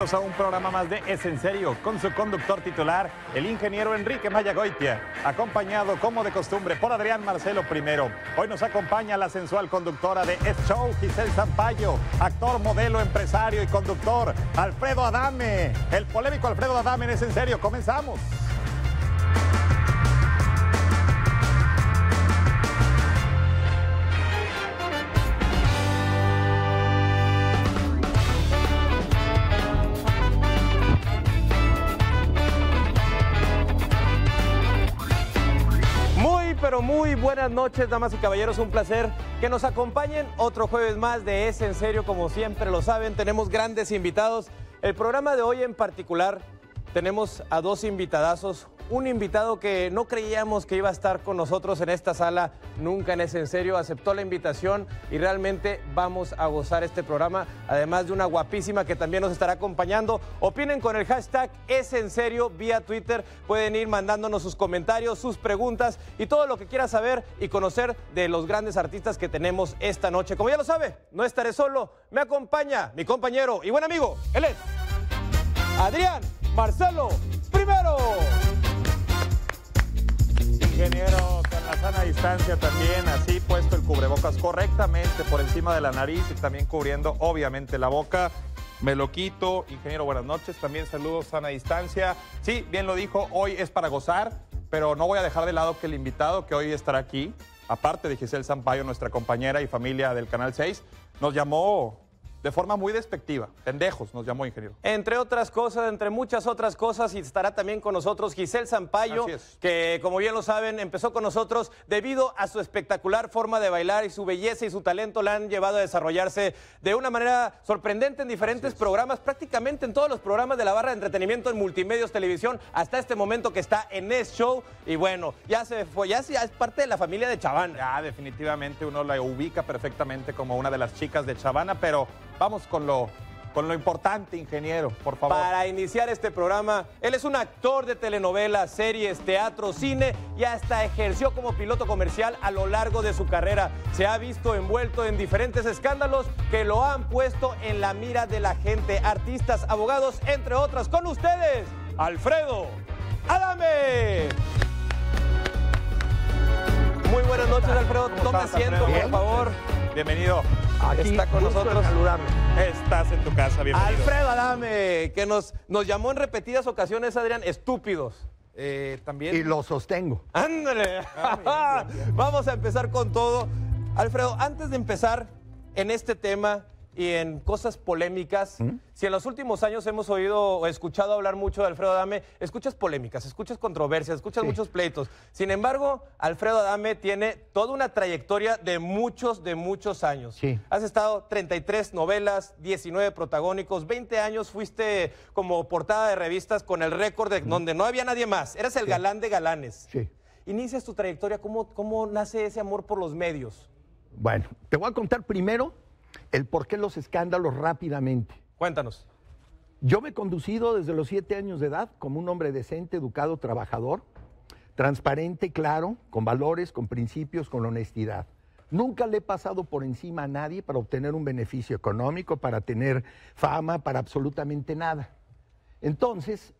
a un programa más de Es en Serio con su conductor titular, el ingeniero Enrique Mayagoitia, acompañado como de costumbre por Adrián Marcelo I. Hoy nos acompaña la sensual conductora de Es Show, Giselle Zampayo, actor, modelo, empresario y conductor, Alfredo Adame. El polémico Alfredo Adame en Es en Serio. Comenzamos. Buenas noches, damas y caballeros. Un placer que nos acompañen otro jueves más de Es en Serio. Como siempre lo saben, tenemos grandes invitados. El programa de hoy en particular, tenemos a dos invitadazos. Un invitado que no creíamos que iba a estar con nosotros en esta sala nunca en Es en Serio. Aceptó la invitación y realmente vamos a gozar este programa. Además de una guapísima que también nos estará acompañando. Opinen con el hashtag Es en Serio vía Twitter. Pueden ir mandándonos sus comentarios, sus preguntas y todo lo que quiera saber y conocer de los grandes artistas que tenemos esta noche. Como ya lo sabe, no estaré solo. Me acompaña mi compañero y buen amigo. Él es Adrián Marcelo Primero. Ingeniero, con la sana distancia también, así puesto el cubrebocas correctamente por encima de la nariz y también cubriendo obviamente la boca. Me lo quito. Ingeniero, buenas noches. También saludos, sana distancia. Sí, bien lo dijo, hoy es para gozar, pero no voy a dejar de lado que el invitado que hoy estará aquí, aparte de Giselle Sampaio, nuestra compañera y familia del Canal 6, nos llamó de forma muy despectiva. Pendejos nos llamó, ingeniero. Entre otras cosas, entre muchas otras cosas, y estará también con nosotros Giselle Sampaio, Así es. que como bien lo saben, empezó con nosotros debido a su espectacular forma de bailar y su belleza y su talento la han llevado a desarrollarse de una manera sorprendente en diferentes programas, prácticamente en todos los programas de la barra de entretenimiento en multimedios, televisión, hasta este momento que está en Es Show. Y bueno, ya se fue, ya, ya es parte de la familia de Chavana. Ya, definitivamente uno la ubica perfectamente como una de las chicas de Chavana, pero vamos con lo, con lo importante, ingeniero, por favor. Para iniciar este programa, él es un actor de telenovelas, series, teatro, cine y hasta ejerció como piloto comercial a lo largo de su carrera. Se ha visto envuelto en diferentes escándalos que lo han puesto en la mira de la gente, artistas, abogados, entre otras. Con ustedes, Alfredo Adame. Muy buenas noches, Alfredo. ¿Cómo Tome estás, asiento, por favor. Bienvenido. Aquí, Está con nosotros. Estás en tu casa, bienvenido. Alfredo Adame, que nos, nos llamó en repetidas ocasiones, Adrián, estúpidos. Eh, también. Y lo sostengo. ¡Ándale! Vamos a empezar con todo. Alfredo, antes de empezar en este tema y en cosas polémicas, si en los últimos años hemos oído o escuchado hablar mucho de Alfredo Adame, escuchas polémicas, escuchas controversias, escuchas Sí. muchos pleitos. Sin embargo, Alfredo Adame tiene toda una trayectoria de muchos, de muchos años. Sí. Has estado 33 novelas, 19 protagónicos, 20 años fuiste como portada de revistas con el récord de donde no había nadie más. Eras el galán de galanes. Sí. Inicias tu trayectoria, ¿cómo, ¿cómo nace ese amor por los medios? Bueno, te voy a contar primero el por qué los escándalos rápidamente. Cuéntanos. Yo me he conducido desde los siete años de edad como un hombre decente, educado, trabajador, transparente, claro, con valores, con principios, con honestidad. Nunca le he pasado por encima a nadie para obtener un beneficio económico, para tener fama, para absolutamente nada. Entonces,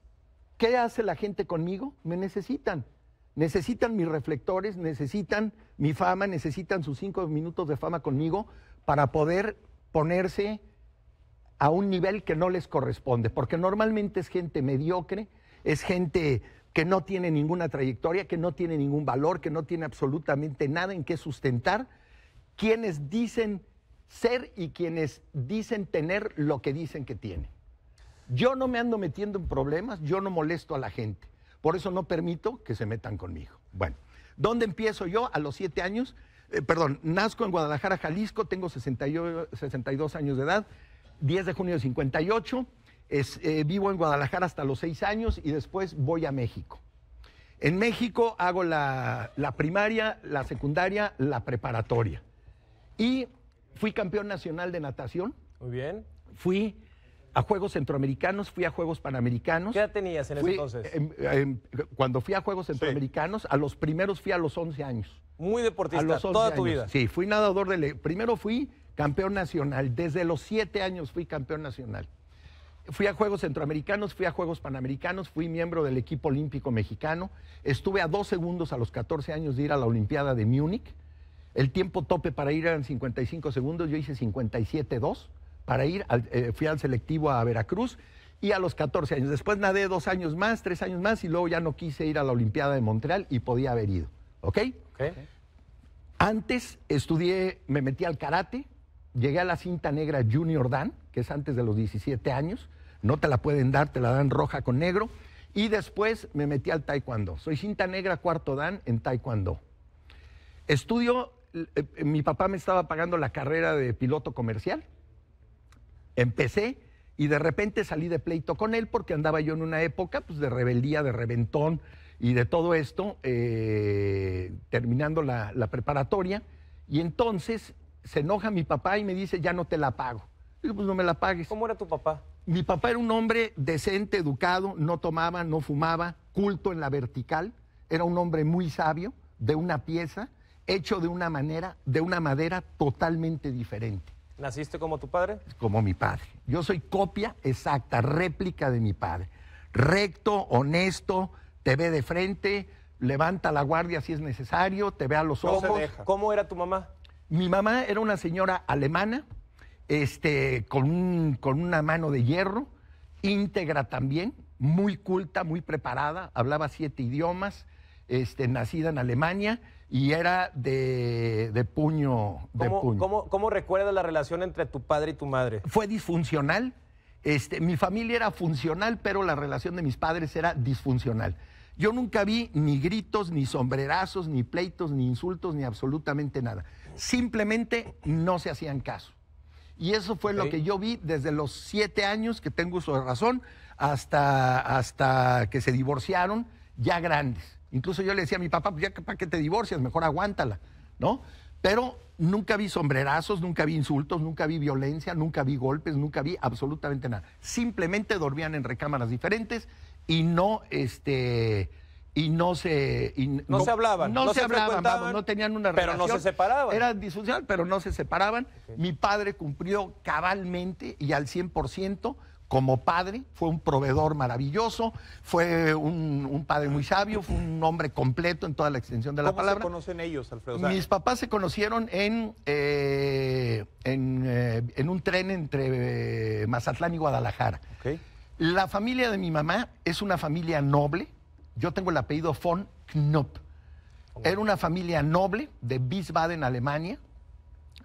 ¿qué hace la gente conmigo? Me necesitan. Necesitan mis reflectores, necesitan mi fama, necesitan sus cinco minutos de fama conmigo para poder ponerse a un nivel que no les corresponde, porque normalmente es gente mediocre, es gente que no tiene ninguna trayectoria, que no tiene ningún valor, que no tiene absolutamente nada en qué sustentar, quienes dicen ser y quienes dicen tener lo que dicen que tienen. Yo no me ando metiendo en problemas, yo no molesto a la gente. Por eso no permito que se metan conmigo. Bueno, ¿dónde empiezo yo? A los siete años. Eh, perdón, nazco en Guadalajara, Jalisco, tengo 68 62 años de edad, 10 de junio de 58. Es, eh, vivo en Guadalajara hasta los seis años y después voy a México. En México hago la, la primaria, la secundaria, la preparatoria. Y fui campeón nacional de natación, Muy bien. fui a Juegos Centroamericanos, fui a Juegos Panamericanos. ¿Qué edad tenías en ese Fui, entonces? em, em, cuando fui a Juegos Centroamericanos, a los primeros fui a los 11 años. Muy A deportista, los 11 toda tu vida. Sí, fui nadador de... Primero fui campeón nacional, desde los 7 años fui campeón nacional. fui a Juegos Centroamericanos, fui a Juegos Panamericanos, fui miembro del equipo olímpico mexicano. Estuve a dos segundos a los 14 años de ir a la Olimpiada de Múnich. El tiempo tope para ir eran 55 segundos, yo hice 57.2 para ir, al- eh, fui al selectivo a Veracruz y a los 14 años. Después nadé dos años más, tres años más y luego ya no quise ir a la Olimpiada de Montreal y podía haber ido. ¿Ok? Ok. Antes estudié, me metí al karate, llegué a la cinta negra Junior Dan, que es antes de los 17 años, no te la pueden dar, te la dan roja con negro, y después me metí al taekwondo. Soy cinta negra cuarto Dan en taekwondo. Estudio, eh, eh, mi papá me estaba pagando la carrera de piloto comercial, empecé y de repente salí de pleito con él porque andaba yo en una época pues, de rebeldía, de reventón y de todo esto, eh, terminando la, la preparatoria. Y entonces se enoja mi papá y me dice, ya no te la pago. Digo, pues no me la pagues. ¿Cómo era tu papá? Mi papá era un hombre decente, educado, no tomaba, no fumaba, culto en la vertical, era un hombre muy sabio, de una pieza, hecho de una manera, de una madera totalmente diferente ¿Naciste como tu padre? como mi padre. Yo soy copia exacta, réplica de mi padre. Recto, honesto, te ve de frente, levanta la guardia si es necesario, te ve a los No se ojos. deja. ¿Cómo era tu mamá? Mi mamá era una señora alemana, este, con, un- con una mano de hierro, íntegra también, muy culta, muy preparada, hablaba siete idiomas, este, nacida en Alemania y era de, de puño. De ¿Cómo, puño cómo, cómo recuerdas la relación entre tu padre y tu madre? fue disfuncional. Este, mi familia era funcional, pero la relación de mis padres era disfuncional. Yo nunca vi ni gritos, ni sombrerazos, ni pleitos, ni insultos, ni absolutamente nada. Simplemente no se hacían caso. Y eso fue lo que yo vi desde los siete años que tengo uso de razón hasta, hasta que se divorciaron, ya grandes. Incluso yo le decía a mi papá, pues ya para qué te divorcias, mejor aguántala, ¿no? Pero nunca vi sombrerazos, nunca vi insultos, nunca vi violencia, nunca vi golpes, nunca vi absolutamente nada. Simplemente dormían en recámaras diferentes y no, este, y no se... y No se hablaban, No, no se, se hablaban, vamos, no tenían una pero no relación. se separaban. Era disfuncional, pero no se separaban. Mi padre cumplió cabalmente y al 100% como padre. Fue un proveedor maravilloso, fue un, un padre muy sabio, fue un hombre completo en toda la extensión de la ¿Cómo palabra. se conocen ellos, Alfredo? O sea, Mis papás se conocieron en, eh, en, eh, en un tren entre eh, Mazatlán y Guadalajara. La familia de mi mamá es una familia noble. Yo tengo el apellido von Knopp. Era una familia noble de Wiesbaden, Alemania.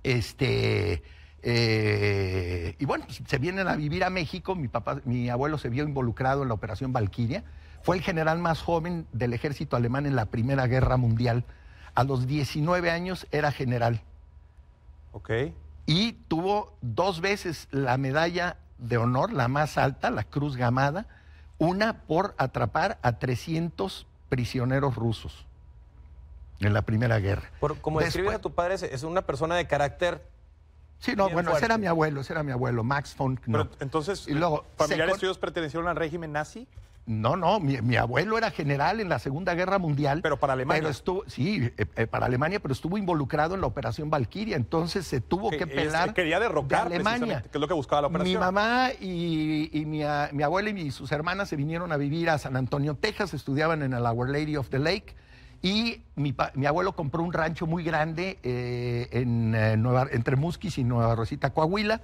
Este, eh, y bueno, se vienen a vivir a México. Mi, papá, mi abuelo se vio involucrado en la Operación Valquiria. Fue el general más joven del ejército alemán en la Primera Guerra Mundial. A los 19 años era general Ok. y tuvo dos veces la medalla de honor, la más alta, la Cruz Gamada, una por atrapar a 300 prisioneros rusos en la Primera Guerra. Por- como describes a tu padre, es una persona de carácter. Sí, no, bueno, ese era mi abuelo, ese era mi abuelo, Max von Pero Knopp. entonces, Y luego, ¿familiares se tuyos pertenecieron al régimen nazi? No, no, mi, mi abuelo era general en la Segunda Guerra Mundial. Pero para Alemania. Pero estuvo, sí, eh, eh, para Alemania, pero estuvo involucrado en la Operación Valquiria, entonces se tuvo que, Que es- pelar. quería derrocar de Alemania. que es lo que buscaba la Mi operación. mamá y, y mi, a- mi abuela y mi- sus hermanas se vinieron a vivir a San Antonio, Texas, estudiaban en el Our Lady of the Lake. Y mi, abuelo compró un rancho muy grande eh, en, eh, entre Musquis y Nueva Rosita, Coahuila.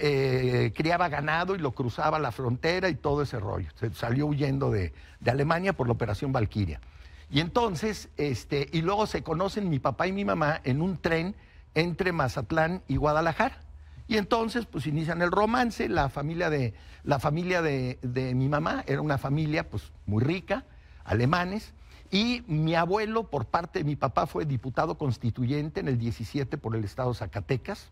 Eh, criaba ganado y lo cruzaba la frontera y todo ese rollo. Se salió huyendo de, Alemania por la Operación Valquiria. Y entonces, este, y luego se conocen mi papá y mi mamá en un tren entre Mazatlán y Guadalajara. Y entonces, pues inician el romance. La familia de, la familia de mi mamá era una familia, pues, muy rica, alemanes. Y mi abuelo, por parte de mi papá, fue diputado constituyente en el 17 por el estado Zacatecas.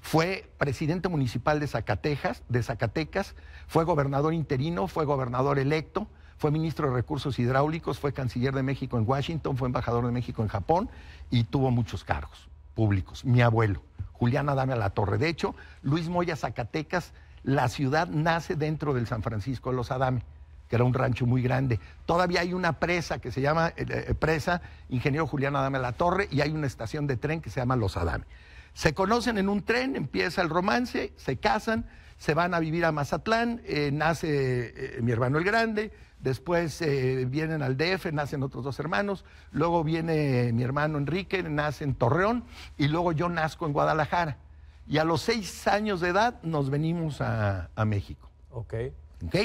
Fue presidente municipal de Zacatecas, de Zacatecas, fue gobernador interino, fue gobernador electo, fue ministro de Recursos Hidráulicos, fue canciller de México en Washington, fue embajador de México en Japón y tuvo muchos cargos públicos. Mi abuelo, Julián Adame a la Torre. De hecho, Luis Moya, Zacatecas, la ciudad nace dentro del San Francisco de los Adame, que era un rancho muy grande. Todavía hay una presa que se llama eh, eh, Presa Ingeniero Julián Adame la Torre y hay una estación de tren que se llama Los Adame. Se conocen en un tren, empieza el romance, se casan se van a vivir a Mazatlán, eh, nace eh, mi hermano el grande, después vienen al DF, nacen otros dos hermanos, luego viene mi hermano Enrique, nace en Torreón, y luego yo nazco en Guadalajara. Y a los seis años de edad nos venimos a, a México. Ok. ¿ok?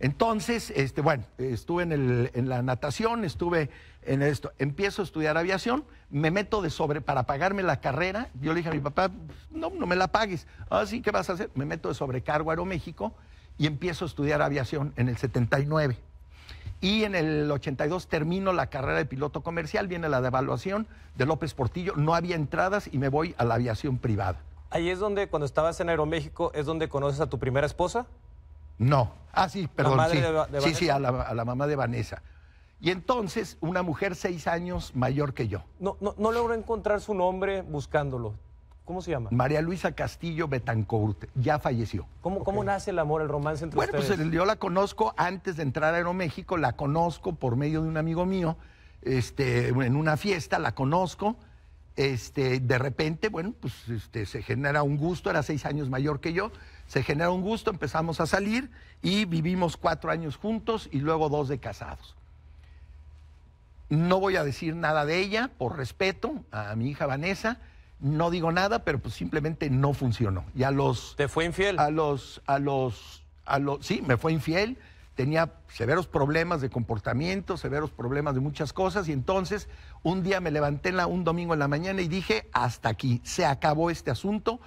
Entonces, este, bueno, estuve en, la natación, estuve en esto. Empiezo a estudiar aviación, me meto de sobre para pagarme la carrera. Yo le dije a mi papá, no, no me la pagues. Ah, sí, ¿qué vas a hacer? Me meto de sobrecargo a Aeroméxico y empiezo a estudiar aviación en el 79. Y en el 82 termino la carrera de piloto comercial, viene la devaluación de López Portillo, no había entradas y me voy a la aviación privada. Ahí es donde, cuando estabas en Aeroméxico, es donde conoces a tu primera esposa. No. Ah, sí, perdón. madre sí, de Va- de sí, a la, a la mamá de Vanessa. Y entonces, una mujer seis años mayor que yo, No, no, no logro encontrar su nombre buscándolo. ¿Cómo se llama? María Luisa Castillo Betancourt, ya falleció. ¿Cómo, cómo nace el amor, el romance entre Bueno, pues ustedes? el- yo la conozco antes de entrar a Aeroméxico, la conozco por medio de un amigo mío, este, en una fiesta, la conozco. Este, de repente, bueno, pues este, se genera un gusto, era seis años mayor que yo, se genera un gusto, empezamos a salir y vivimos cuatro años juntos y luego dos de casados. No voy a decir nada de ella por respeto a mi hija Vanessa, no digo nada, pero pues simplemente no funcionó. Y a los ¿Te fue infiel? a los, a los, a los, sí, me fue infiel, tenía severos problemas de comportamiento, severos problemas de muchas cosas, y entonces un día me levanté en la- un domingo en la mañana y dije, hasta aquí, se acabó este asunto,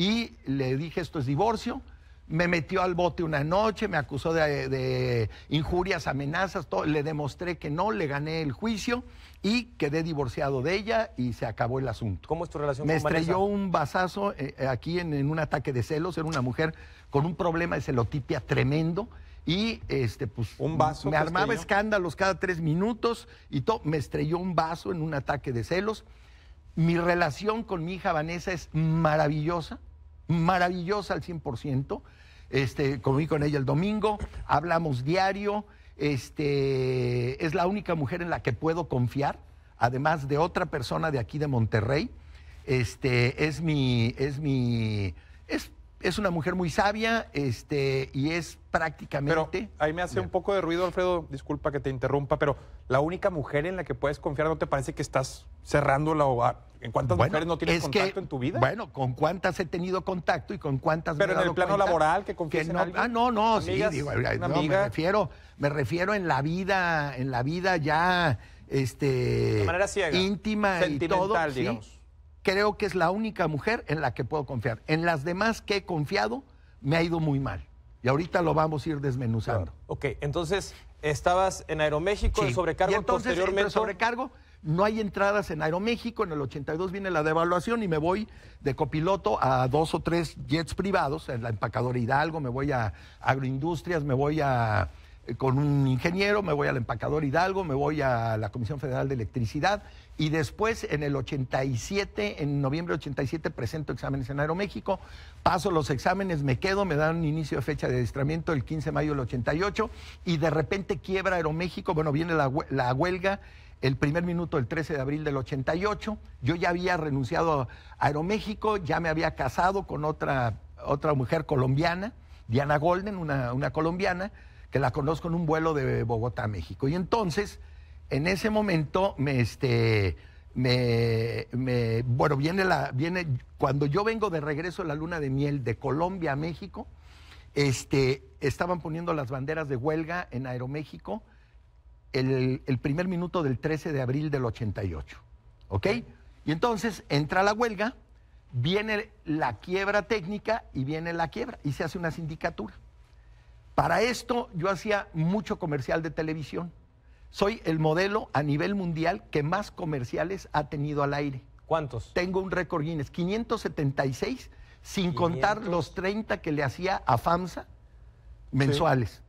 y le dije, esto es divorcio, me metió al bote una noche, me acusó de, de injurias, amenazas, todo, le demostré que no, le gané el juicio y quedé divorciado de ella y se acabó el asunto. ¿Cómo es tu relación Me con Vanessa? estrelló un vasazo eh, eh, aquí en, en un ataque de celos. Era una mujer con un problema de celotipia tremendo. Y este, pues. Un vaso Me armaba estrelló. escándalos cada tres minutos y todo. Me estrelló un vaso en un ataque de celos. Mi relación con mi hija Vanessa es maravillosa, maravillosa al 100%. Este, comí con ella el domingo, hablamos diario. Este, es la única mujer en la que puedo confiar, además de otra persona de aquí de Monterrey. Este, es mi, es mi, es, es una mujer muy sabia, este, y es Pero prácticamente. ahí me hace un poco de ruido, Alfredo, disculpa que te interrumpa, pero la única mujer en la que puedes confiar, ¿no te parece que estás cerrando la hogar? ¿En cuántas Bueno, mujeres no tienes es contacto que, en tu vida? Bueno, con cuántas he tenido contacto y con cuántas me Pero he en el plano laboral, que confíes en no, alguien. Ah, no, no, Amigas, sí, digo, una no, amiga. me refiero, me refiero en la vida, en la vida ya, este, De manera ciega, íntima y sentimental, todo, ¿sí? Creo que es la única mujer en la que puedo confiar. En las demás que he confiado me ha ido muy mal. Y ahorita lo vamos a ir desmenuzando. Ok, entonces estabas en Aeroméxico Sí. sobrecargo y entonces, posteriormente. entre sobrecargo, no hay entradas en Aeroméxico, en el 82 viene la devaluación y me voy de copiloto a dos o tres jets privados, en la empacadora Hidalgo, me voy a agroindustrias, me voy a eh, con un ingeniero, me voy al empacador Hidalgo, me voy a la Comisión Federal de Electricidad y después en el 87, en noviembre del 87 presento exámenes en Aeroméxico, paso los exámenes, me quedo, me dan un inicio de fecha de adiestramiento el 15 de mayo del 88 y de repente quiebra Aeroméxico, bueno, viene la, la huelga el primer minuto del 13 de abril del 88, yo ya había renunciado a Aeroméxico, ya me había casado con otra, otra mujer colombiana, Diana Golden, una, una colombiana, que la conozco en un vuelo de Bogotá a México. Y entonces, en ese momento, me, este, me, bueno, viene la, viene, cuando yo vengo de regreso a la luna de miel de Colombia a México, este, estaban poniendo las banderas de huelga en Aeroméxico el, el primer minuto del 13 de abril del 88. ¿Ok? Y entonces entra la huelga, viene la quiebra técnica y viene la quiebra y se hace una sindicatura. Para esto yo hacía mucho comercial de televisión. Soy el modelo a nivel mundial que más comerciales ha tenido al aire. ¿Cuántos? Tengo un récord Guinness, 576, sin contar 500. los 30 que le hacía a FAMSA mensuales.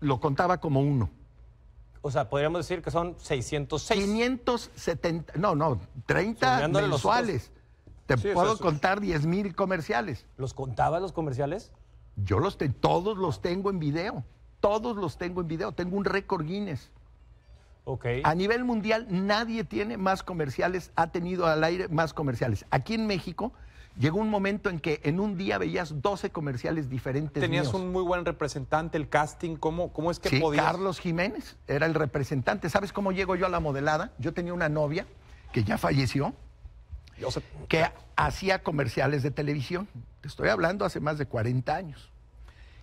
Lo contaba como uno. O sea, podríamos decir que son 606. 570, no, no, 30 Sumándole los mensuales. Te Sí, puedo contar 10 mil comerciales. ¿Los contabas los comerciales? Yo los tengo, todos los tengo en video. Todos los tengo en video. Tengo un récord Guinness. A nivel mundial, nadie tiene más comerciales, ha tenido al aire más comerciales. Aquí en México, Llegó un momento en que en un día veías 12 comerciales diferentes. Tenías míos. un muy buen representante, el casting, ¿cómo, cómo es que Sí, podías? Carlos Jiménez era el representante. ¿Sabes cómo llego yo a la modelada? Yo tenía una novia que ya falleció, O sea, que hacía comerciales de televisión. Te estoy hablando hace más de 40 años.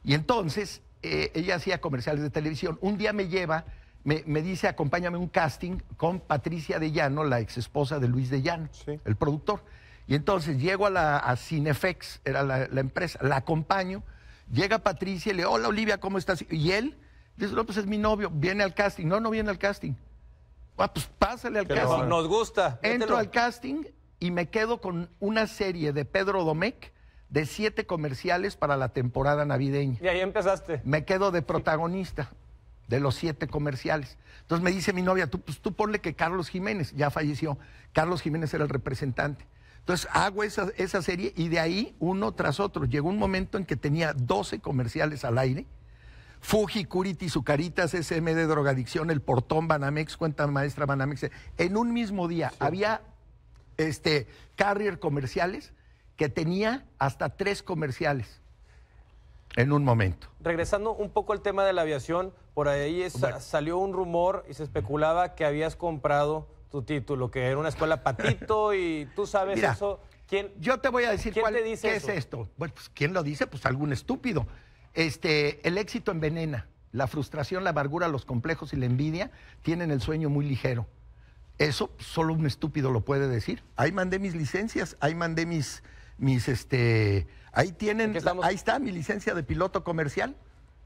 Y entonces eh, ella hacía comerciales de televisión. Un día me lleva, me, me dice, acompáñame a un casting con Patricia de Llano, la ex esposa de Luis de Llano, Sí. el productor. Y entonces llego a, la, a Cinefex, era la, la empresa, la acompaño, llega Patricia y le, hola Olivia, ¿cómo estás? Y él dice, no, pues es mi novio, viene al casting. No, no viene al casting. Ah, pues pásale al Qué casting. bueno. Nos gusta. Entro al casting y me quedo con una serie de Pedro Domecq de siete comerciales para la temporada navideña. Y ahí empezaste. Me quedo de protagonista de los siete comerciales. Entonces me dice mi novia, tú, pues tú ponle que Carlos Jiménez, ya falleció, Carlos Jiménez era el representante. Entonces hago esa, esa serie y de ahí uno tras otro. Llegó un momento en que tenía 12 comerciales al aire. Fuji, Curity, Sucaritas, SM de drogadicción, el portón Banamex, cuenta maestra Banamex. En un mismo día había este, carrier comerciales que tenía hasta tres comerciales en un momento. Regresando un poco al tema de la aviación, por ahí es- salió un rumor y se especulaba que habías comprado tu título, que era una escuela patito y tú sabes Mira, eso. ¿Quién? Yo te voy a decir ¿Quién cuál, te dice qué eso? es esto. Bueno, pues, ¿quién lo dice? Pues algún estúpido. Este, el éxito envenena. La frustración, la amargura, los complejos y la envidia tienen el sueño muy ligero. Eso solo un estúpido lo puede decir. Ahí mandé mis licencias, ahí mandé mis, mis, este, ahí tienen, ahí está mi licencia de piloto comercial.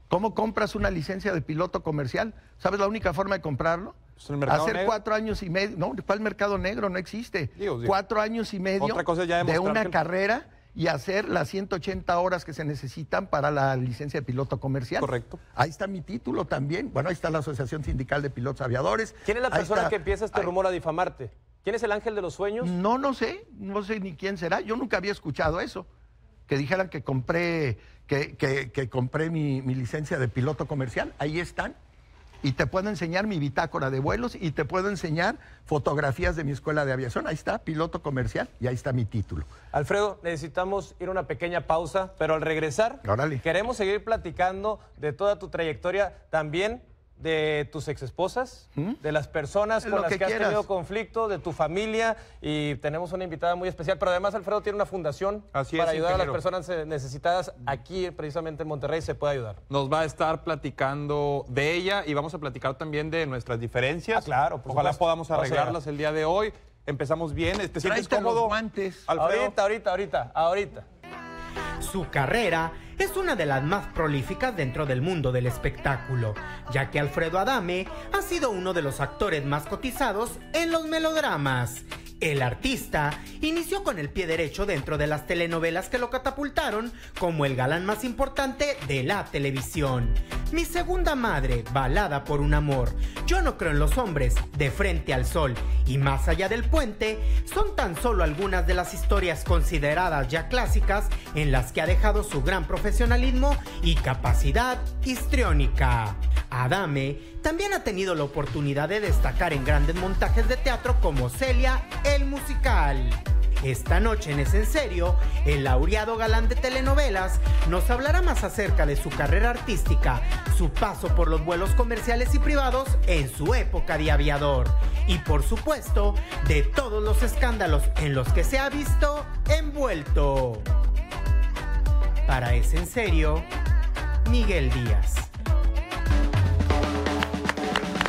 ¿Cómo compras una licencia de piloto comercial? ¿Sabes la única forma de comprarlo? Pues, ¿el mercado Hacer negro? cuatro años y medio. No, ¿cuál mercado negro? No existe. Digo, digo. Cuatro años y medio Otra cosa es ya de una que carrera y hacer las 180 horas que se necesitan para la licencia de piloto comercial. Correcto. Ahí está mi título también. Bueno, ahí está la Asociación Sindical de Pilotos Aviadores. ¿Quién es la Ahí persona está- que empieza este rumor a difamarte? ¿Quién es el ángel de los sueños? No, no sé, no sé ni quién será. Yo nunca había escuchado eso. Que dijeran que compré, que, que- que compré mi, mi licencia de piloto comercial. Ahí están. Y te puedo enseñar mi bitácora de vuelos y te puedo enseñar fotografías de mi escuela de aviación. Ahí está, piloto comercial, y ahí está mi título. Alfredo, necesitamos ir a una pequeña pausa, pero al regresar Órale. queremos seguir platicando de toda tu trayectoria, también de tus exesposas, de las personas ¿Mm? Con las que que, has quieras. tenido conflicto, de tu familia y tenemos una invitada muy especial, pero además Alfredo tiene una fundación Así para es, ayudar a las personas eh, necesitadas aquí precisamente en Monterrey se puede ayudar. Nos va a estar platicando de ella y vamos a platicar también de nuestras diferencias. Ah, claro, por Ojalá supuesto. podamos arreglarlas el día de hoy. Empezamos bien. ¿Te sientes Tráete los cómodo? guantes. Alfredo. Ahorita, ahorita, ahorita, ahorita. Su carrera es una de las más prolíficas dentro del mundo del espectáculo, ya que Alfredo Adame ha sido uno de los actores más cotizados en los melodramas. El artista inició con el pie derecho dentro de las telenovelas que lo catapultaron como el galán más importante de la televisión. Mi segunda madre, Balada por un amor, Yo no creo en los hombres, De frente al sol y Más allá del puente son tan solo algunas de las historias consideradas ya clásicas en las que ha dejado su gran profesionalismo y capacidad histriónica. Adame también ha tenido la oportunidad de destacar en grandes montajes de teatro como Celia el musical. Esta noche en Es en Serio, el laureado galán de telenovelas nos hablará más acerca de su carrera artística, su paso por los vuelos comerciales y privados en su época de aviador y por supuesto de todos los escándalos en los que se ha visto envuelto. Para Es en Serio, Miguel Díaz.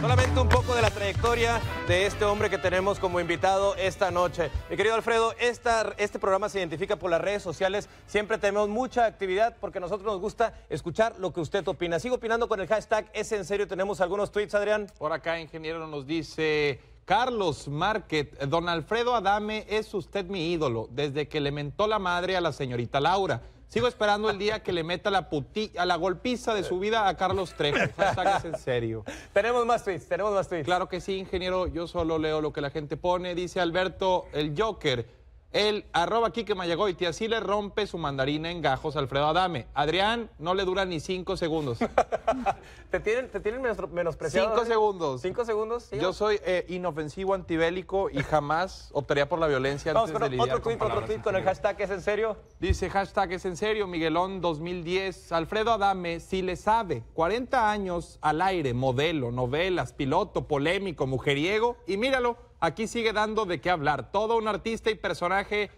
Solamente un poco de la trayectoria de este hombre que tenemos como invitado esta noche. Mi querido Alfredo, esta, este programa se identifica por las redes sociales. Siempre tenemos mucha actividad porque a nosotros nos gusta escuchar lo que usted opina. Sigo opinando con el hashtag Es en serio. Tenemos algunos tweets, Adrián. Por acá, ingeniero, nos dice Carlos Market, don Alfredo Adame es usted mi ídolo, desde que le mentó la madre a la señorita Laura. Sigo esperando el día que le meta la puti a la golpiza de su vida a Carlos Trejo. Hashtag es en serio. Tenemos más tweets, tenemos más tweets. Claro que sí, ingeniero. Yo solo leo lo que la gente pone. Dice Alberto, el Joker. El arroba Kike Mayagoiti, así le rompe su mandarina en gajos a Alfredo Adame. Adrián no le dura ni cinco segundos. ¿Te tienen, te tienen menos- menospreciado? Cinco segundos. ¿Cinco segundos? sí. Yo soy eh, inofensivo, antibélico y jamás optaría por la violencia Vamos antes de otro con tweet, otro tweet con el hashtag ¿Es en serio? Dice hashtag es en serio, Miguelón 2010. Alfredo Adame, si le sabe, 40 años al aire, modelo, novelas, piloto, polémico, mujeriego. Y míralo, aquí sigue dando de qué hablar. Todo un artista y personaje.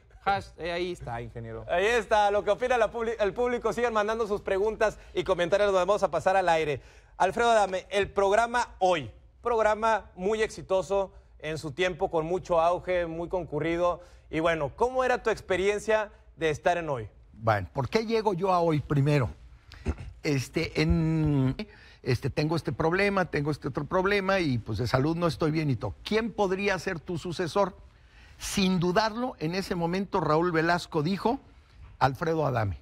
Eh, ahí está, ingeniero. Ahí está, lo que opina el público. Sigan mandando sus preguntas y comentarios, nos vamos a pasar al aire. Alfredo Dame, el programa hoy, programa muy exitoso en su tiempo, con mucho auge, muy concurrido. Y bueno, ¿cómo era tu experiencia de estar en hoy? Bueno, ¿por qué llego yo a hoy primero? Este, en, este, tengo este problema, tengo este otro problema y pues de salud no estoy bien y todo. ¿Quién podría ser tu sucesor? Sin dudarlo, en ese momento Raúl Velasco dijo Alfredo Adame.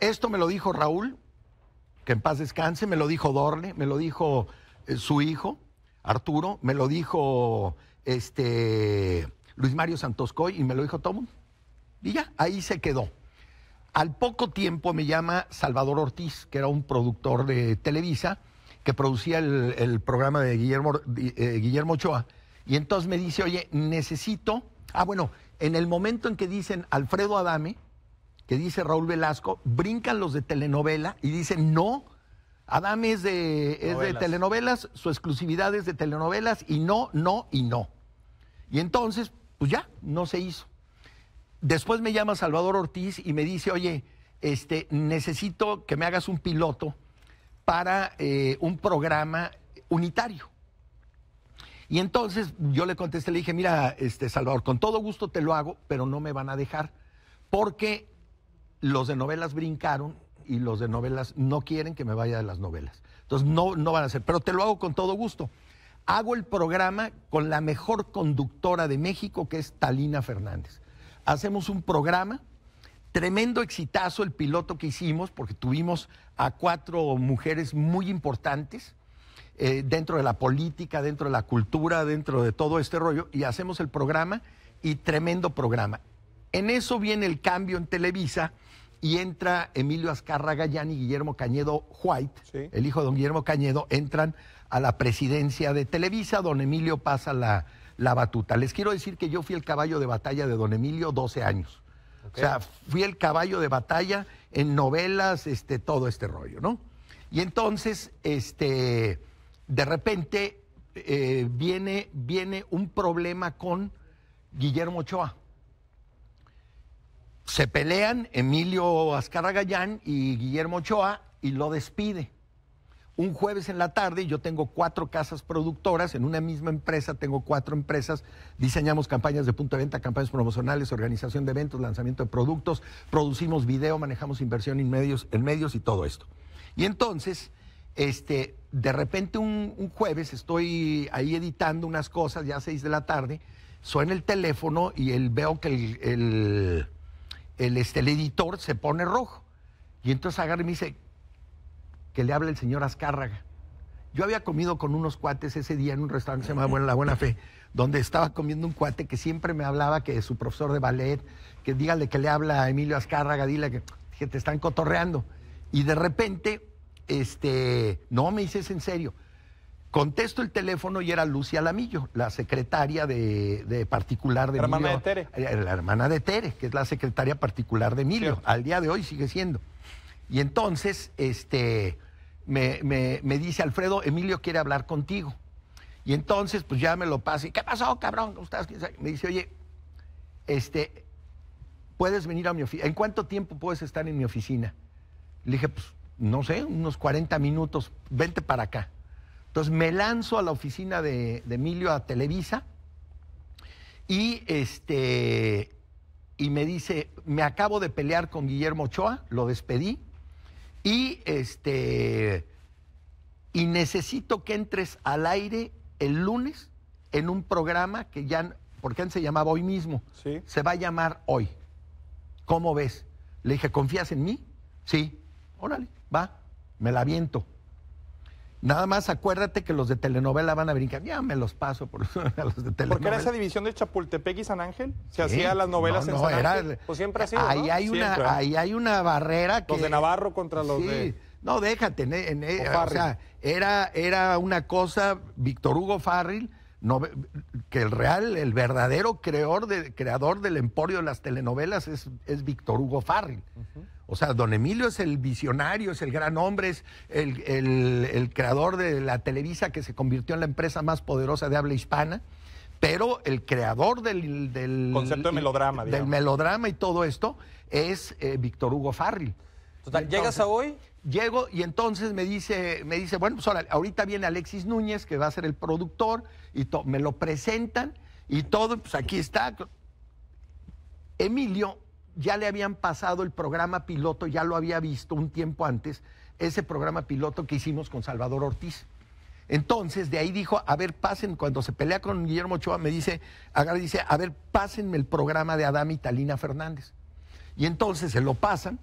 Esto me lo dijo Raúl, que en paz descanse, me lo dijo Dorne, me lo dijo eh, su hijo, Arturo, me lo dijo este, Luis Mario Santoscoy y me lo dijo todo. Y ya, ahí se quedó. Al poco tiempo me llama Salvador Ortiz, que era un productor de Televisa, que producía el, el programa de Guillermo, eh, Guillermo Ochoa. Y entonces me dice, oye, necesito... Ah, bueno, en el momento en que dicen Alfredo Adame, que dice Raúl Velasco, brincan los de telenovela y dicen, no, Adame es de, es de Novelas. telenovelas, su exclusividad es de telenovelas y no, no y no. Y entonces, pues ya, no se hizo. Después me llama Salvador Ortiz y me dice, oye, este, necesito que me hagas un piloto para eh, un programa unitario. Y entonces yo le contesté, le dije, mira, este, Salvador, con todo gusto te lo hago, pero no me van a dejar, porque los de novelas brincaron y los de novelas no quieren que me vaya de las novelas. Entonces no, no van a hacer, pero te lo hago con todo gusto. Hago el programa con la mejor conductora de México, que es Talina Fernández. Hacemos un programa, tremendo exitazo el piloto que hicimos, porque tuvimos a cuatro mujeres muy importantes eh, dentro de la política, dentro de la cultura, dentro de todo este rollo, y hacemos el programa y tremendo programa. En eso viene el cambio en Televisa y entra Emilio Azcárraga Gallán y Guillermo Cañedo White, Sí. el hijo de don Guillermo Cañedo, entran a la presidencia de Televisa, don Emilio pasa la, la batuta. Les quiero decir que yo fui el caballo de batalla de don Emilio 12 años. O sea, fui el caballo de batalla en novelas, este, todo este rollo, ¿no? Y entonces, este, de repente eh, viene, viene un problema con Guillermo Ochoa. Se pelean Emilio Azcarra Gallán y Guillermo Ochoa y lo despide. Un jueves en la tarde, yo tengo cuatro casas productoras, en una misma empresa tengo cuatro empresas, diseñamos campañas de punto de venta, campañas promocionales, organización de eventos, lanzamiento de productos, producimos video, manejamos inversión en medios, en medios y todo esto. Y entonces, este, de repente un, jueves estoy ahí editando unas cosas, ya seis de la tarde, suena el teléfono y el, veo que el, el, el, este, el editor se pone rojo. Y entonces agarra y me dice, que le habla el señor Azcárraga. Yo había comido con unos cuates ese día en un restaurante que se llama La Buena Fe, donde estaba comiendo un cuate que siempre me hablaba que es su profesor de ballet, que dígale que le habla a Emilio Azcárraga, dile que, que te están cotorreando. Y de repente, este, no me dices en serio. Contesto el teléfono y era Lucia Lamillo, la secretaria de, de particular de Hermana Emilio. de Tere. Eh, La hermana de Tere, que es la secretaria particular de Emilio. Al día de hoy sigue siendo. Y entonces, este, me, me- dice Alfredo, Emilio quiere hablar contigo. Y entonces, pues ya me lo pasa. ¿Qué pasó, cabrón? Me dice, oye, este, ¿puedes venir a mi oficina? ¿En cuánto tiempo puedes estar en mi oficina? Le dije, pues, no sé, unos 40 minutos, vente para acá. Entonces me lanzo a la oficina de, de Emilio a Televisa y este y me dice, me acabo de pelear con Guillermo Ochoa, lo despedí y este y necesito que entres al aire el lunes en un programa que ya porque antes se llamaba hoy mismo, Sí. se va a llamar hoy. ¿Cómo ves? Le dije, ¿confías en mí? Sí. Órale, va, me la aviento. Nada más acuérdate que los de telenovela van a brincar. Ya me los paso por a los de telenovela. Porque era esa división de Chapultepec y San Ángel. Se Sí. hacía las novelas No, en no, San era- Ángel. Pues siempre ha sido, ahí ¿no? hay una, Siempre, ¿eh? ahí hay una barrera que Los de Navarro contra los Sí. de. No, déjate, en- en- O o sea, era, era una cosa, Víctor Hugo Farril, nove- que el real, el verdadero creador, de, creador del emporio de las telenovelas es, es Víctor Hugo Farril. O sea, don Emilio es el visionario, es el gran hombre, es el, el- el creador de la Televisa que se convirtió en la empresa más poderosa de habla hispana, pero el creador del... del Concepto de melodrama, Del digamos. melodrama y todo esto es eh, Víctor Hugo Farril. Total, llegas a hoy, Llego y entonces me dice, me dice, bueno, pues ahora, ahorita viene Alexis Núñez, que va a ser el productor, y me lo presentan y todo, pues aquí está. Emilio ya le habían pasado el programa piloto, ya lo había visto un tiempo antes, ese programa piloto que hicimos con Salvador Ortiz. Entonces, de ahí dijo, a ver, pasen, cuando se pelea con Guillermo Ochoa, me dice, agarra dice, a ver, pásenme el programa de Adam y Talina Fernández. Y entonces se lo pasan,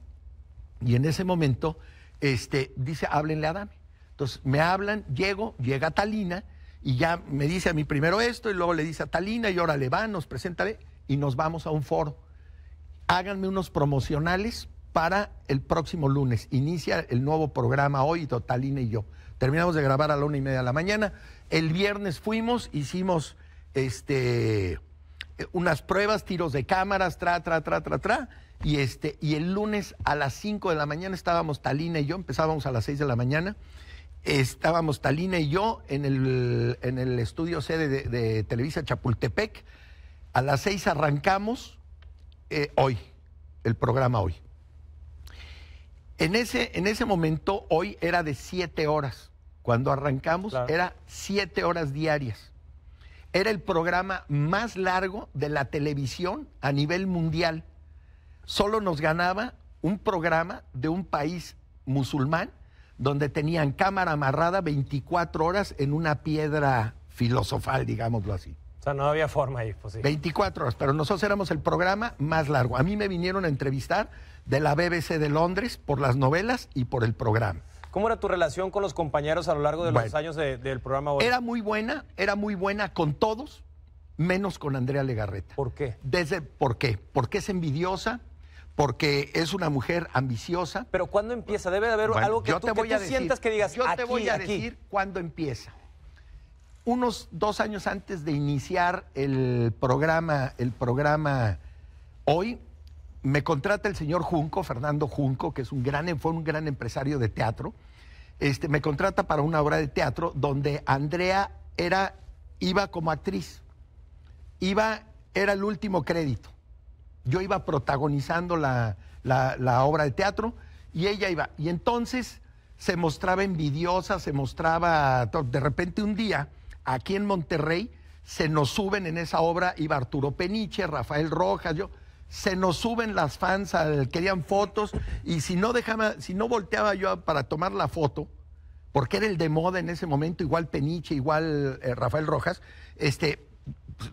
y en ese momento, este, dice, háblenle a Adame. Entonces me hablan, llego, llega Talina y ya me dice a mí primero esto y luego le dice a Talina y ahora le van, nos preséntale y nos vamos a un foro. Háganme unos promocionales para el próximo lunes. Inicia el nuevo programa hoy, Talina y yo. Terminamos de grabar a la una y media de la mañana. El viernes fuimos, hicimos este, eh, unas pruebas, tiros de cámaras, tra, tra, tra, tra, tra. Y, este, y el lunes a las 5 de la mañana estábamos Talina y yo, empezábamos a las 6 de la mañana. Estábamos Talina y yo en el, en el estudio sede de, de Televisa Chapultepec. A las 6 arrancamos eh, hoy, el programa hoy. En ese, en ese momento, hoy era de 7 horas. Cuando arrancamos, Claro. era 7 horas diarias. Era el programa más largo de la televisión a nivel mundial. Solo nos ganaba un programa de un país musulmán donde tenían cámara amarrada 24 horas en una piedra filosofal, digámoslo así. o sea, no había forma ahí, pues sí. 24 horas, pero nosotros éramos el programa más largo. A mí me vinieron a entrevistar de la BBC de Londres por las novelas y por el programa. ¿Cómo era tu relación con los compañeros a lo largo de los años de- del programa hoy? Era muy buena, era muy buena con todos, menos con Andrea Legarreta. ¿Por qué? Desde, ¿Por qué? Porque es envidiosa, porque es una mujer ambiciosa. Pero ¿cuándo empieza? Debe de haber Bueno, algo que yo tú, te que voy tú a decir, sientas que digas, yo aquí, te voy a aquí. decir cuándo empieza. Unos dos años antes de iniciar el programa, el programa hoy, me contrata el señor Junco, Fernando Junco, que es un gran, fue un gran empresario de teatro. Este, me contrata para una obra de teatro donde Andrea era, iba como actriz. Iba, era el último crédito. Yo iba protagonizando la, la- obra de teatro y ella iba. Y entonces se mostraba envidiosa, se mostraba. De repente un día, aquí en Monterrey, se nos suben en esa obra, iba Arturo Peniche, Rafael Rojas, yo. Se nos suben las fans, querían fotos, y si no dejaba, si no volteaba yo para tomar la foto, porque era el de moda en ese momento, igual Peniche, igual eh, Rafael Rojas, este,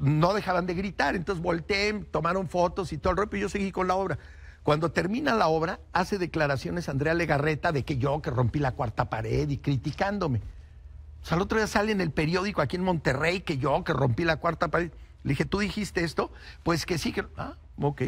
no dejaban de gritar, entonces volteé, tomaron fotos y todo el rollo, y yo seguí con la obra. Cuando termina la obra, hace declaraciones Andrea Legarreta de que yo que rompí la cuarta pared y criticándome. O sea, el otro día sale en el periódico aquí en Monterrey que yo que rompí la cuarta pared. Le dije, ¿tú dijiste esto? Pues que sí, que... Ah, ok.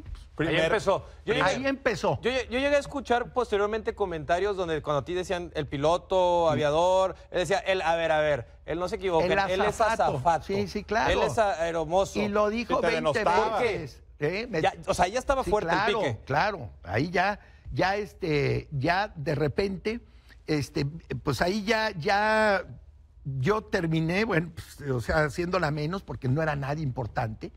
Bueno, pues, Ahí empezó. Yo llegué, ahí empezó. yo, yo llegué a escuchar posteriormente comentarios donde cuando a ti decían el piloto, aviador, él decía, él, a ver, a ver, él no se equivoca, El él es azafato. Sí, sí, claro. Él es aeromozo. Y lo dijo Sí, te 20 denostaba. veces. ¿eh? Me- Ya, o sea, ya estaba Sí, fuerte claro, el pique. Claro, ahí ya, ya este, ya de repente, este, pues ahí ya, ya, yo terminé, bueno, pues, o sea, haciéndola menos porque no era nadie importante.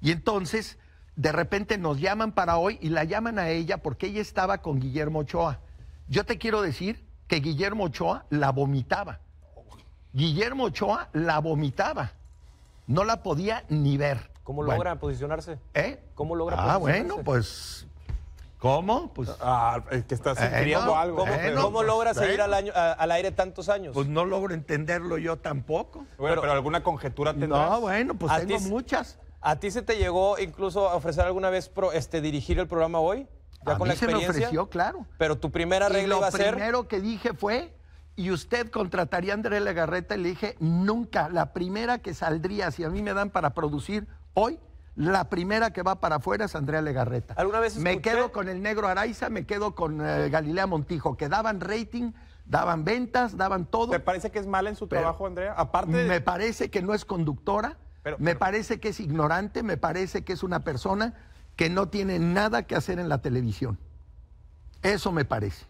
Y entonces, de repente nos llaman para hoy y la llaman a ella porque ella estaba con Guillermo Ochoa. Yo te quiero decir que Guillermo Ochoa la vomitaba. Guillermo Ochoa la vomitaba. No la podía ni ver. ¿Cómo Bueno, logra posicionarse? ¿Eh? ¿Cómo logra Ah, posicionarse? bueno, pues. ¿Cómo? Pues, Ah, es que estás Eh, no, algo. ¿Cómo, eh, pero- no, cómo pues, logra seguir bueno. al, año, a- al aire tantos años? pues no logro entenderlo yo tampoco. Bueno, pero, alguna conjetura tendrás. No, bueno, pues tengo ti- muchas. ¿A ti se te llegó incluso a ofrecer alguna vez pro- este, dirigir el programa hoy? ¿Ya a con mí la se me experiencia? ofreció, claro. Pero tu primera regla lo iba a ser... primero que dije fue y usted contrataría a Andrea Legarreta y le dije, nunca, la primera que saldría, si a mí me dan para producir hoy, la primera que va para afuera es Andrea Legarreta. ¿Alguna vez Me quedo con el negro Araiza, me quedo con eh, Galilea Montijo, que daban rating, daban ventas, daban todo. ¿Te parece que es mal en su Pero- trabajo, Andrea? Aparte de- Me parece que no es conductora, Pero- me pero- parece que es ignorante, me parece que es una persona que no tiene nada que hacer en la televisión. Eso me parece.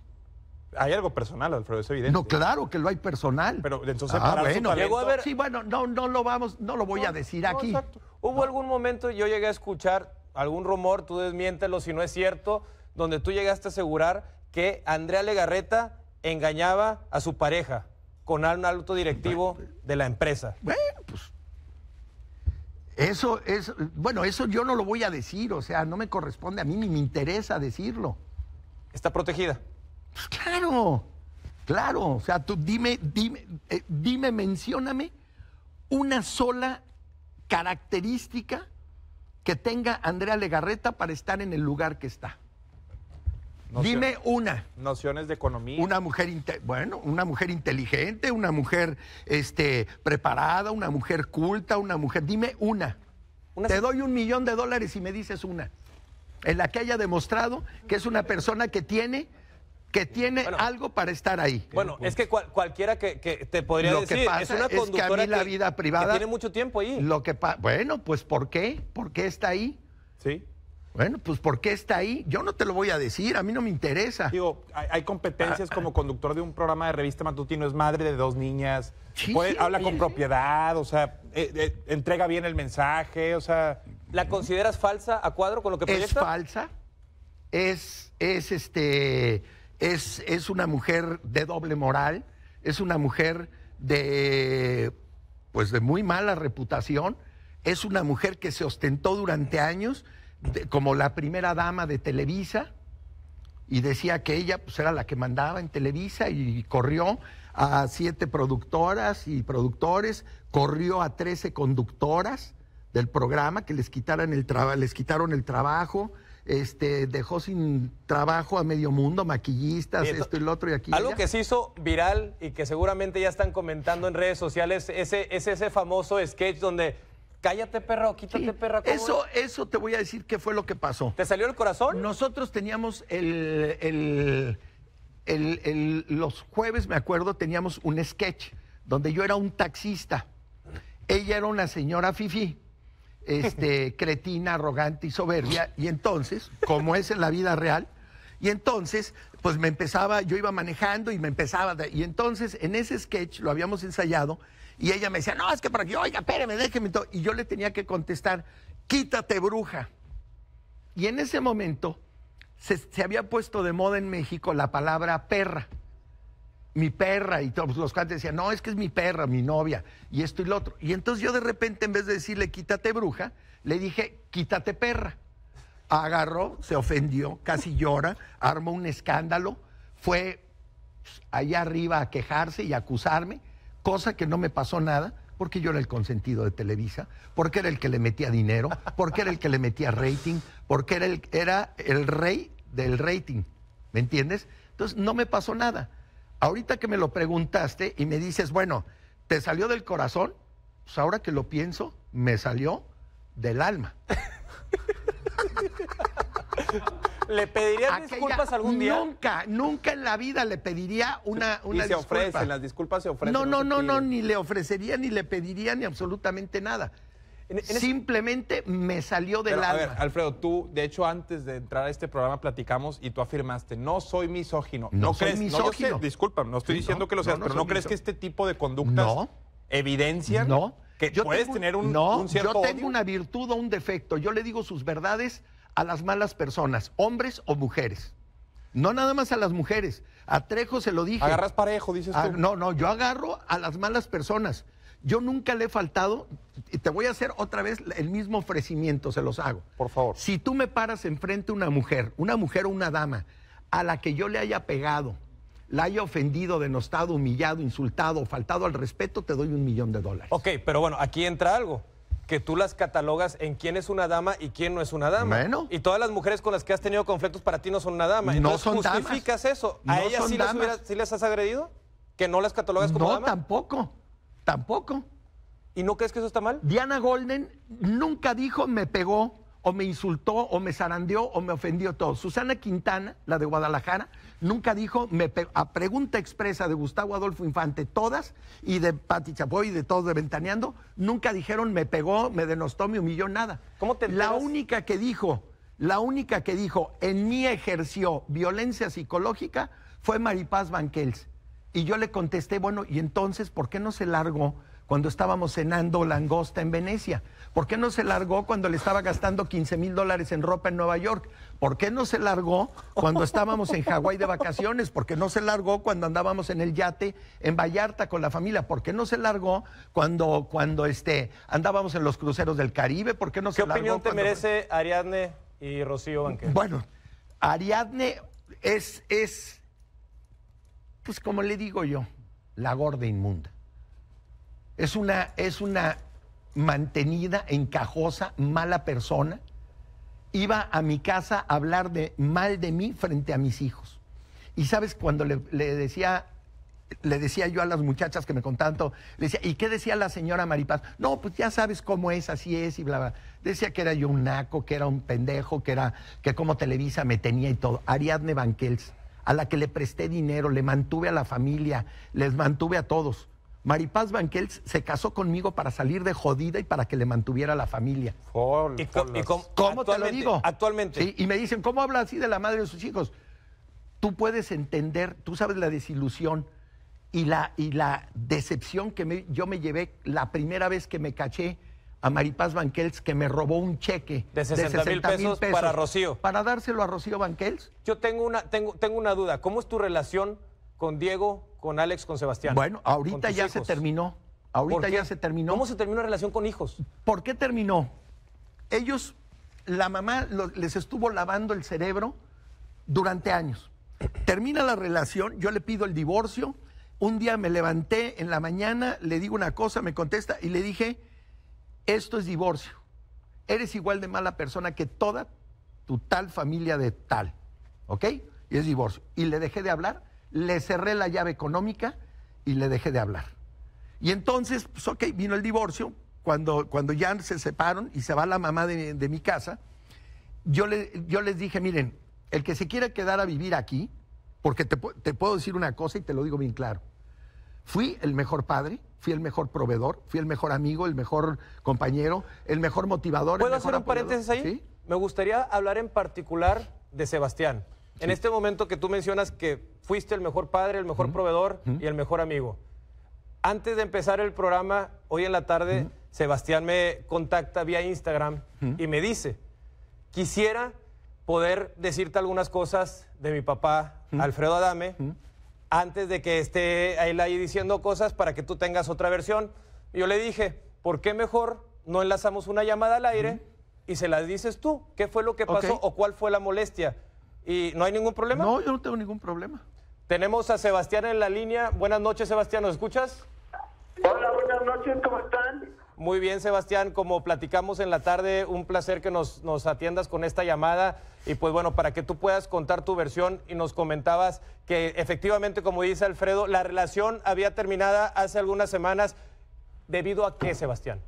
hay algo personal, Alfredo, es evidente. No, claro que lo hay personal. Pero entonces ah, bueno. talento- Llegó a ver- Sí, bueno, no, no lo vamos, no lo voy a decir No, aquí. exacto. Hubo algún momento, yo llegué a escuchar algún rumor, tú desmiéntelo si no es cierto, donde tú llegaste a asegurar que Andrea Legarreta engañaba a su pareja con un alto directivo de la empresa. Bueno, pues. Eso es, bueno, eso yo no lo voy a decir, o sea, no me corresponde a mí ni me interesa decirlo. Está protegida. Pues claro, claro. O sea, tú dime, dime, eh, dime, mencióname una sola característica que tenga Andrea Legarreta para estar en el lugar que está. Dime una. Nociones de economía. Una mujer, bueno, una mujer inteligente, una mujer este, preparada, una mujer culta, una mujer. Dime una. Una Te doy un millón de dólares y me dices una. En la que haya demostrado que es una persona que tiene, que tiene Bueno. algo para estar ahí. Bueno, es que cual- cualquiera que, que te podría Lo que decir, pasa es una es que a mí conductora la vida privada- que tiene mucho tiempo ahí. Lo que bueno, pues ¿por qué? ¿Por qué está ahí? Sí. Bueno, pues ¿por qué está ahí? Yo no te lo voy a decir, a mí no me interesa. Digo, hay, hay competencias Ah, como conductor de un programa de revista matutino, es madre de dos niñas, Sí, puede- sí, habla con sí. propiedad, o sea, eh, eh, entrega bien el mensaje, o sea, ¿La consideras falsa a cuadro con lo que es proyecta? falsa, es, es, este, es, es una mujer de doble moral, es una mujer de, pues de muy mala reputación, es una mujer que se ostentó durante años de- como la primera dama de Televisa y decía que ella pues, era la que mandaba en Televisa y corrió a siete productoras y productores, corrió a 13 conductoras del programa que les quitaran el les quitaron el trabajo, este, dejó sin trabajo a medio mundo, maquillistas, Y esto y lo otro y aquí. Algo que se hizo viral y que seguramente ya están comentando en redes sociales ese, es ese famoso sketch donde cállate perra o quítate Sí, perra. ¿cómo eso, es? eso te voy a decir qué fue lo que pasó. ¿Te salió el corazón? Nosotros teníamos el, el- el- el- los jueves, me acuerdo, teníamos un sketch donde yo era un taxista. Ella era una señora fifí, este, cretina, arrogante y soberbia. Y entonces, como es en la vida real, y entonces, pues me empezaba, yo iba manejando y me empezaba, y entonces en ese sketch lo habíamos ensayado y ella me decía, no, es que por aquí, oiga, espéreme, déjeme. to-". Y yo le tenía que contestar, quítate bruja. Y en ese momento se, se había puesto de moda en México la palabra perra. Mi perra, y todos los cuates decían, no, es que es mi perra, mi novia, y esto y lo otro. Y entonces yo de repente, en vez de decirle quítate bruja, le dije, quítate perra. Agarró, se ofendió, casi llora, armó un escándalo, fue pues, allá arriba a quejarse y a acusarme, cosa que no me pasó nada, porque yo era el consentido de Televisa, porque era el que le metía dinero, porque era el que le metía rating, porque era el, era el rey del rating, ¿me entiendes? Entonces no me pasó nada. Ahorita que me lo preguntaste y me dices, bueno, ¿te salió del corazón? Pues ahora que lo pienso, me salió del alma. ¿Le pedirías Aquella- disculpas algún día? Nunca, nunca en la vida le pediría una, una y se disculpa. ofrecen, las disculpas se ofrecen. No, no, no, no, ni le ofrecería, ni le pediría, ni absolutamente nada. En- en ese- Simplemente me salió del Pero, a ver, Alfredo, tú, de hecho, antes de entrar a este programa platicamos y tú afirmaste, no soy misógino. No No, soy crees, no, sé, misógino. disculpa, no estoy Sí, diciendo no, que lo seas, no, no pero ¿no crees que este tipo de conductas No. evidencian no, que yo puedes tengo- tener un, no, un cierto yo tengo odio? una virtud o un defecto. Yo le digo sus verdades a las malas personas, hombres o mujeres. No nada más a las mujeres. A Trejo se lo dije. Agarras parejo, dices Ah, tú. no, no, yo agarro a las malas personas. Yo nunca le he faltado, y te voy a hacer otra vez el mismo ofrecimiento, se los hago. Por favor. Si tú me paras enfrente a una mujer, una mujer o una dama, a la que yo le haya pegado, la haya ofendido, denostado, humillado, insultado, faltado al respeto, te doy un millón de dólares. Ok, pero bueno, aquí entra algo. Que tú las catalogas en quién es una dama y quién no es una dama. Bueno. Y todas las mujeres con las que has tenido conflictos para ti no son una dama. No Entonces son damas. justificas eso. ¿A No ellas son sí damas. sí les has agredido? ¿Que no las catalogas como no, dama? tampoco, tampoco. ¿Y no crees que eso está mal? Diana Golden nunca dijo me pegó o me insultó o me zarandeó o me ofendió todo. Susana Quintana, la de Guadalajara, nunca dijo me. A pregunta expresa de Gustavo Adolfo Infante, todas, y de Pati Chapoy y de todos de Ventaneando, nunca dijeron me pegó, me denostó, me humilló, nada. ¿Cómo te La única que dijo, la única que dijo en mí ejerció violencia psicológica fue Maripaz Banquels. Y yo le contesté, bueno, ¿y entonces por qué no se largó cuando estábamos cenando langosta en Venecia? ¿Por qué no se largó cuando le estaba gastando 15 mil dólares en ropa en Nueva York? ¿Por qué no se largó cuando estábamos en Hawái de vacaciones? ¿Por qué no se largó cuando andábamos en el yate en Vallarta con la familia? ¿Por qué no se largó cuando, cuando este, andábamos en los cruceros del Caribe? ¿Por qué no ¿Qué se largó opinión te cuando- merece Ariadne y Rocío Banquet? bueno, Ariadne es, es, pues como le digo yo, la gorda inmunda. Es una, es una mantenida, encajosa, mala persona. Iba a mi casa a hablar de mal de mí frente a mis hijos. Y sabes, cuando le, decía, le decía yo a las muchachas que me contaban decía, ¿y qué decía la señora Maripaz? No, pues ya sabes cómo es, así es, y bla, bla. Decía que era yo un naco, que era un pendejo, que era, que como Televisa me tenía y todo. Ariadne Banquels, a la que le presté dinero, le mantuve a la familia, les mantuve a todos. Maripaz Banquels se casó conmigo para salir de jodida y para que le mantuviera la familia. ¿Y, co- y com- ¿Cómo te lo digo? Actualmente. Sí, y me dicen, ¿cómo habla así de la madre de sus hijos? Tú puedes entender, tú sabes la desilusión y la, y la decepción que me- yo me llevé la primera vez que me caché a Maripaz Banquels, que me robó un cheque De 60,000 pesos para Rocío. Para dárselo a Rocío Banquels. Yo tengo una, tengo, tengo una duda. ¿Cómo es tu relación con Diego, con Alex, con Sebastián? Bueno, ahorita ya se terminó. ¿Por Ahorita ya se terminó. ¿Cómo se termina una relación con hijos? ¿Por qué terminó? Ellos, la mamá lo- les estuvo lavando el cerebro durante años. Termina la relación, yo le pido el divorcio. Un día me levanté en la mañana, le digo una cosa, me contesta y le dije, esto es divorcio. Eres igual de mala persona que toda tu tal familia de tal. ¿Ok? Y es divorcio. Y le dejé de hablar, le cerré la llave económica y le dejé de hablar. Y entonces, pues ok, vino el divorcio. Cuando, cuando ya se separan y se va la mamá de, de mi casa, yo, le- yo les dije, miren, el que se quiera quedar a vivir aquí, porque te, pu- te puedo decir una cosa y te lo digo bien claro. Fui el mejor padre, fui el mejor proveedor, fui el mejor amigo, el mejor compañero, el mejor motivador. el ¿Puedo mejor hacer un apoyador. paréntesis ahí? ¿Sí? Me gustaría hablar en particular de Sebastián. En este momento que tú mencionas que fuiste el mejor padre, el mejor proveedor y el mejor amigo. Antes de empezar el programa, hoy en la tarde, Sebastián me contacta vía Instagram y me dice, quisiera poder decirte algunas cosas de mi papá, Alfredo Adame, antes de que esté él ahí diciendo cosas para que tú tengas otra versión. Yo le dije, ¿por qué mejor no enlazamos una llamada al aire y se las dices tú? ¿Qué fue lo que pasó o cuál fue la molestia? ¿Y no hay ningún problema? No, yo no tengo ningún problema. Tenemos a Sebastián en la línea. Buenas noches, Sebastián, ¿nos escuchas? Hola, buenas noches, ¿cómo están? Muy bien, Sebastián, como platicamos en la tarde, un placer que nos, nos atiendas con esta llamada y pues bueno, para que tú puedas contar tu versión y nos comentabas que efectivamente, como dice Alfredo, la relación había terminado hace algunas semanas. ¿Debido a qué, Sebastián?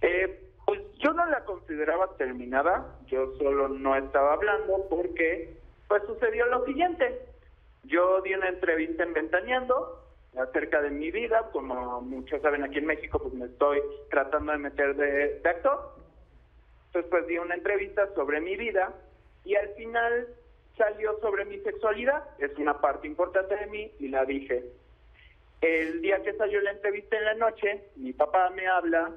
Eh, pues yo no la consideraba terminada, yo solo no estaba hablando porque pues sucedió lo siguiente. Yo di una entrevista en Ventaneando acerca de mi vida, como muchos saben aquí en México, pues me estoy tratando de meter de, de actor. Entonces pues di una entrevista sobre mi vida y al final salió sobre mi sexualidad, es una parte importante de mí y la dije. El día que salió la entrevista en la noche, mi papá me habla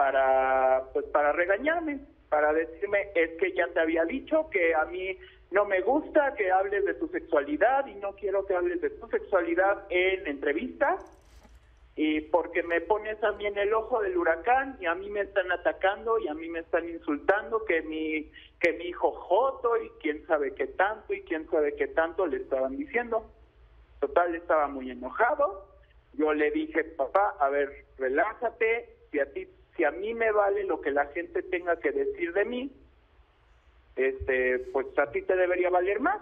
para pues para regañarme, para decirme es que ya te había dicho que a mí no me gusta que hables de tu sexualidad y no quiero que hables de tu sexualidad en entrevistas y porque me pones a mí en el ojo del huracán y a mí me están atacando y a mí me están insultando que mi que mi hijo joto y quién sabe qué tanto y quién sabe qué tanto le estaban diciendo. Total, estaba muy enojado. Yo le dije, papá, a ver, relájate. Si a ti, si a mí me vale lo que la gente tenga que decir de mí, este, pues a ti te debería valer más.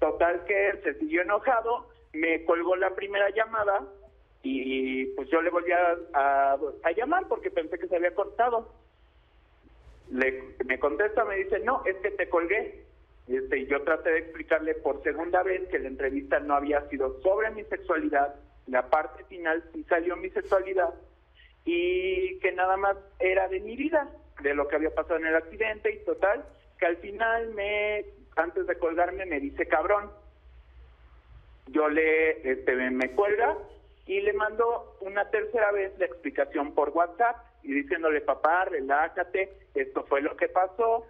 Total que se siguió enojado, me colgó la primera llamada y pues yo le volví a, a- a llamar porque pensé que se había cortado. Le, me contesta, me dice, no, es que te colgué. Este, y yo traté de explicarle por segunda vez que la entrevista no había sido sobre mi sexualidad, la parte final sí salió mi sexualidad y que nada más era de mi vida, de lo que había pasado en el accidente y total, que al final me, antes de colgarme me dice cabrón. Yo le, este, me, cuelga y le mando una tercera vez la explicación por WhatsApp y diciéndole, papá, relájate, esto fue lo que pasó,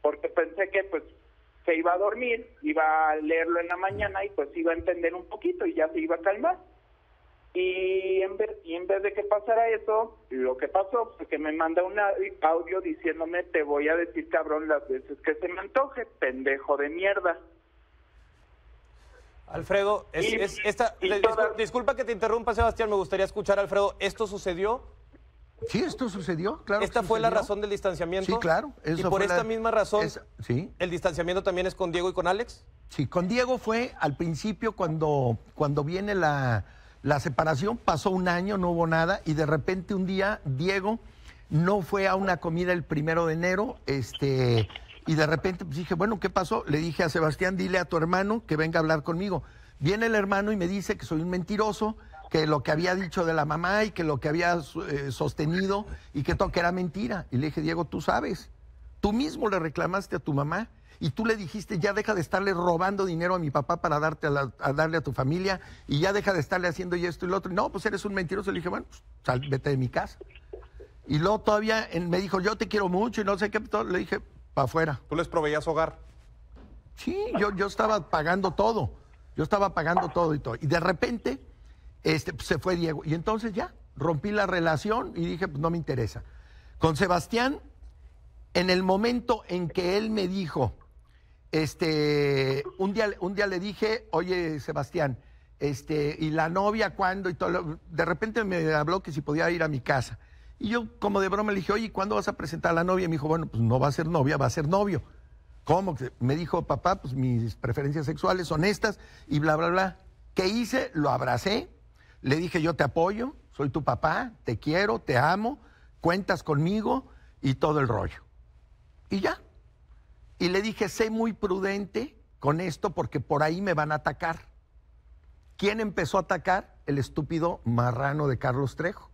porque pensé que pues se iba a dormir, iba a leerlo en la mañana y pues iba a entender un poquito y ya se iba a calmar. Y en, vez, y en vez de que pasara eso, lo que pasó fue que me manda un audio diciéndome, te voy a decir cabrón las veces que se me antoje, pendejo de mierda. Alfredo, es- Y- es- esta- y disculpa que te interrumpa, Sebastián, me gustaría escuchar, Alfredo, ¿esto sucedió? Sí, esto sucedió, claro. que ¿Esta fue la razón del distanciamiento? Sí, claro. y por fue esta la- misma razón, esa- sí, ¿el distanciamiento también es con Diego y con Alex? sí. Con Diego fue al principio cuando, cuando viene la, la separación, pasó un año, no hubo nada, y de repente un día Diego no fue a una comida el primero de enero, este, y de repente pues, dije, bueno, ¿qué pasó? Le dije a Sebastián, dile a tu hermano que venga a hablar conmigo. Viene el hermano y me dice que soy un mentiroso, que lo que había dicho de la mamá y que lo que había eh, sostenido y que todo que era mentira. Y le dije, Diego, tú sabes, tú mismo le reclamaste a tu mamá y tú le dijiste, ya deja de estarle robando dinero a mi papá para darte a, la- a darle a tu familia y ya deja de estarle haciendo y esto y lo otro. Y no, pues eres un mentiroso. Le dije, bueno, pues, sal, vete de mi casa. Y luego todavía en- me dijo, yo te quiero mucho y no sé qué. todo. Le dije, para afuera. Tú les proveías hogar. Sí, yo, yo estaba pagando todo. Yo estaba pagando todo y todo. Y de repente este, pues, se fue Diego. Y entonces ya, rompí la relación y dije, pues no me interesa. Con Sebastián, en el momento en que él me dijo, este, un día, un día le dije, oye, Sebastián, este, y la novia cuándo y todo, de repente me habló que si podía ir a mi casa. Y yo, como de broma, le dije, oye, ¿cuándo vas a presentar a la novia? Y me dijo, bueno, pues no va a ser novia, va a ser novio. ¿Cómo? Me dijo, papá, pues mis preferencias sexuales son estas y bla, bla, bla. ¿Qué hice? Lo abracé, le dije, yo te apoyo, soy tu papá, te quiero, te amo, cuentas conmigo y todo el rollo. Y ya. Y le dije, sé muy prudente con esto porque por ahí me van a atacar. ¿Quién empezó a atacar? El estúpido marrano de Carlos Trejo.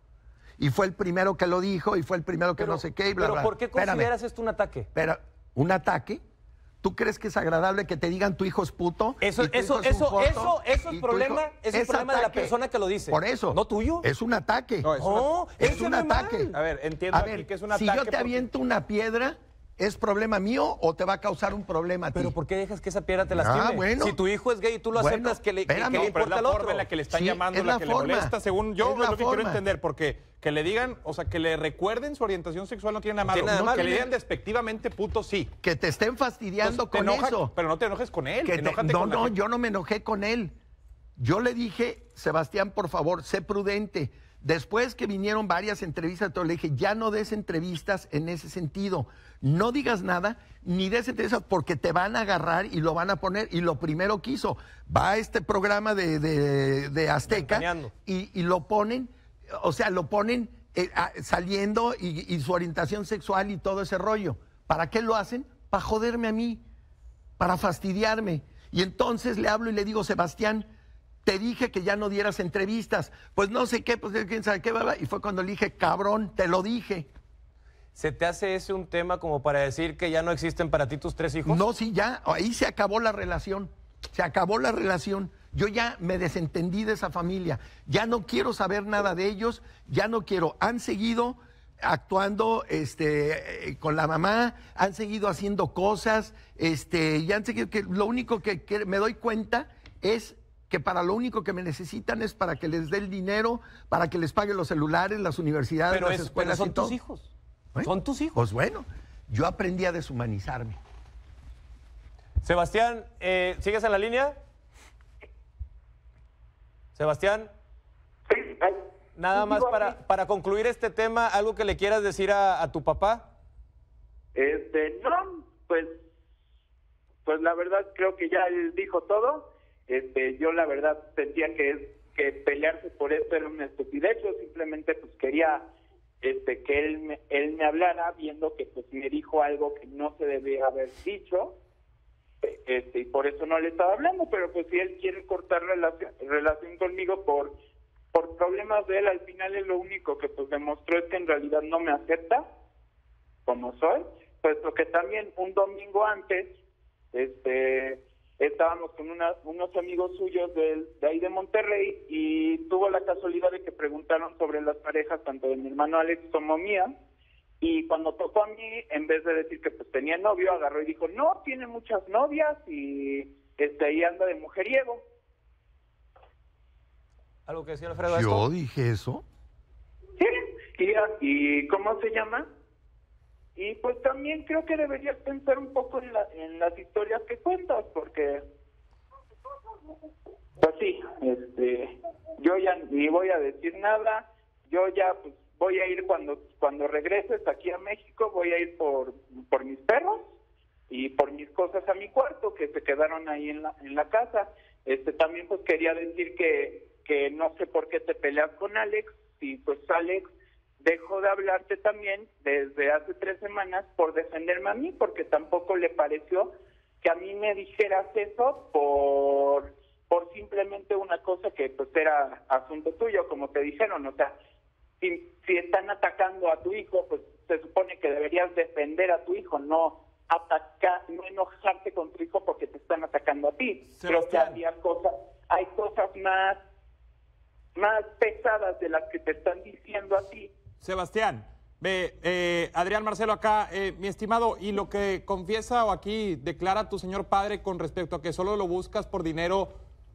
Y fue el primero que lo dijo y fue el primero que no sé qué y bla, pero bla. ¿por qué consideras esto un ataque? Pero, ¿un ataque? ¿Tú crees que es agradable que te digan tu hijo es puto? Eso, y tu eso, hijo es eso, eso, eso es problema, hijo- es el problema de la persona que lo dice. Por eso. ¿No tuyo? Es un ataque. No, es una- un mal. ataque. A ver, entiendo A aquí ver, que es un si ataque. yo te porque- aviento una piedra, ¿es problema mío o te va a causar un problema a ti? Pero ¿por qué dejas que esa piedra te Ah, lastime? bueno. Si tu hijo es gay y tú lo Bueno, aceptas, que le, espérame, que le no, pero es importa la al otro? forma en la que le están Sí, llamando es la, la que forma. le molesta, según yo, Es lo que quiero entender, porque que le digan, o sea, que le recuerden su orientación sexual no tiene nada malo. tiene nada No, malo. que le digan despectivamente puto, sí. Que te estén fastidiando Entonces, con enoja- eso. Pero no te enojes con él. Que te- no, no, yo no me enojé con él. Yo le dije, Sebastián, por favor, sé prudente. Después que vinieron varias entrevistas, todo, le dije, ya no des entrevistas en ese sentido. No digas nada, ni des entrevistas porque te van a agarrar y lo van a poner. Y lo primero que hizo, va a este programa de, de- de Azteca y, y lo ponen, o sea, lo ponen eh, a- saliendo y, y su orientación sexual y todo ese rollo. ¿Para qué lo hacen? Para joderme a mí para fastidiarme. Y entonces le hablo y le digo, Sebastián, te dije que ya no dieras entrevistas. Pues no sé qué, pues quién sabe qué, bla, bla. Y fue cuando le dije, cabrón, te lo dije. ¿Se te hace ese un tema como para decir que ya no existen para ti tus tres hijos? No, sí, ya, ahí se acabó la relación. Se acabó la relación. Yo ya me desentendí de esa familia. Ya no quiero saber nada de ellos. Ya no quiero. Han seguido actuando este, eh, con la mamá, han seguido haciendo cosas, este, y han seguido que lo único que, que me doy cuenta es que para lo único que me necesitan es para que les dé el dinero, para que les pague los celulares, las universidades, pero, las es- pero escuelas son y todo. tus hijos. ¿Eh? Son tus hijos. Pues bueno, yo aprendí a deshumanizarme. Sebastián, eh, ¿sigues en la línea? Sebastián, Sí, ay, nada sí, más para, para concluir este tema, algo que le quieras decir a, a tu papá. Este, no, pues, pues la verdad creo que ya él dijo todo. Este, yo la verdad sentía que que pelearse por esto era una estupidez. Yo simplemente pues quería este que él me, él me hablara viendo que pues me dijo algo que no se debía haber dicho este y por eso no le estaba hablando pero pues si él quiere cortar relación, relación conmigo por por problemas de él al final es lo único que pues demostró es que en realidad no me acepta como soy puesto que también un domingo antes este estábamos con unos amigos suyos de, de, ahí de Monterrey y tuvo la casualidad de que preguntaron sobre las parejas tanto de mi hermano Alex como mía. Y cuando tocó a mí en vez de decir que pues tenía novio agarró y dijo no tiene muchas novias y este ahí anda de mujeriego algo que decía Alfredo yo dije eso sí y, y cómo se llama y pues también creo que deberías pensar un poco en, la, en las historias que cuentas, porque, pues sí, este, yo ya ni voy a decir nada, yo ya pues voy a ir cuando cuando regreses aquí a México, voy a ir por, por mis perros y por mis cosas a mi cuarto que se quedaron ahí en la, en la casa. Este también pues quería decir que, que no sé por qué te peleas con Alex, y pues Alex dejó de hablarte también desde hace tres semanas por defenderme a mí, porque tampoco le pareció que a mí me dijeras eso por por simplemente una cosa que pues era asunto tuyo, como te dijeron, o sea, si, si están atacando a tu hijo, pues se supone que deberías defender a tu hijo, no atacar, no enojarte con tu hijo porque te están atacando a ti. Creo que había cosas, hay cosas más más pesadas de las que te están diciendo a ti Sebastián, ve, eh, Adrián Marcelo acá, eh, mi estimado, y lo que confiesa o aquí declara tu señor padre con respecto a que solo lo buscas por dinero,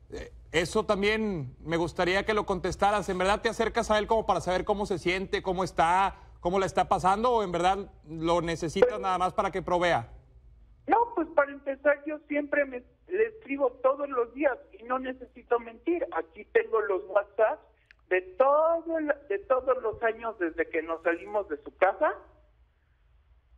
eh, eso también me gustaría que lo contestaras. ¿En verdad te acercas a él como para saber cómo se siente, cómo está, cómo le está pasando o en verdad lo necesitas nada más para que provea? No, pues para empezar yo siempre me, le escribo todos los días y no necesito mentir. Aquí tengo los WhatsApp de todo de todos los años desde que nos salimos de su casa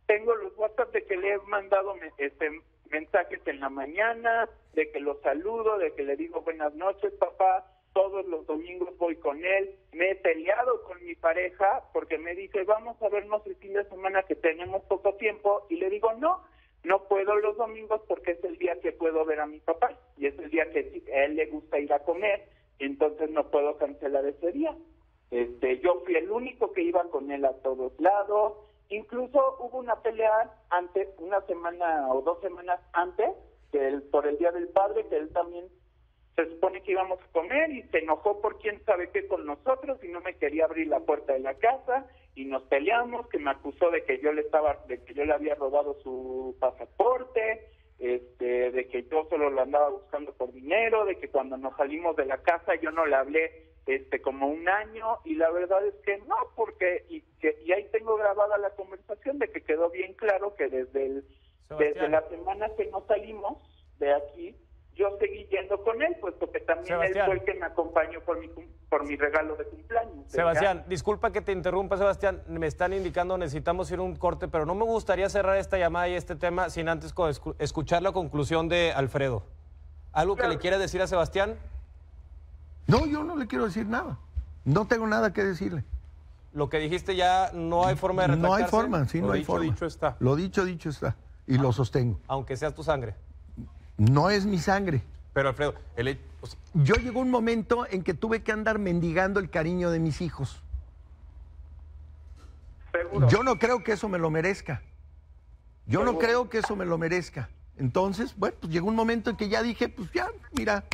tengo los WhatsApp de que le he mandado este mensajes en la mañana de que lo saludo de que le digo buenas noches papá todos los domingos voy con él me he peleado con mi pareja porque me dice vamos a vernos el fin de semana que tenemos poco tiempo y le digo no no puedo los domingos porque es el día que puedo ver a mi papá y es el día que a él le gusta ir a comer entonces no puedo cancelar ese día. Este, yo fui el único que iba con él a todos lados. Incluso hubo una pelea antes, una semana o dos semanas antes, que por el Día del Padre, que él también se supone que íbamos a comer y se enojó por quién sabe qué con nosotros y no me quería abrir la puerta de la casa y nos peleamos, que me acusó de que yo le estaba, de que yo le había robado su pasaporte, este, de que yo solo lo andaba buscando por dinero, de que cuando nos salimos de la casa yo no le hablé este como un año y la verdad es que no, porque y, que, y ahí tengo grabada la conversación de que quedó bien claro que desde el, desde la semana que no salimos de aquí yo seguí yendo con él, puesto que también él fue el que me acompañó por mi, por mi regalo de cumpleaños. Sebastián, disculpa que te interrumpa, Sebastián. Me están indicando necesitamos ir a un corte, pero no me gustaría cerrar esta llamada y este tema sin antes escuchar la conclusión de Alfredo. ¿Algo que le quiera decir a Sebastián? No, yo no le quiero decir nada. No tengo nada que decirle. Lo que dijiste ya no hay forma de retractarse. No hay forma, sí, no hay dicho, forma. dicho está. Lo dicho, dicho está. Y lo sostengo. Aunque seas tu sangre. No es mi sangre. Pero Alfredo, el, yo llegó un momento en que tuve que andar mendigando el cariño de mis hijos. Seguro. Yo no creo que eso me lo merezca. Yo no creo que eso me lo merezca. Entonces, bueno, pues llegó un momento en que ya dije, pues ya, mira,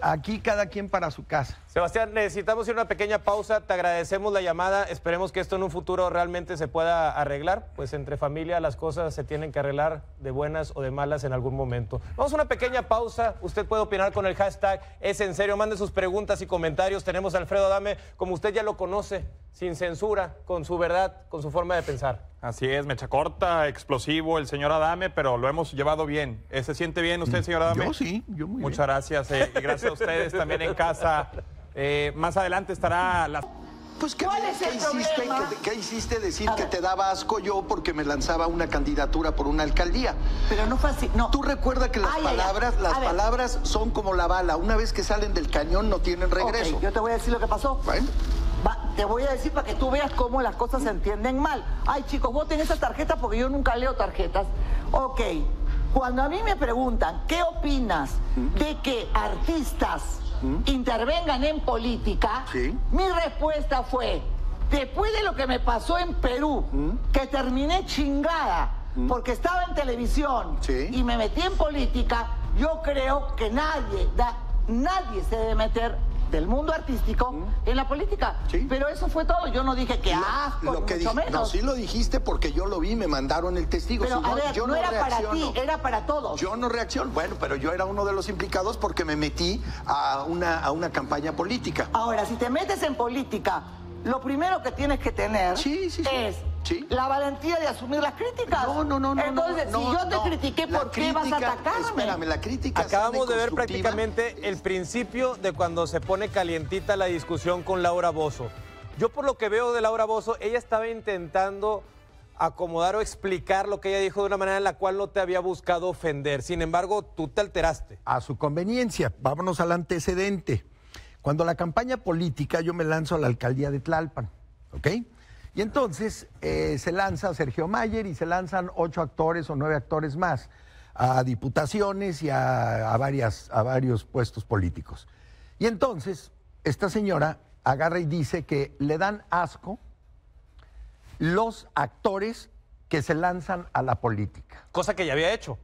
Aquí cada quien para su casa. Sebastián, necesitamos ir a una pequeña pausa. Te agradecemos la llamada. Esperemos que esto en un futuro realmente se pueda arreglar. Pues entre familia las cosas se tienen que arreglar de buenas o de malas en algún momento. Vamos a una pequeña pausa. Usted puede opinar con el hashtag Es en serio. Mande sus preguntas y comentarios. Tenemos a Alfredo Adame, como usted ya lo conoce, sin censura, con su verdad, con su forma de pensar. Así es, mecha corta, explosivo el señor Adame, pero lo hemos llevado bien. ¿Eh, ¿Se siente bien usted, señor Adame? Yo sí, yo muy Muchas gracias. eh, y gracias a ustedes también en casa. Eh, más adelante estará la... Pues, ¿qué, ¿Cuál qué el hiciste, problema? ¿Qué, qué hiciste decir A que te daba asco yo porque me lanzaba una candidatura por una alcaldía? Pero no fue así, no. Tú recuerda que las Ay, ay, ay. palabras, las palabras son como la bala. Una vez que salen del cañón no tienen regreso. Yo te voy a decir lo que pasó. Bueno. Te voy a decir para que tú veas cómo las cosas se entienden mal. Ay, chicos, voten esa tarjeta porque yo nunca leo tarjetas. Ok, cuando a mí me preguntan qué opinas de que artistas intervengan en política, Sí. mi respuesta fue, después de lo que me pasó en Perú, que terminé chingada porque estaba en televisión Sí. y me metí en política, yo creo que nadie, da- nadie se debe meter del mundo artístico en la política. Sí. Pero eso fue todo. Yo no dije que asco, Lo que mucho dij- menos. no, sí lo dijiste porque yo lo vi, me mandaron el testigo. pero Si a ver, yo no, era para ti, era para todos. Yo no reacciono. Bueno, pero yo era uno de los implicados porque me metí a una, a una campaña política. Ahora, si te metes en política, lo primero que tienes que tener Sí, sí, sí. es Sí. la valentía de asumir las críticas. No, no, no, no. Entonces, no, si yo te no. critiqué, La ¿por qué vas a crítica- atacarme? Espérame, la crítica Acabamos de ver prácticamente el principio de cuando se pone calientita la discusión con Laura Bozo. Yo por lo que veo de Laura Bozo, ella estaba intentando acomodar o explicar lo que ella dijo de una manera en la cual no te había buscado ofender. Sin embargo, tú te alteraste. a su conveniencia. Vámonos al antecedente. Cuando la campaña política, yo me lanzo a la alcaldía de Tlalpan, ¿ok? Y entonces eh, se lanza Sergio Mayer y se lanzan ocho actores o nueve actores más a diputaciones y a, a varias, a varios puestos políticos. Y entonces esta señora agarra y dice que le dan asco los actores que se lanzan a la política. Cosa que ya había hecho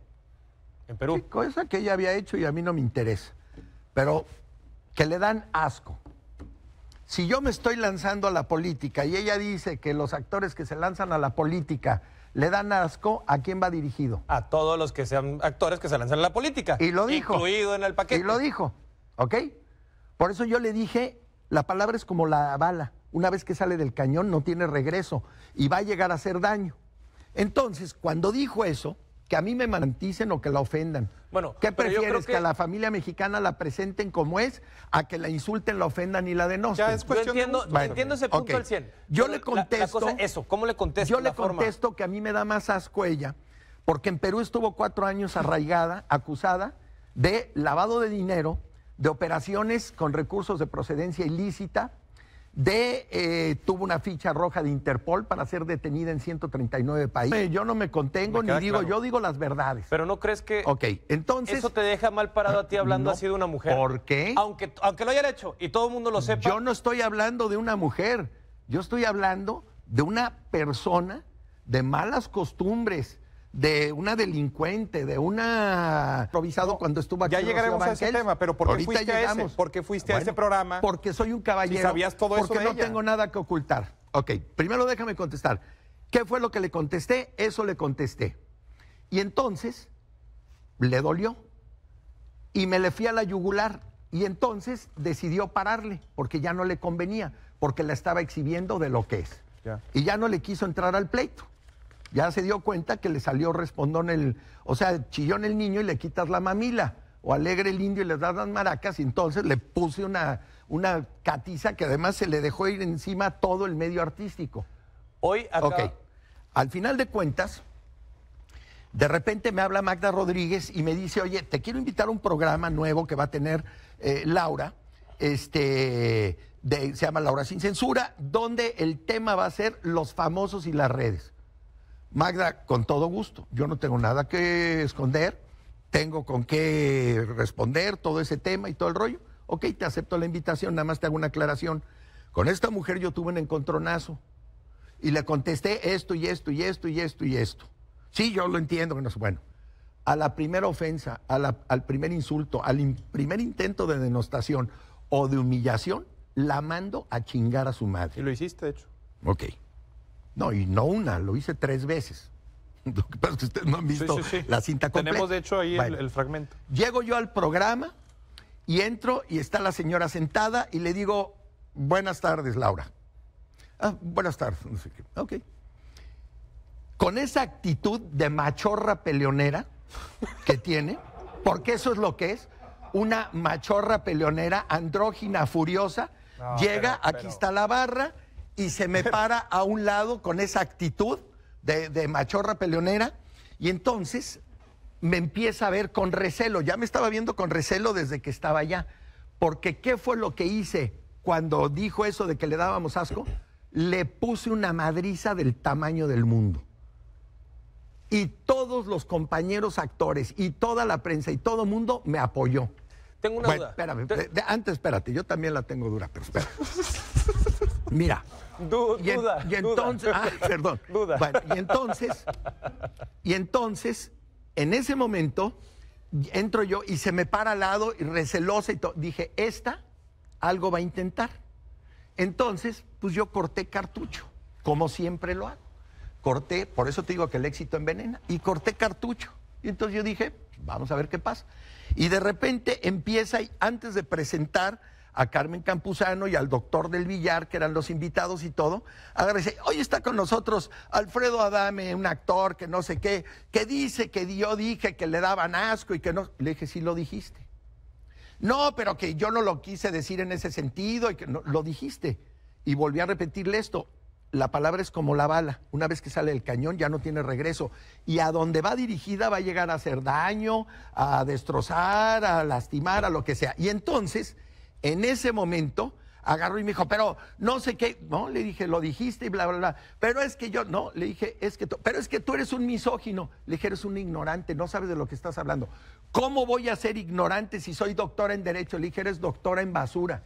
en Perú. Sí, cosa que ella había hecho y a mí no me interesa. Pero que le dan asco. Si yo me estoy lanzando a la política y ella dice que los actores que se lanzan a la política le dan asco, ¿a quién va dirigido? A todos los que sean actores que se lanzan en la política. Y lo dijo. Incluido en el paquete. Y lo dijo, ¿ok? Por eso yo le dije, la palabra es como la bala. Una vez que sale del cañón no tiene regreso y va a llegar a hacer daño. Entonces, cuando dijo eso, que a mí me manticen o que la ofendan. Bueno, ¿qué prefieres? Que... que- a la familia mexicana la presenten como es, a que la insulten, la ofendan y la denosten? Ya es Yo cuestión entiendo, gusto. yo entiendo ese punto al 100. Yo Pero le contesto. La, cosa, eso, ¿cómo le contesto? Yo le la forma? contesto que a mí me da más asco ella, porque en Perú estuvo cuatro años arraigada, acusada de lavado de dinero, de operaciones con recursos de procedencia ilícita, de eh, tuvo una ficha roja de Interpol para ser detenida en 139 países. Yo no me contengo Me ni digo, claro. yo digo las verdades. Pero no crees que ok, entonces eso te deja mal parado a ti hablando No. así de una mujer. ¿Por qué? Aunque, aunque lo hayan hecho y todo el mundo lo sepa. Yo no estoy hablando de una mujer, yo estoy hablando de una persona de malas costumbres, de una delincuente, de una improvisado cuando estuvo aquí. ya llegaremos a ese tema, pero ¿por qué Ahorita fuiste a ese? llegamos. ¿Por qué fuiste a ese programa? Porque soy un caballero. Si sabías todo eso porque de no ella. tengo nada que ocultar. Ok, primero déjame contestar. ¿Qué fue lo que le contesté? Eso le contesté. Y entonces le dolió y me le fui a la yugular y entonces decidió pararle porque ya no le convenía, porque la estaba exhibiendo de lo que es. Y ya no le quiso entrar al pleito. Ya se dio cuenta que le salió respondón el, o sea, chillón el niño y le quitas la mamila, o alegre el indio y le das las maracas, y entonces le puse una, una catiza que además se le dejó ir encima todo el medio artístico. Hoy acá. Ok. Al final de cuentas, de repente me habla Magda Rodríguez y me dice, oye, te quiero invitar a un programa nuevo que va a tener eh, Laura, este, de- se llama Laura sin censura, donde el tema va a ser los famosos y las redes. Magda, con todo gusto, yo no tengo nada que esconder, tengo con qué responder todo ese tema y todo el rollo. Ok, te acepto la invitación, nada más te hago una aclaración. Con esta mujer yo tuve un encontronazo y le contesté esto y esto y esto y esto y esto. Sí, yo lo entiendo. que no es- Bueno, a la primera ofensa, a la- al primer insulto, al in- primer intento de denostación o de humillación, la mando a chingar a su Y madre. lo hiciste, de hecho. Ok. No, y no una, lo hice tres veces. Lo que pasa es que ustedes no han visto Sí, sí, sí. la cinta completa. Tenemos, de hecho, ahí Bueno. el, fragmento. Llego yo al programa y entro y está la señora sentada y le digo, buenas tardes, Laura. Ah, buenas tardes, no sé qué. Ok. Con esa actitud de machorra peleonera que tiene, porque eso es lo que es, una machorra peleonera, andrógina, furiosa, llega, aquí está la barra y se me para a un lado con esa actitud de, de machorra peleonera y entonces me empieza a ver con recelo. Ya me estaba viendo con recelo desde que estaba allá. Porque ¿qué fue lo que hice cuando dijo eso de que le dábamos asco? Le puse una madriza del tamaño del mundo. Y todos los compañeros actores y toda la prensa y todo mundo me apoyó. Tengo una Bueno, duda. espérame, Te- antes espérate, yo también la tengo dura, pero espera. Mira. Du- Y, en- duda, y entonces, duda. ah, perdón. Duda. Bueno, y entonces, y entonces, en ese momento, entro yo y se me para al lado y recelosa y todo. Dije, esta algo va a intentar. Entonces, pues yo corté cartucho, como siempre lo hago. Corté, por eso te digo que el éxito envenena, y corté cartucho. Y entonces yo dije, vamos a ver qué pasa. Y de repente empieza, antes de presentar a Carmen Campuzano y al doctor del Villar, que eran los invitados y todo, dice, hoy está con nosotros Alfredo Adame, un actor que no sé qué, que dice que yo dije que le daban asco y que no. Le dije, sí lo dijiste. No, pero que yo no lo quise decir en ese sentido y que no, lo dijiste. Y volví a repetirle esto. La palabra es como la bala. Una vez que sale del cañón ya no tiene regreso. Y a donde va dirigida va a llegar a hacer daño, a destrozar, a lastimar, a lo que sea. Y entonces, en ese momento, agarró y me dijo, pero no sé qué. No, le dije, lo dijiste y bla, bla, bla. Pero es que yo, no, le dije, es que, pero es que tú eres un misógino. Le dije, eres un ignorante, no sabes de lo que estás hablando. ¿Cómo voy a ser ignorante si soy doctora en Derecho? Le dije, eres doctora en basura.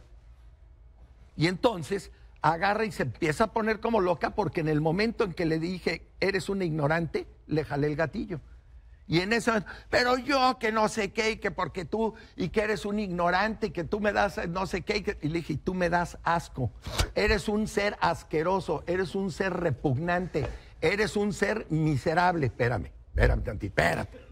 Y entonces agarra y se empieza a poner como loca porque en el momento en que le dije, eres un ignorante, le jalé el gatillo. Y en eso, pero yo que no sé qué, y que porque tú, y que eres un ignorante, y que tú me das no sé qué, y, que- y le dije, y tú me das asco. Eres un ser asqueroso, eres un ser repugnante, eres un ser miserable. Espérame, espérame tantito, espérate.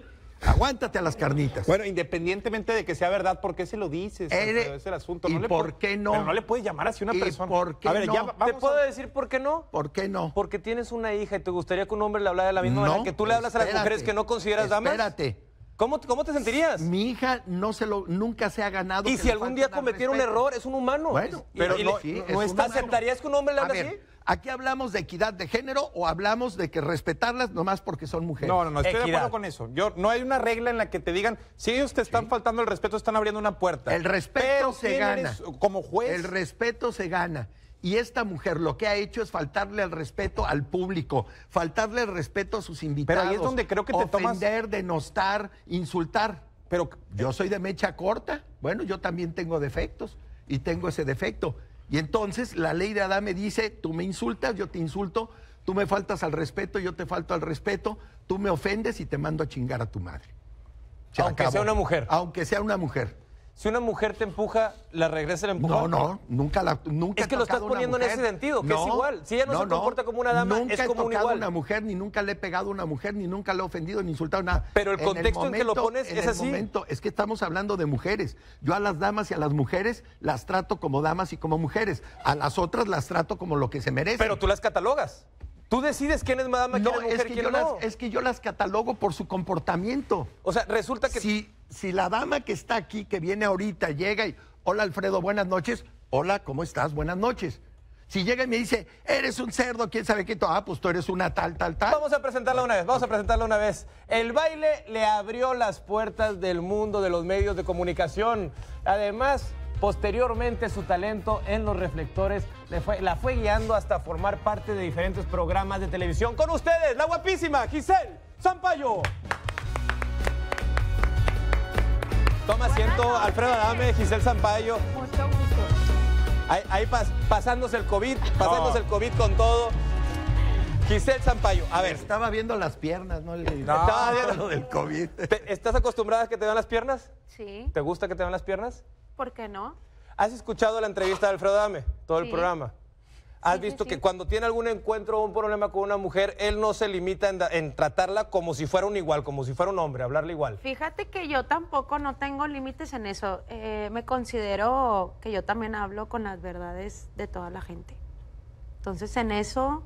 Aguántate a las carnitas. Bueno, independientemente de que sea verdad, ¿por qué se lo dices? Eres- Alfredo? es el asunto. ¿y le por qué no? Pero no le puedes llamar así a una ¿Y persona. por qué a ver, no? ya ¿Te ¿Te vamos puedo a- decir por qué no? ¿Por qué no? Porque tienes una hija y te gustaría que un hombre le hablara de la misma No, manera que tú le hablas a las mujeres que no consideras damas. Espérate. ¿Cómo, ¿Cómo te sentirías? Mi hija no se lo, nunca se ha ganado. Y si algún día cometiera un error, es un humano. Bueno, Es- pero y no, sí, no es está-. ¿Aceptarías que un hombre le hable así? Aquí hablamos de equidad de género o hablamos de que respetarlas nomás porque son mujeres. No, no, no, estoy de acuerdo con eso. Yo, no hay una regla en la que te digan, si ellos te están faltando el respeto, están abriendo una puerta. El respeto Pero se ¿quién gana. eres como juez. El respeto se gana. Y esta mujer lo que ha hecho es faltarle al respeto al público, faltarle el respeto a sus invitados. ahí es donde creo que te tomas- Ofender, denostar, insultar. Pero Yo soy de mecha corta. Bueno, yo también tengo defectos y tengo ese defecto. Y entonces la ley de Adame dice, tú me insultas, yo te insulto, tú me faltas al respeto, yo te falto al respeto, tú me ofendes y te mando a chingar a tu madre. Se Aunque sea una mujer. Aunque sea una mujer. Si una mujer te empuja, ¿la regresa el empujón? No, no, nunca la nunca Es he que lo estás poniendo en ese sentido, que es igual. Si ella no se comporta como una dama, nunca es he como un tocado igual. a una mujer, ni nunca le he pegado a una mujer, ni nunca le he ofendido, ni insultado nada. Pero el contexto en que lo pones en es el así. momento, es que estamos hablando de mujeres. Yo a las damas y a las mujeres las trato como damas y como mujeres. A las otras las trato como lo que se merecen. Pero tú las catalogas. Tú decides quién es madama, quién no, es mujer, es que, quién yo no. las, es que yo las catalogo por su comportamiento. O sea, resulta que Si, si la dama que está aquí, que viene ahorita, llega y, hola Alfredo, buenas noches, hola, ¿cómo estás? Buenas noches. Si llega y me dice, eres un cerdo, quién sabe qué, ah, pues tú eres una tal, tal, tal. Vamos a presentarla una vez, vamos a presentarla una vez. El baile le abrió las puertas del mundo de los medios de comunicación. Además, posteriormente su talento en los reflectores le fue- la fue guiando hasta formar parte de diferentes programas de televisión. Con ustedes, la guapísima Giselle Zampayo. Toma asiento, Alfredo Adame, Giselle Zampayo. Mucho gusto. Ahí, ahí pas- pasándose el COVID, pasándose el COVID con todo. Giselle Zampayo, a ver, Estaba viendo las piernas, ¿no? El- Estaba viendo- lo del COVID. ¿te- ¿estás acostumbrada a que te vean las piernas? Sí, ¿Te gusta que te vean las piernas? ¿por qué no? ¿Has escuchado la entrevista de Alfredo Dame? Todo el Sí. programa. ¿Has Sí, sí, visto sí. que cuando tiene algún encuentro o un problema con una mujer, él no se limita en, tratarla como si fuera un igual, como si fuera un hombre, hablarle igual? Fíjate que yo tampoco no tengo límites en eso. Eh, me considero que yo también hablo con las verdades de toda la gente. Entonces, en eso...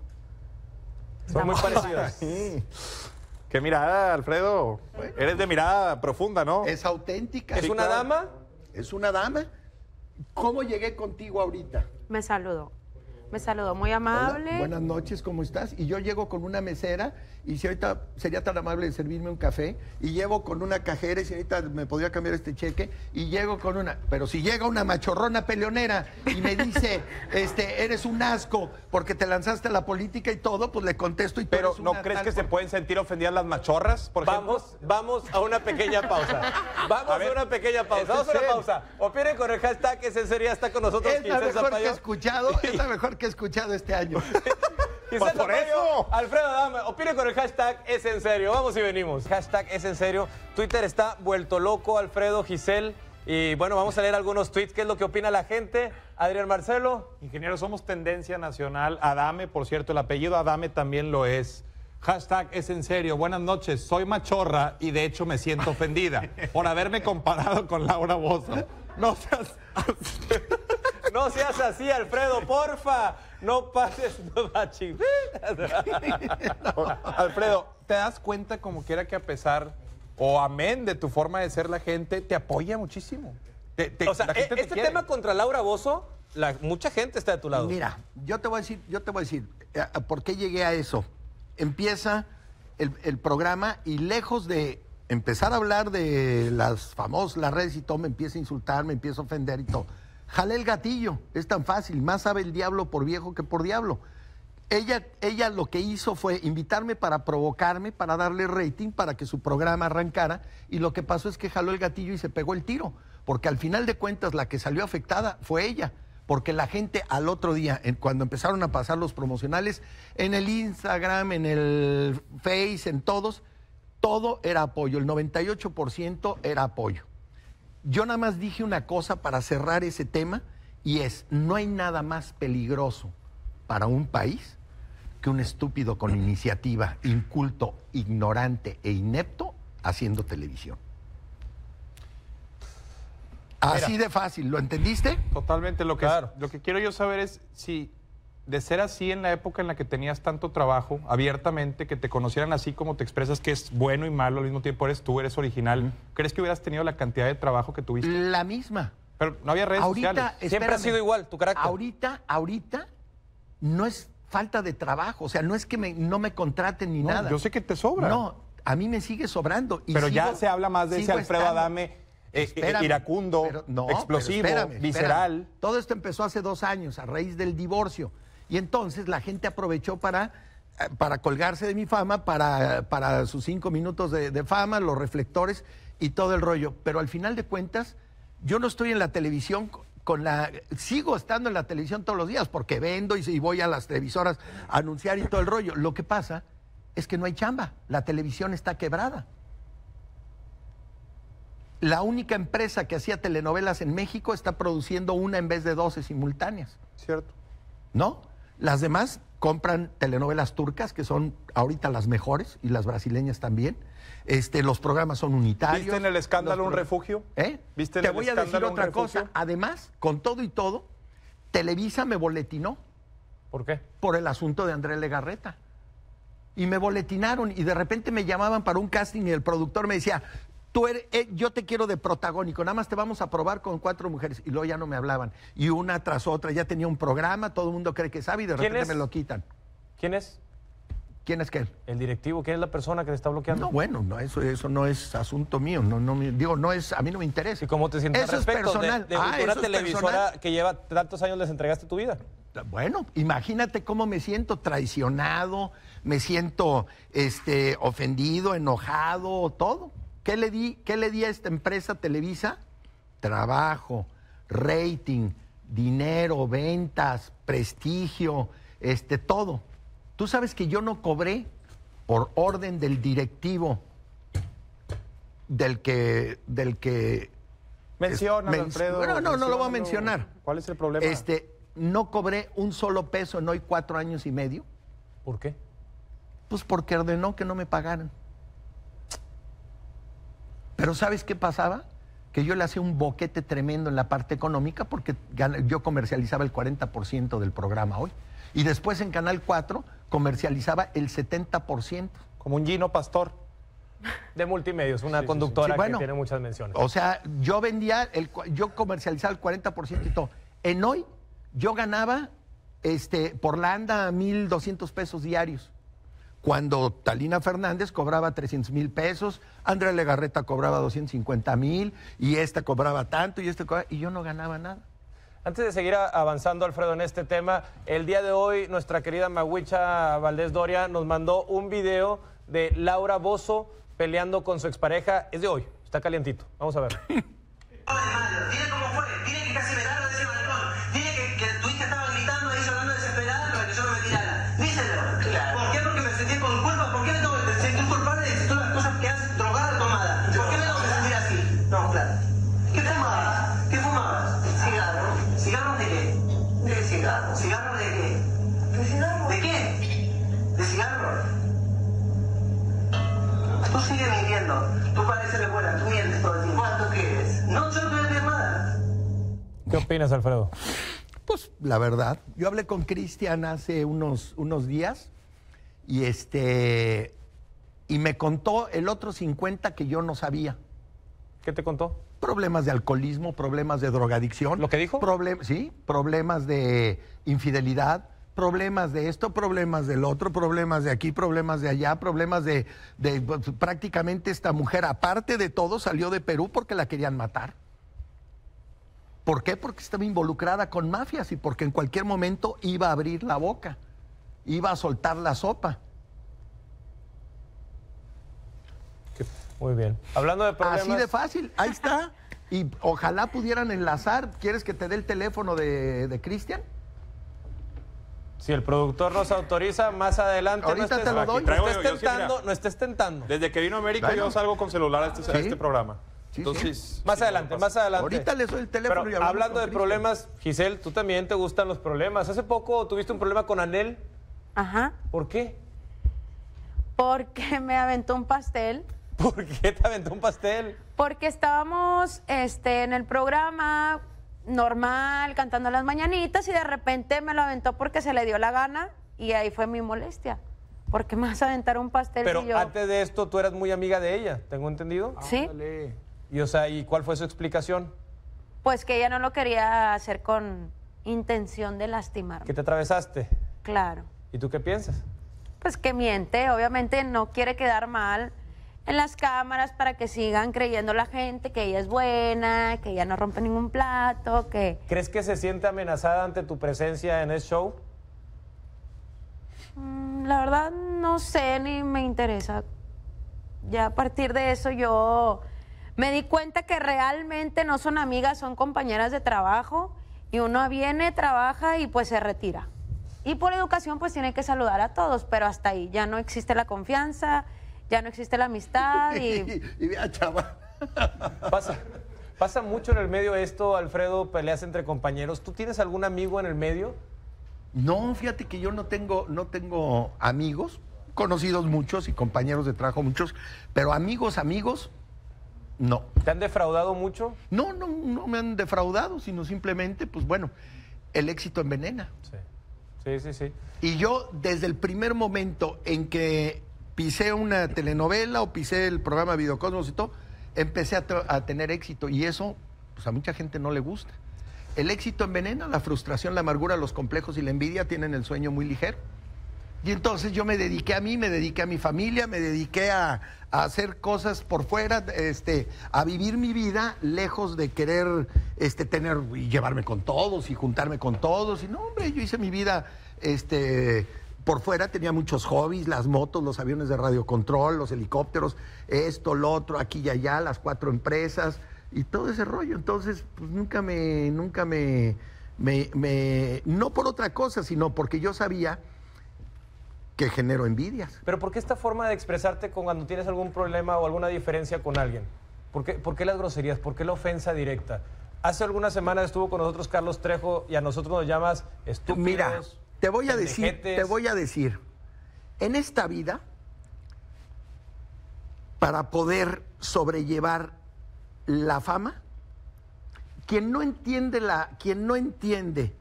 Son muy parecidas. Qué mirada, Alfredo. Eres de mirada profunda, ¿no? Es auténtica. ¿Es Sí, una claro. dama? Es una dama. ¿Cómo llegué contigo ahorita? Me saludó. Me saludó muy Hola, amable. buenas noches, ¿cómo estás? Y yo llego con una mesera y si ahorita sería tan amable de servirme un café y llevo con una cajera y si ahorita me podría cambiar este cheque y llego con una, pero si llega una machorrona peleonera y me dice, este, eres un asco porque te lanzaste a la política y todo, pues le contesto y tú Pero eres ¿no una crees que se pueden sentir ofendidas las machorras, por ejemplo? Vamos, vamos a una pequeña pausa. Vamos a, ver, una pequeña pausa. ¿es en Vamos a una pausa. Opinen con el hashtag ese sería está con nosotros Es la mejor que he escuchado, es la mejor que he escuchado este año. Pues por eso. Alfredo Adame, opine con el hashtag es en serio. Vamos y venimos. Hashtag es en serio. Twitter está vuelto loco, Alfredo, Giselle. Y bueno, vamos a leer algunos tweets. ¿Qué es lo que opina la gente? Adrián Marcelo. Ingeniero, somos tendencia nacional. Adame, por cierto, el apellido Adame también lo es. Hashtag es en serio. Buenas noches. Soy machorra y de hecho me siento ofendida por haberme comparado con Laura Bozo. No seas. No seas así, Alfredo, porfa. No pases Alfredo, ¿te das cuenta como quiera que a pesar o amén de tu forma de ser la gente, te apoya muchísimo? Te- te- O sea, la gente e- te este quiere. tema contra Laura Bozo, la- mucha gente está de tu lado. Mira, yo te voy a decir, yo te voy a decir, eh, ¿por qué llegué a eso? Empieza el, el programa y lejos de empezar a hablar de las famosas, las redes y todo, me empieza a insultar, me empieza a ofender y todo. Jalé el gatillo, es tan fácil, más sabe el diablo por viejo que por diablo. Ella, ella lo que hizo fue invitarme para provocarme, para darle rating, para que su programa arrancara, y lo que pasó es que jaló el gatillo y se pegó el tiro, porque al final de cuentas la que salió afectada fue ella, porque la gente al otro día, cuando empezaron a pasar los promocionales, en el Instagram, en el Face, en todos, todo era apoyo, el 98% era apoyo. Yo nada más dije una cosa para cerrar ese tema y es, no hay nada más peligroso para un país que un estúpido con iniciativa, inculto, ignorante e inepto haciendo televisión. Así de fácil, ¿lo entendiste? Totalmente. Lo que, Claro. lo que quiero yo saber es si, de ser así en la época en la que tenías tanto trabajo, abiertamente, que te conocieran así como te expresas, que es bueno y malo al mismo tiempo, eres tú, eres original, ¿crees que hubieras tenido la cantidad de trabajo que tuviste? La misma. Pero no había redes ahorita, sociales. Siempre ha sido igual, tu carácter. Ahorita, ahorita, no es falta de trabajo, o sea, no es que me- no me contraten ni No, nada. yo sé que te sobra. No, a mí me sigue sobrando. y Pero ya se habla más de ese Alfredo estando. Adame eh, Espérame, iracundo, pero- no, pero explosivo, espérame, espérame. visceral. Todo esto empezó hace dos años, a raíz del divorcio. Y entonces la gente aprovechó para, eh, para colgarse de mi fama, para, para sus cinco minutos de, de fama, los reflectores y todo el rollo. Pero al final de cuentas, yo no estoy en la televisión co- con la... Sigo estando en la televisión todos los días porque vendo y, y voy a las televisoras a anunciar y todo el rollo. Lo que pasa es que no hay chamba. La televisión está quebrada. La única empresa que hacía telenovelas en México está produciendo una en vez de 12 simultáneas, Cierto. ¿no? Las demás compran telenovelas turcas, que son ahorita las mejores, y las brasileñas también. Este, los programas son unitarios. ¿Viste en el escándalo Los un refugio? ¿Eh? ¿Viste en Te el voy a decir otra refugio? cosa. Además, con todo y todo, Televisa me boletinó ¿Por qué? por el asunto de Andrés Legarreta. Y me boletinaron y de repente me llamaban para un casting y el productor me decía, Tú eres, eh, yo te quiero de protagónico, nada más te vamos a probar con cuatro mujeres. Y luego ya no me hablaban. Y una tras otra, ya tenía un programa, todo el mundo cree que sabe y de ¿Quién repente es? me lo quitan. ¿Quién es? ¿Quién es qué? El directivo. ¿Quién es la persona que te está bloqueando? No, bueno, no, eso, eso no es asunto mío. No, no, digo, no es, a mí no me interesa. ¿Y cómo te sientes Eso al respecto? es personal. De, de Ah, una eso es televisora personal. que lleva tantos años les entregaste tu vida. Bueno, imagínate cómo me siento traicionado, me siento este, ofendido, enojado, todo. ¿Qué le, di, ¿Qué le di a esta empresa Televisa? Trabajo, rating, dinero, ventas, prestigio, este, todo. Tú sabes que yo no cobré por orden del directivo del que, del que Menciona, Men- Alfredo. Bueno, no, no lo voy a mencionar. ¿Cuál es el problema? Este, no cobré un solo peso en hoy cuatro años y medio, ¿Por qué? pues porque ordenó que no me pagaran. Pero ¿sabes qué pasaba? Que yo le hacía un boquete tremendo en la parte económica porque yo comercializaba el 40% del programa hoy. Y después en Canal 4 comercializaba el 70%. Como un Gino Pastor. De multimedios, una conductora Sí, bueno. que tiene muchas menciones. O sea, yo vendía, el, yo comercializaba el 40% y todo. En hoy, yo ganaba este, por Landa a 1.200 pesos diarios. Cuando Talina Fernández cobraba 300 mil pesos, Andrea Legarreta cobraba 250 mil, y esta cobraba tanto, y este cobraba, y yo no ganaba nada. Antes de seguir a- avanzando, Alfredo, en este tema, el día de hoy nuestra querida Maguicha Valdés Doria nos mandó un video de Laura Bozo peleando con su expareja. Es de hoy, está calientito. Vamos a ver. Dile cómo fue, dile que casi opinas, Alfredo? Pues la verdad, yo hablé con Cristian hace unos, unos días y este y me contó el otro 50 que yo no sabía. ¿Qué te contó? Problemas de alcoholismo, problemas de drogadicción. ¿Lo que dijo? Problem- sí, problemas de infidelidad, problemas de esto, problemas del otro, problemas de aquí, problemas de allá, problemas de, de pues, prácticamente esta mujer, aparte de todo, salió de Perú porque la querían matar. ¿Por qué? Porque estaba involucrada con mafias y porque en cualquier momento iba a abrir la boca, iba a soltar la sopa. Muy bien. Hablando de problemas... Así de fácil, ahí está. Y ojalá pudieran enlazar. ¿Quieres que te dé el teléfono de, de Cristian? Si el productor nos autoriza, más adelante... Ahorita estés- te lo doy. No estés tentando, no estés tentando. Desde que vino a América Bueno. yo salgo con celular a este, a este programa. Sí, Entonces, Más adelante, más adelante. Ahorita les doy el teléfono Pero y hablando de problemas, Giselle, tú también te gustan los problemas. Hace poco tuviste un problema con Anel. Ajá. ¿Por qué? Porque me aventó un pastel. ¿Por qué te aventó un pastel? Porque estábamos este, en el programa normal, cantando las mañanitas, y de repente me lo aventó porque se le dio la gana, y ahí fue mi molestia. ¿Por qué me vas a aventar un pastel Pero si yo...? antes de esto tú eras muy amiga de ella, ¿tengo entendido? Sí, Y o sea, ¿y cuál fue su explicación? pues que ella no lo quería hacer con intención de lastimarme. ¿Que te atravesaste? Claro. ¿Y tú qué piensas? Pues que miente, obviamente no quiere quedar mal en las cámaras para que sigan creyendo la gente que ella es buena, que ella no rompe ningún plato, que... ¿Crees que se siente amenazada ante tu presencia en ese show? Mm, La verdad no sé ni me interesa. Ya a partir de eso yo me di cuenta que realmente no son amigas, son compañeras de trabajo y uno viene, trabaja y pues se retira. Y por educación pues tiene que saludar a todos, pero hasta ahí ya no existe la confianza, ya no existe la amistad y y vea, chaval. Pasa, pasa mucho en el medio esto, Alfredo, peleas entre compañeros. ¿Tú tienes algún amigo en el medio? No, fíjate que yo no tengo, no tengo amigos, conocidos muchos y compañeros de trabajo muchos, pero amigos, amigos, no. ¿Te han defraudado mucho? No, no, no me han defraudado, sino simplemente, pues bueno, el éxito envenena. Sí. Sí, sí, sí. Y yo, desde el primer momento en que pisé una telenovela o pisé el programa Videocosmos y todo, empecé a, a tener éxito. Y eso, pues a mucha gente no le gusta. El éxito envenena, la frustración, la amargura, los complejos y la envidia tienen el sueño muy ligero. Y entonces yo me dediqué a mí, me dediqué a mi familia, me dediqué a, hacer cosas por fuera, este, a vivir mi vida lejos de querer este, tener y llevarme con todos y juntarme con todos. Y no, hombre, yo hice mi vida este, por fuera, tenía muchos hobbies, las motos, los aviones de radiocontrol, los helicópteros, esto, lo otro, aquí y allá, las cuatro empresas y todo ese rollo. Entonces, pues nunca me, nunca me, me- no por otra cosa, sino porque yo sabía que genero envidias. Pero ¿por qué esta forma de expresarte con cuando tienes algún problema o alguna diferencia con alguien? ¿Por qué, por qué las groserías? ¿Por qué la ofensa directa? Hace algunas semanas estuvo con nosotros Carlos Trejo y a nosotros nos llamas estúpidos. Mira, te voy a decir, te voy a decir, en esta vida, para poder sobrellevar la fama, quien no entiende la, quien no entiende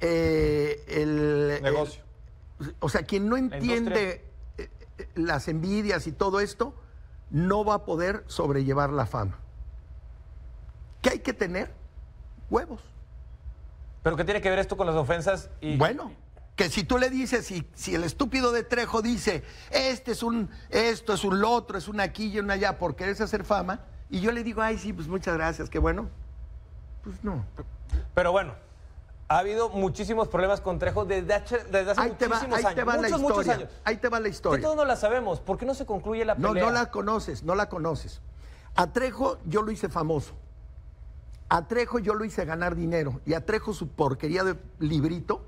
eh, el Negocio. O sea, quien no entiende eh, eh, las envidias y todo esto, no va a poder sobrellevar la fama. ¿Qué hay que tener? Huevos. ¿Pero qué tiene que ver esto con las ofensas? Y... Bueno, que si tú le dices, si, si el estúpido de Trejo dice, este es un, esto es un otro, es una aquí y una allá, por quererse hacer fama, y yo le digo, ay, sí, pues muchas gracias, qué bueno. Pues no. Pero bueno, ha habido muchísimos problemas con Trejo desde, hace- desde hace Ahí te va, muchísimos ahí años. te va la muchos, muchos historia. años. Ahí te va la Que historia. todos no la sabemos. ¿Por qué no se concluye la pelea? No, no la conoces, no la conoces. A Trejo yo lo hice famoso. A Trejo yo lo hice ganar dinero. Y a Trejo su porquería de librito,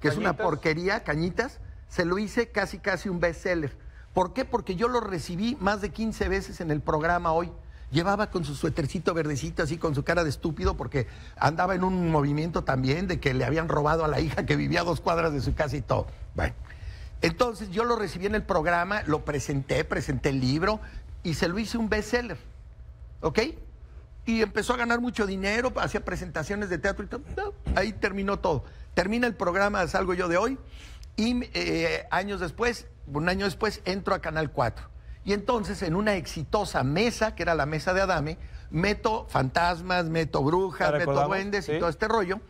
que es una porquería, cañitas, se lo hice casi casi un bestseller. ¿Por qué? Porque yo lo recibí más de 15 veces en el programa hoy. Llevaba con su suétercito verdecito, así con su cara de estúpido, porque andaba en un movimiento también de que le habían robado a la hija que vivía a dos cuadras de su casa y todo. Bueno, entonces yo lo recibí en el programa, lo presenté, presenté el libro y se lo hice un bestseller. ¿Ok? Y empezó a ganar mucho dinero, hacía presentaciones de teatro y todo. Ahí terminó todo. Termina el programa, salgo yo de hoy, y eh, años después, un año después, entro a Canal 4. Y entonces, en una exitosa mesa, que era la mesa de Adame, meto fantasmas, meto brujas, ¿La meto duendes Sí. y todo este rollo.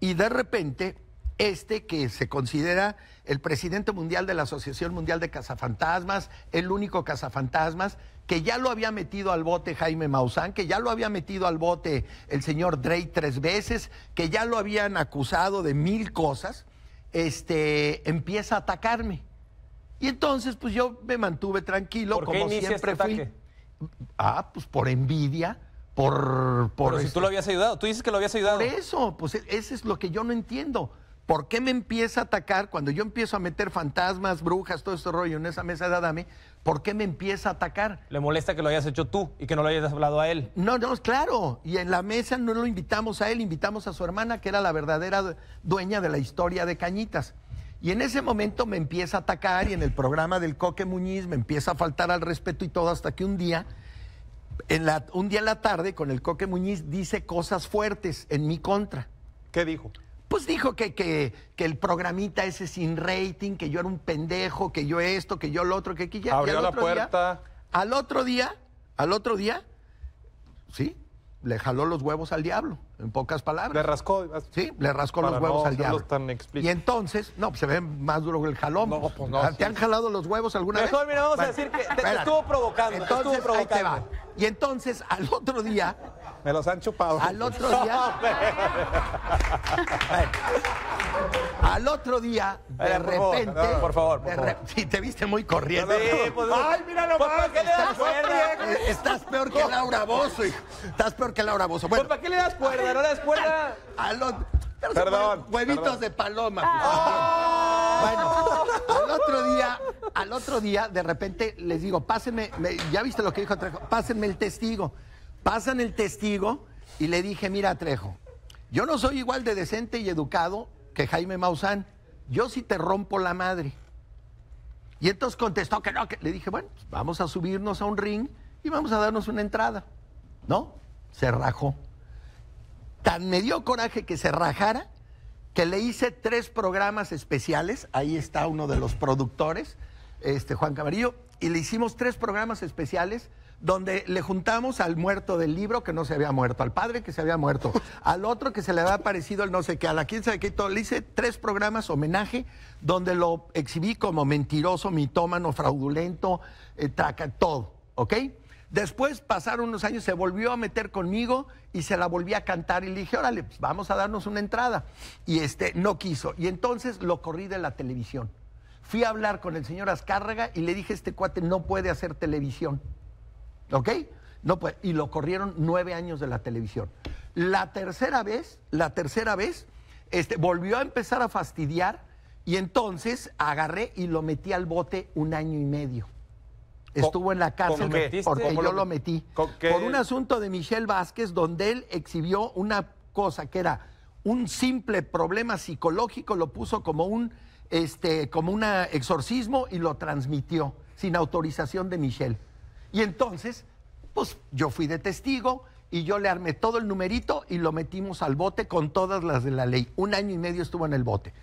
Y de repente, este que se considera el presidente mundial de la Asociación Mundial de Cazafantasmas, el único cazafantasmas, que ya lo había metido al bote Jaime Maussan, que ya lo había metido al bote el señor Drey tres veces, que ya lo habían acusado de mil cosas, este, empieza a atacarme. Y entonces, pues yo me mantuve tranquilo, ¿Por qué como inicia siempre este fui. ataque? Ah, pues por envidia, por... por Pero si este- tú lo habías ayudado. Tú dices que lo habías ayudado. por eso, pues e- ese es lo que yo no entiendo. ¿Por qué me empieza a atacar cuando yo empiezo a meter fantasmas, brujas, todo este rollo en esa mesa de Adame? ¿Por qué me empieza a atacar? Le molesta que lo hayas hecho tú y que no lo hayas hablado a él. No, no, claro. Y en la mesa no lo invitamos a él, invitamos a su hermana, que era la verdadera du- dueña de la historia de Cañitas. Y en ese momento me empieza a atacar y en el programa del Coque Muñiz me empieza a faltar al respeto y todo hasta que un día, en la, un día en la tarde, con el Coque Muñiz dice cosas fuertes en mi contra. ¿Qué dijo? Pues dijo que, que, que el programita ese sin rating, que yo era un pendejo, que yo esto, que yo lo otro, que aquí ya. y Abrió al la otro día- puerta. al otro día, al otro día, sí, le jaló los huevos al diablo, en pocas palabras. Le rascó. Sí, le rascó los huevos no al diablo. tan y entonces, no, pues se ve más duro que el jalón. No, pues no, ¿Te sí. han jalado los huevos alguna vez? Mejor, mira, vamos a decir que te- te estuvo provocando, te Entonces, estuvo ahí te va. provocando. Y entonces, al otro día, Me los han chupado. al otro día. Bueno, al otro día, de por favor, repente. no, por favor, por favor. Sí, te viste muy corriente. Sí, pues, ¡Ay, mira nomás! Pues, ¿para qué le das Estás, cuerda? estás peor que Laura Bozo, hijo. Estás peor que Laura Bozo. Pues, Bueno, ¿Para qué le das cuerda? ¿No le das cuerda? al otro- Perdón, Huevitos perdón. de paloma. pues, Bueno, al otro día, al otro día, de repente les digo, pásenme, me- ya viste lo que dijo Trejo, pásenme el testigo. Pasan el testigo y le dije, mira Trejo, yo no soy igual de decente y educado que Jaime Maussan. Yo sí te rompo la madre. Y entonces contestó que no, que le dije, bueno, pues vamos a subirnos a un ring y vamos a darnos una entrada. ¿No? Se rajó. Tan me dio coraje que se rajara que le hice tres programas especiales. Ahí está uno de los productores, este Juan Camarillo, y le hicimos tres programas especiales donde le juntamos al muerto del libro que no se había muerto, al padre que se había muerto, al otro que se le había parecido el no sé qué, a la quién sabe qué, todo. Le hice tres programas homenaje donde lo exhibí como mentiroso, mitómano, fraudulento, eh, traca, todo, ¿ok? Después pasaron unos años, se volvió a meter conmigo y se la volví a cantar y le dije, órale, pues vamos a darnos una entrada. Y este no quiso. Y entonces lo corrí de la televisión. Fui a hablar con el señor Azcárraga y le dije, este cuate no puede hacer televisión. ¿Ok? No puede. Y lo corrieron nueve años de la televisión. La tercera vez, la tercera vez, este, volvió a empezar a fastidiar y entonces agarré y lo metí al bote un año y medio. Estuvo en la cárcel porque ¿Cómo yo lo- metí. Por un asunto de Michelle Vázquez, donde él exhibió una cosa que era un simple problema psicológico, lo puso como un este, como un exorcismo y lo transmitió sin autorización de Michelle. Y entonces, pues yo fui de testigo y yo le armé todo el numerito y lo metimos al bote con todas las de la ley. Un año y medio estuvo en el bote.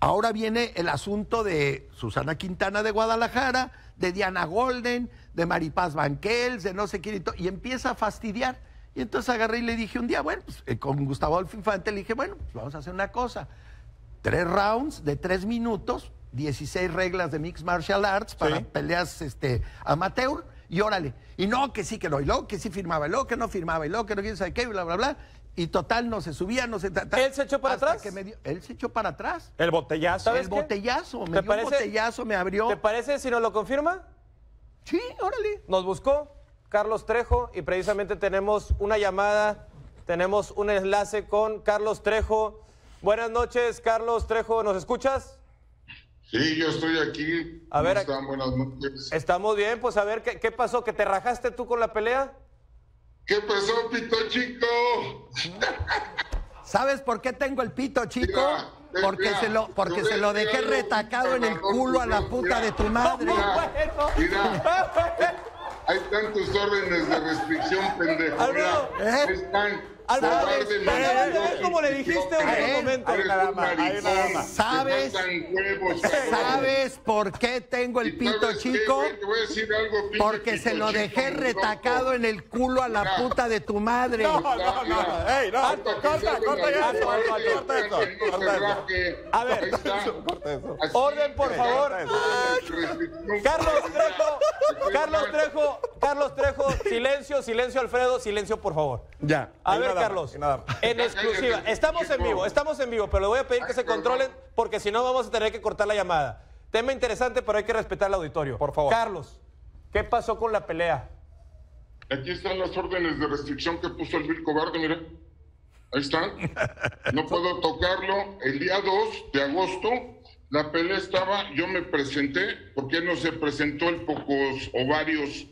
Ahora viene el asunto de Susana Quintana de Guadalajara, de Diana Golden, de Maripaz Banquels, de no sé quién y, to- y empieza a fastidiar. Y entonces agarré y le dije un día, bueno, pues, eh, con Gustavo Adolfo Infante le dije, bueno, pues vamos a hacer una cosa. Tres rounds de tres minutos, 16 reglas de Mixed Martial Arts para Sí. peleas este, amateur, y órale. Y no, que sí, que no, y luego que sí firmaba, y luego que no firmaba, y luego que no quién sabe qué, y bla, bla, bla. Y total, no se subía, no se... ta- ta- ¿Él se echó para atrás? que me dio- él se echó para atrás. El botellazo. ¿Sabes El qué? botellazo, me ¿Te dio un parece- botellazo, me abrió. ¿Te parece si nos lo confirma? Sí, órale. Nos buscó Carlos Trejo y precisamente tenemos una llamada, tenemos un enlace con Carlos Trejo. Buenas noches, Carlos Trejo, ¿nos escuchas? Sí, yo estoy aquí. A ¿Cómo ver, están? Buenas noches. Estamos bien, pues a ver, ¿qué, qué pasó? ¿Que te rajaste tú con la pelea? ¿Qué pasó, Pito Chico? ¿Sabes por qué tengo el pito, chico? Mira, Porque mira, se lo, porque se lo dejé retacado en el culo a la mira, puta de tu madre. Mira, mira, hay tantos órdenes de restricción, pendejo. Mira, ¿eh? están Ver mentiroso, cómo le dijiste ver, momento. ¿Sabes? ¿Sabes por qué tengo el ¿Y pito, sabes qué, chico? güey? Te voy a decir algo, pinche Porque pito se lo dejé retacado en el culo a la Mira. puta de tu madre. No, no, no. Ey, no. Corta, Corta, corta ya eso, corta eso. A ver, orden, por favor. Carlos Trejo, Carlos Trejo, Carlos Trejo, silencio, silencio, Alfredo, silencio, por favor. Ya. A hay ver, Carlos, dama. en exclusiva. Estamos en vivo, estamos en vivo, pero le voy a pedir que se controlen porque si no vamos a tener que cortar la llamada. Tema interesante, pero hay que respetar al auditorio. Por favor. Carlos, ¿qué pasó con la pelea? Aquí están las órdenes de restricción que puso el Vil Cobarde, mira. Ahí están. No puedo tocarlo. El día 2 de agosto, la pelea estaba, yo me presenté, porque no se presentó el pocos ovarios,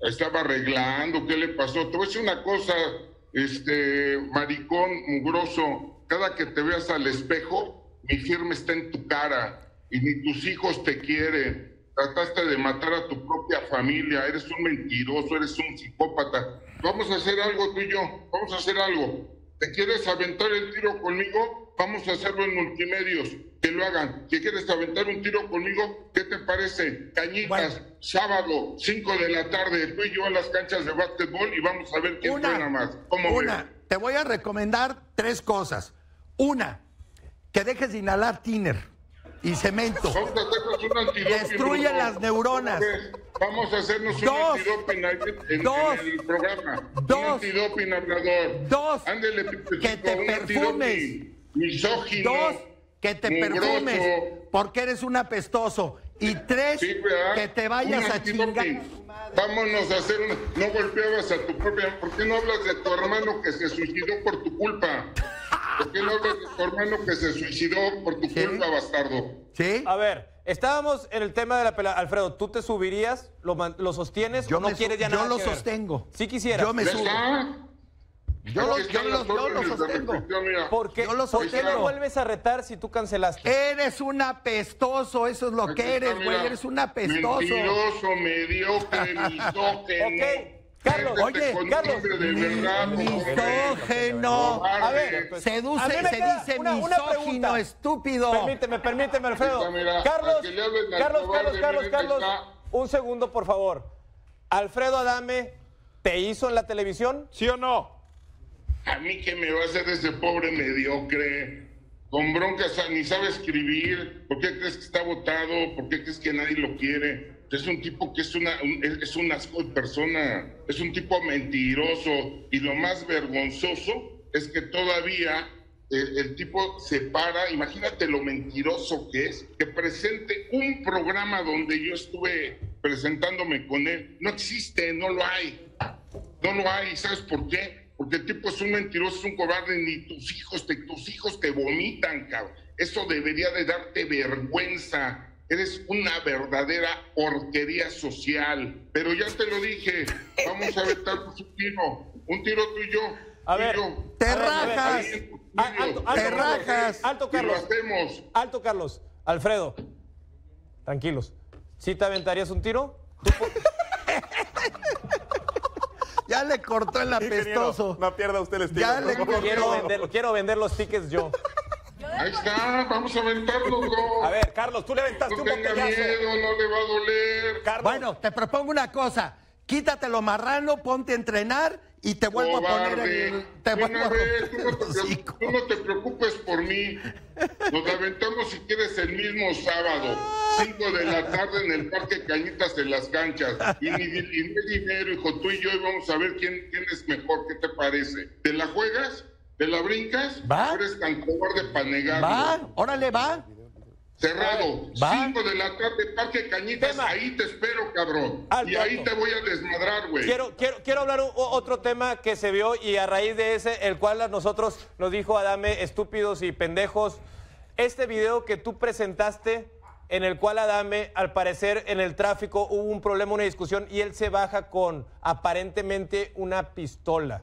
estaba arreglando, ¿qué le pasó? Te voy a decir una cosa, este, maricón, mugroso, cada que te veas al espejo, mi firma está en tu cara y ni tus hijos te quieren. Trataste de matar a tu propia familia, eres un mentiroso, eres un psicópata. Vamos a hacer algo tú y yo, vamos a hacer algo. ¿Te quieres aventar el tiro conmigo? Vamos a hacerlo en multimedios, que lo hagan. ¿Te quieres aventar un tiro conmigo? ¿Qué te parece? Cañitas, Bueno. sábado, 5 de la tarde, tú y yo a las canchas de básquetbol y vamos a ver quién truena más. ¿Cómo una, ves? te voy a recomendar tres cosas. Una, que dejes de inhalar tiner y cemento. Destruye las neuronas. Vamos a hacernos Dos. un antidoping en, Dos. en el programa. Dos. Un antidoping hablador. Dos. Ándele, Que te perfumes. Misógino. Dos, que te perfumes porque eres un apestoso. Y tres, que te vayas a chingar. Vámonos a hacer una... No golpeabas a tu propia... ¿Por qué no hablas de tu hermano que se suicidó por tu culpa? ¿Por qué no hablas de tu hermano que se suicidó por tu Sí. culpa, bastardo? ¿Sí? A ver, estábamos en el tema de la pelea. Alfredo, ¿tú te subirías? ¿Lo, lo sostienes Yo o no quieres ya yo nada lo que ver? sostengo. Sí quisiera. Yo me ¿Ya subo. está? Yo lo, Aquí yo están lo- las yo lo órdenes de sostengo. restricción, mira. ¿Por qué, Yo lo por qué sostengo. no vuelves a retar si tú cancelaste? Eres un apestoso, eso es lo Aquí que eres, güey. Eres un apestoso. Mentiroso, mediocre, misógeno. Ok, Carlos, Gente oye, Carlos. de verdad, Misógeno. A ver, Seduce, A mí me se dice una- una misógino, pregunta. estúpido. Permíteme, permíteme, Alfredo. Carlos, Carlos, Carlos, Carlos, Carlos. Un segundo, por favor. Alfredo Adame, ¿te hizo en la televisión? ¿Sí o no? A mí que me va a hacer ese pobre mediocre, con broncas, ni sabe escribir. ¿Por qué crees que está votado? ¿Por qué crees que nadie lo quiere? Es un tipo que es una un, es, es un asco de persona, es un tipo mentiroso y lo más vergonzoso es que todavía el, el tipo se para, imagínate lo mentiroso que es, que presente un programa donde yo estuve presentándome con él. No existe, no lo hay. No lo hay, ¿sabes por qué? Porque el tipo es un mentiroso, es un cobarde, ni tus hijos te, tus hijos te vomitan, cabrón. Eso debería de darte vergüenza. Eres una verdadera porquería social. Pero ya te lo dije, vamos a aventarnos un tiro, un tiro tú y yo. A ver, yo. Te rajas. Alto, alto, Te rajas. Alto, lo Carlos. hacemos. Alto, Carlos. Alfredo, tranquilos. ¿Sí te aventarías un tiro? ¿Tú Ya le cortó el apestoso. No pierda usted el estilo. Ya le quiero, vender, quiero vender los tickets yo. Ahí está, vamos a aventarnos. No, A ver, Carlos, tú le aventaste no un tenga botellazo. miedo, no le va a doler. Carlos, Bueno, te propongo una cosa. quítate lo marrano, ponte a entrenar y te vuelvo a poner Cobarde. el. Te De vuelvo una a vez, tú no, te preocupes, tú no te preocupes por mí. Nos aventamos si quieres el mismo sábado, 5 de la tarde en el Parque Cañitas en las canchas. Y ni, y ni dinero, hijo, tú y yo y vamos a ver quién, quién es mejor, ¿qué te parece? ¿Te la juegas? ¿Te la brincas? Va. ¿O eres tan cobarde para negarlo? Va, órale, va. Cerrado. 5 de la tarde, Parque Cañitas, Tema. ahí te espero, cabrón. Alto, y ahí alto. te voy a desmadrar, güey. Quiero, quiero, quiero hablar o- otro tema que se vio y a raíz de ese, el cual a nosotros nos dijo Adame, estúpidos y pendejos, este video que tú presentaste en el cual Adame, al parecer en el tráfico hubo un problema, una discusión y él se baja con aparentemente una pistola.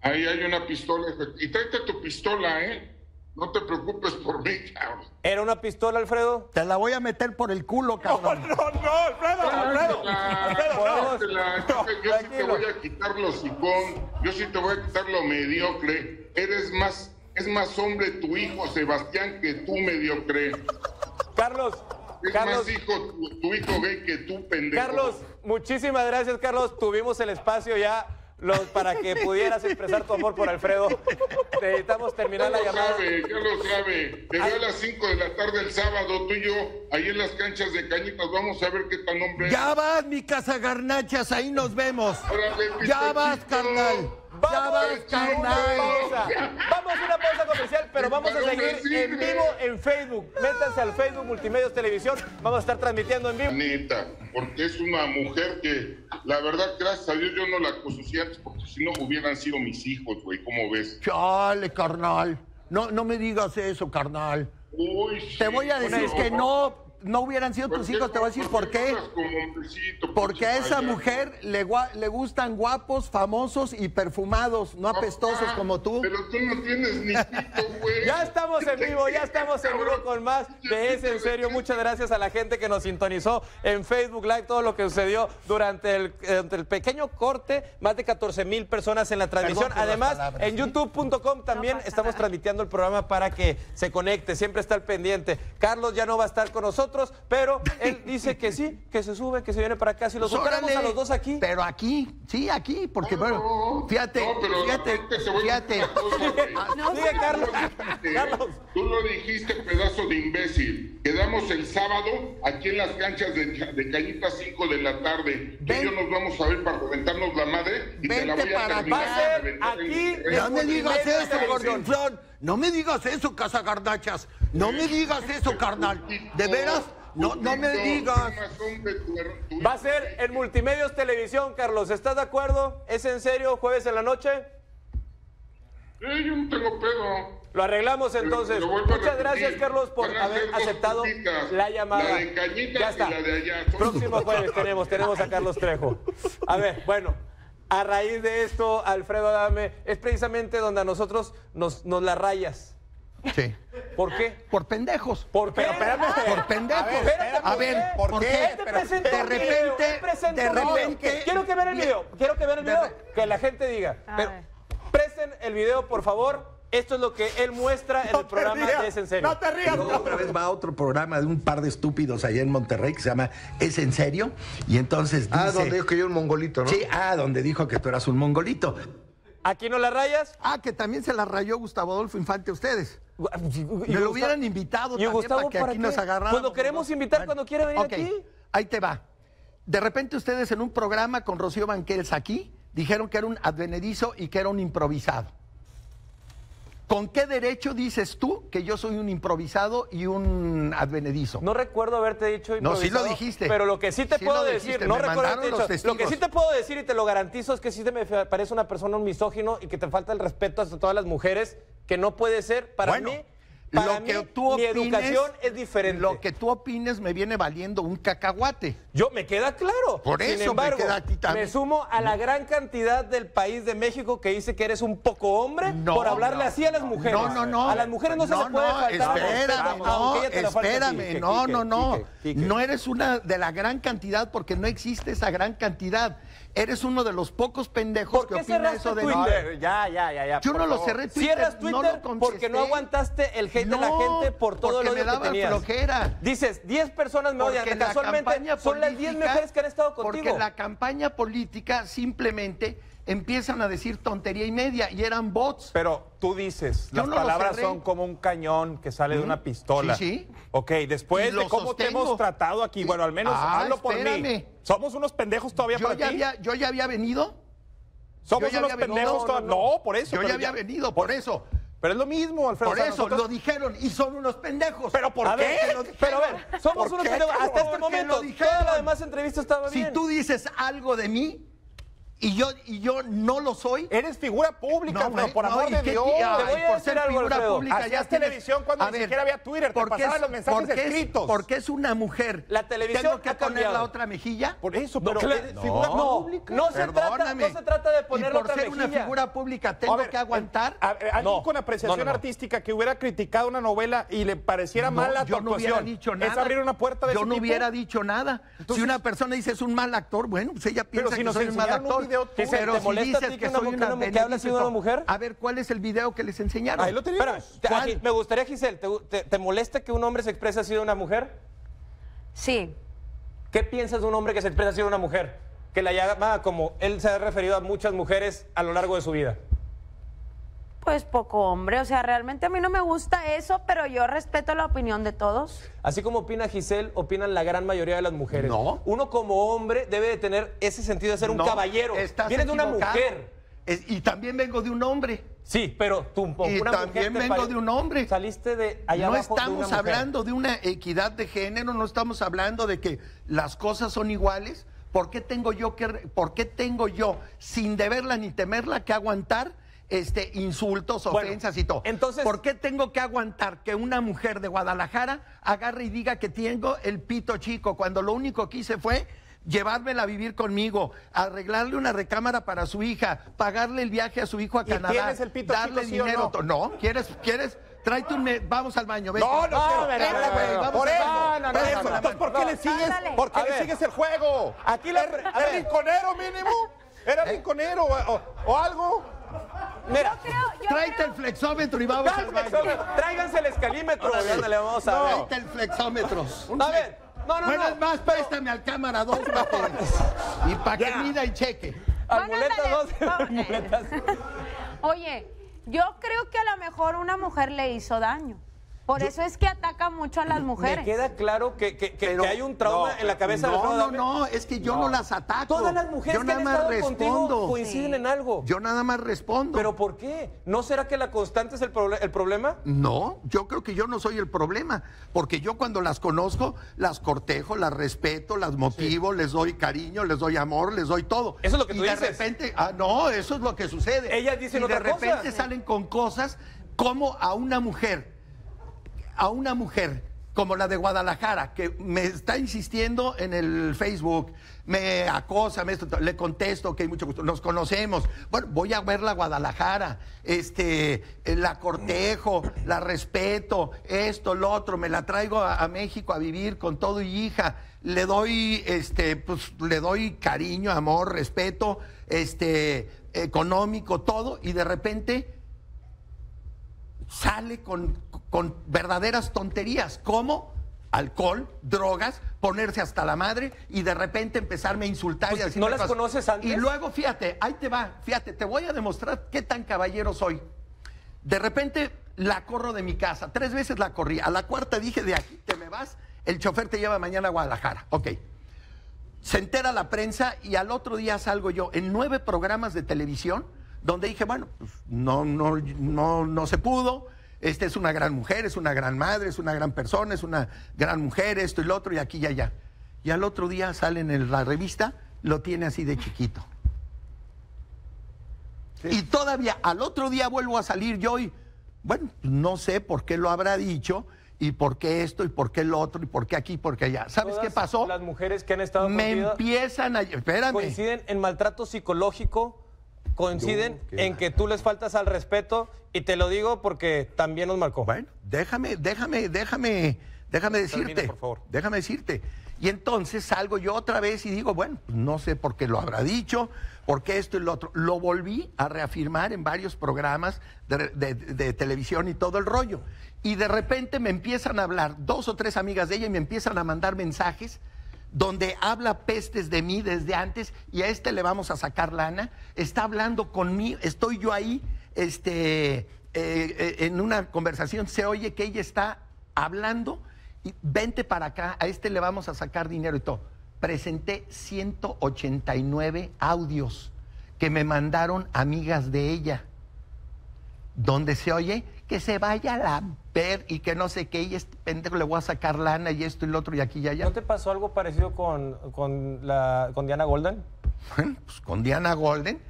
Ahí hay una pistola. Y tráete tu pistola, ¿eh? No te preocupes por mí, cabrón. ¿Era una pistola, Alfredo? Te la voy a meter por el culo, cabrón. No, no, Alfredo, Alfredo. Alfredo, no. Yo, sí te voy a quitar lo sicón. Yo sí te voy a quitar lo mediocre. Eres más, es más hombre tu hijo, Sebastián, que tú, mediocre. Carlos, Es Carlos, más hijo tu, tu hijo gay que tú, pendejo. Carlos, muchísimas gracias, Carlos. Tuvimos el espacio ya los, para que pudieras expresar tu amor por Alfredo. Necesitamos Ya terminar la lo llamada. sabe, ya lo sabe. Te veo a las 5 de la tarde el sábado, tú y yo, ahí en las canchas de Cañitas. Vamos a ver qué tan hombre es. Ya vas, mi casa garnachas, ahí nos vemos. Órale, Ya vas, carnal. Vamos a una pausa. Vamos a una pausa comercial, pero vamos a seguir en vivo en Facebook. Métanse al Facebook Multimedios Televisión. Vamos a estar transmitiendo en vivo. Neta, porque es una mujer que, la verdad, gracias a Dios yo no la conocí antes, porque si no hubieran sido mis hijos, güey, ¿cómo ves? Chale, carnal. No, no me digas eso, carnal. Uy, sí, Te voy a decir que no, no hubieran sido ¿por tus hijos, te voy a decir por qué. Porque a esa mujer le, gua- le gustan guapos, famosos y perfumados, no apestosos Papá, como tú. Pero tú no tienes ni güey. Ya estamos en vivo, ya estamos en vivo con más de Es en Serio. Muchas gracias a la gente que nos sintonizó en Facebook Live, todo lo que sucedió durante el, durante el pequeño corte, más de 14 mil personas en la transmisión. Además, en youtube.com también estamos transmitiendo el programa para que se conecte, siempre está al pendiente. Carlos ya no va a estar con nosotros, pero él dice que sí, que se sube, que se viene para acá. Si los superamos a los dos aquí. Pero aquí, sí, aquí, porque bueno, No, fíjate, no, pero fíjate, fíjate. cosa, güey. Sigue, Carlos. dijiste, Carlos. Tú lo dijiste, pedazo de imbécil. Quedamos el sábado aquí en las canchas de, de Cañitas 5 de la tarde. Tú y Ven. yo nos vamos a ver para reventarnos la madre y te la Vente voy a para terminar Va a ser aquí. No me digas eso, gordinflón. No me digas eso, casa garnachas. No me digas eso, carnal. ¿De veras? No, no me digas. Va a ser en Multimedios Televisión, Carlos. ¿Estás de acuerdo? ¿Es en serio? ¿Jueves en la noche? Eh, yo no tengo pedo. Lo arreglamos entonces. Lo Muchas gracias, Carlos, por haber aceptado la llamada. La de Cañitas Ya está. y la de allá. Son Próximo jueves tenemos, tenemos a Carlos Trejo. A ver, bueno, a raíz de esto, Alfredo Adame, es precisamente donde a nosotros nos, nos la rayas. Sí. ¿Por qué? Por pendejos. ¿Por qué? Por pendejos. A ver, espérate, A ver, ¿por ¿por qué? qué? Él te presentó De video, repente, presentó de repente. Quiero que vean el video, quiero que vean el De video, que la gente diga. Pero, presten el video, por favor. Esto es lo que él muestra en el programa de Es en Serio. No te rías, Luego otra vez va a otro programa de un par de estúpidos allá en Monterrey que se llama Es en serio. Y entonces dice. Ah, donde dijo que yo un mongolito, ¿no? Sí, ah, donde dijo que tú eras un mongolito. Aquí no la rayas. Ah, que también se la rayó Gustavo Adolfo Infante a ustedes. Me lo hubieran invitado ¿Y también Gustavo para que para aquí qué? nos agarráramos. Lo queremos ¿no? invitar cuando quiera venir aquí. Ahí te va. De repente ustedes en un programa con Rocío Banquels aquí dijeron que era un advenedizo y que era un improvisado. ¿Con qué derecho dices tú que yo soy un improvisado y un advenedizo? No recuerdo haberte dicho No, sí lo improvisado, dijiste. Pero lo que sí te Sí puedo decir, dijiste, no recuerdo dicho. Lo que sí te puedo decir y te lo garantizo es que sí te me parece una persona un misógino y que te falta el respeto hacia todas las mujeres, que no puede ser. Para Bueno, mí, para lo que mí, tú mi opines, educación es diferente. Lo que tú opines me viene valiendo un cacahuate. Yo me queda claro. Por Sin eso me embargo, queda a ti también. me sumo a la gran cantidad del país de México que dice que eres un poco hombre No, por hablarle no, así a las mujeres. No, no, no. A las mujeres no, se les puede no, faltar Espérame, no, espérame. No, no, no. No eres una de la gran cantidad porque no existe esa gran cantidad. Eres uno de los pocos pendejos ¿Por que opina eso de. Twitter? Ya, ya, ya, ya. Yo no lo cerré Twitter. Cierras no Twitter lo porque no aguantaste el hate de la No, gente por todo porque el me odio que daba tenías. flojera. Dices, 10 personas me Porque odian. la Casualmente campaña son las 10 política, mujeres que han estado contigo. Porque la campaña política simplemente empiezan a decir tontería y media y eran bots. Pero tú dices, Yo las no palabras son como un cañón que sale de una pistola. Sí, sí. Ok, después de cómo te hemos tratado aquí, bueno, al menos Ah, hazlo por mí. ¿Somos unos pendejos todavía Yo para ya, ti? había, yo ya había venido. ¿Somos unos pendejos todavía? no, No, no. por eso. Yo ya había venido, por eso. Pero es lo mismo, Alfredo. Por eso nosotros- lo dijeron y son unos pendejos. ¿Pero por A qué? ver, pero a ver, somos ¿Por unos pendejos. Hasta este momento, lo toda la demás entrevista estaba Si bien. tú dices algo de mí y yo, y yo no lo soy. Eres figura pública, No, güey, por no, amor ¿y de Dios. Te voy a por decir ser algo, figura Alfredo. pública Hacías tienes- televisión cuando A ni ver, siquiera había Twitter, te porque pasaban es- los mensajes porque es- escritos. porque es una mujer. La televisión ¿Tengo que poner cambiado. la otra mejilla? Por eso, No, pero no, figura pública. no se trata, no se trata de poner y por otra ser una figura pública tengo ver, que aguantar. a- a- alguien con apreciación artística que hubiera criticado una novela y le pareciera No, mal la tu yo no hubiera dicho nada. ¿Es abrir una puerta de Yo no hubiera dicho nada. si una persona dice es un mal actor, bueno, pues ella piensa que soy un mal actor. Video tuyo. pero ¿Te si molesta a ti que que una soy mujer- una una- que hable así de una mujer? A ver, ¿cuál es el video que les enseñaron? Ahí lo tenemos. Me gustaría, Giselle, ¿te, te, te molesta que un hombre se exprese así de una mujer? Sí. ¿Qué piensas de un hombre que se expresa así de una mujer? Que la llama como él se ha referido a muchas mujeres a lo largo de su vida. Pues poco hombre, o sea, realmente a mí no me gusta eso, pero yo respeto la opinión de todos. Así como opina Giselle, opinan la gran mayoría de las mujeres. No. Uno como hombre debe de tener ese sentido de ser un No, caballero. estás Vienes de una mujer. Es- y también vengo de un hombre. Sí, pero tú, Y una también mujer te vengo pare- de un hombre. Saliste de allá no abajo de una estamos mujer. hablando de una equidad de género, no estamos hablando de que las cosas son iguales. ¿Por qué tengo yo que, por qué tengo yo, sin deberla ni temerla, que aguantar este insultos, Bueno, ofensas y todo? entonces- ¿por qué tengo que aguantar que una mujer de Guadalajara agarre y diga que tengo el pito chico cuando lo único que hice fue llevármela a vivir conmigo, arreglarle una recámara para su hija, pagarle el viaje a su hijo a ¿Y Canadá, tienes el pito darle chico, sí o dinero? no? ¿quieres, quieres? Tráete un... Vamos al baño, vete. No, no, No, ver, Por eso. Entonces, ¿por qué le sigues? ¿Por qué le sigues el juego? Aquí la- ¿Era, a era ver. rinconero mínimo? ¿Era rinconero o, o- o algo? Mira, Creo, yo Tráete creo- el flexómetro y vamos al baño. tráiganse el escalímetro. Órale. Ándale, vamos a ver. Tráete el flexómetro. Un A ver, no, no, Bueno, no. es más, préstame al cámara dos baterías. Y para que mida y cheque. Almuletas dos. Oye, yo creo que a lo mejor una mujer le hizo daño. Por eso es que ataca mucho a las mujeres. Me queda claro que, que- que- Pero- que hay un trauma no, en la cabeza de No, Alfredo no, Adame. no, es que yo no, las ataco. Todas las mujeres yo que nada han más estado contigo respondo. coinciden Sí. en algo. Yo nada más respondo. ¿Pero por qué? ¿No será que la constante es el, proble- el problema? No, yo creo que yo no soy el problema, porque yo cuando las conozco, las cortejo, las respeto, las motivo, les doy cariño, les doy amor, les doy todo. Eso es lo que y tú de dices. repente, ah, no, eso es lo que sucede. Ellas dicen y otra de cosa. repente salen con cosas como a una mujer, a una mujer como la de Guadalajara, que me está insistiendo en el Facebook, me acosa, me le contesto, que hay mucho gusto, nos conocemos. Bueno, voy a verla a Guadalajara, este, eh, la cortejo, la respeto, esto, lo otro, me la traigo a, a México a vivir con todo y hija, le doy, este, pues, le doy cariño, amor, respeto, este, económico, todo, y de repente sale con, con verdaderas tonterías, como alcohol, drogas, ponerse hasta la madre y de repente empezarme a insultar y Pues, a decirme ¿no las cosas. conoces antes? Y luego, fíjate, ahí te va, fíjate, te voy a demostrar qué tan caballero soy. De repente la corro de mi casa, tres veces la corrí, a la cuarta dije, de aquí te me vas, el chofer te lleva mañana a Guadalajara, ok. Se entera la prensa y al otro día salgo yo en nueve programas de televisión donde dije, bueno, pues, no, no, no, no se pudo. Esta es una gran mujer, es una gran madre, es una gran persona, es una gran mujer, esto y lo otro, y aquí y allá. Y al otro día sale en la revista, lo tiene así de chiquito. Y todavía al otro día vuelvo a salir yo y, bueno, no sé por qué lo habrá dicho, y por qué esto, y por qué lo otro, y por qué aquí, y por qué allá. ¿Sabes Todas qué pasó? Las mujeres que han estado Me empiezan a... Espérame. coinciden en maltrato psicológico, coinciden en que tú les faltas al respeto y te lo digo porque también nos marcó. Bueno, déjame, déjame, déjame, déjame decirte. Termina, por favor. Déjame decirte. Y entonces salgo yo otra vez y digo, bueno, pues no sé por qué lo habrá dicho, por qué esto y lo otro. Lo volví a reafirmar en varios programas de, de- de televisión y todo el rollo. Y de repente me empiezan a hablar dos o tres amigas de ella y me empiezan a mandar mensajes donde habla pestes de mí desde antes y a este le vamos a sacar lana, está hablando conmigo, estoy yo ahí, este, eh, eh, en una conversación, se oye que ella está hablando y vente para acá, a este le vamos a sacar dinero y todo. Presenté 189 audios que me mandaron amigas de ella donde se oye que se vaya la ver y que no sé qué, y este pendejo le voy a sacar lana y esto y lo otro y aquí y allá. ¿No te pasó algo parecido con, con, la, con Diana Golden? Bueno, pues con Diana Golden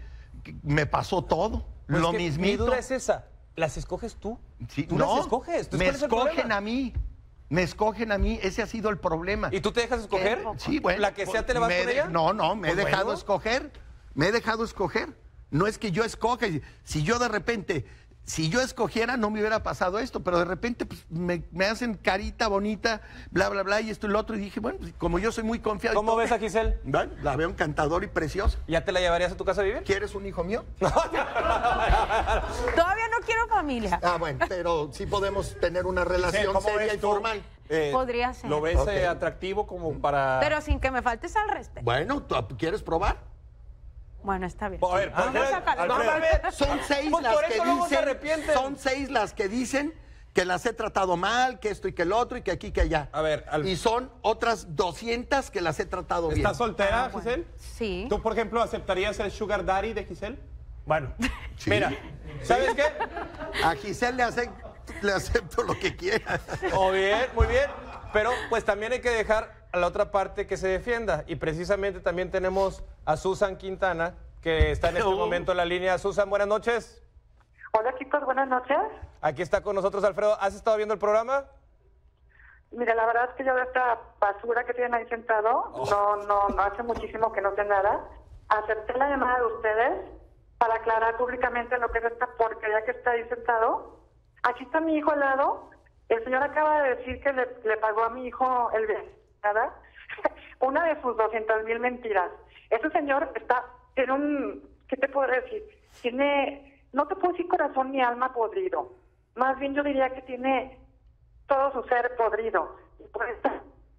que me pasó todo. Pues lo que Mi mismito. duda es esa. ¿Las escoges tú? Sí, ¿Tú no, las escoges? Entonces, me ¿cuál es escogen a mí. Me escogen a mí, ese ha sido el problema. ¿Y tú te dejas escoger? Sí, bueno. ¿La que sea te la vas ella? No, no, me he Pues dejado bueno. escoger. Me he dejado escoger. No es que yo escoja. Si yo de repente, si yo escogiera, no me hubiera pasado esto, pero de repente pues, me, me hacen carita bonita, bla, bla, bla, y esto y lo otro. Y dije, bueno, pues, como yo soy muy confiado. ¿Cómo todo, ves a Giselle? bueno, La veo encantadora y preciosa. ¿Ya te la llevarías a tu casa a vivir? ¿Quieres un hijo mío? Todavía no quiero familia. Ah, bueno, pero sí podemos tener una relación ¿cómo seria ves y formal. Eh, Podría ser. ¿Lo ves eh, atractivo como para...? Pero sin que me faltes al respeto. Bueno, ¿tú quieres probar? Bueno, está bien. A ver, a ver. Son seis Pues las por que dicen. Son seis las que dicen que las he tratado mal, que esto y que el otro y que aquí que allá. A ver, Al- Y son otras 200 que las he tratado bien. ¿Estás soltera, Ah, bueno. Giselle? Sí. ¿Tú, por ejemplo, aceptarías el sugar daddy de Giselle? Bueno, Sí. mira, ¿sabes qué? A Giselle le, ace- le acepto lo que quiera. Oh, bien, muy bien. Pero pues también hay que dejar a la otra parte que se defienda. Y precisamente también tenemos a Susan Quintana, que está en este Oh. momento en la línea. Susan, buenas noches. Hola chicos, buenas noches. Aquí está con nosotros Alfredo. ¿Has estado viendo el programa? Mira, la verdad es que yo de esta basura que tienen ahí sentado, no, no, no hace muchísimo que no sé nada. Acepté la llamada de ustedes para aclarar públicamente lo que es esta porquería que está ahí sentado. Aquí está mi hijo al lado. El señor acaba de decir que le, le pagó a mi hijo el viaje. Una de sus 200 mil mentiras. Ese señor está, tiene un, ¿qué te puedo decir? Tiene, no te puedo decir corazón ni alma podrido. Más bien yo diría que tiene todo su ser podrido. Y por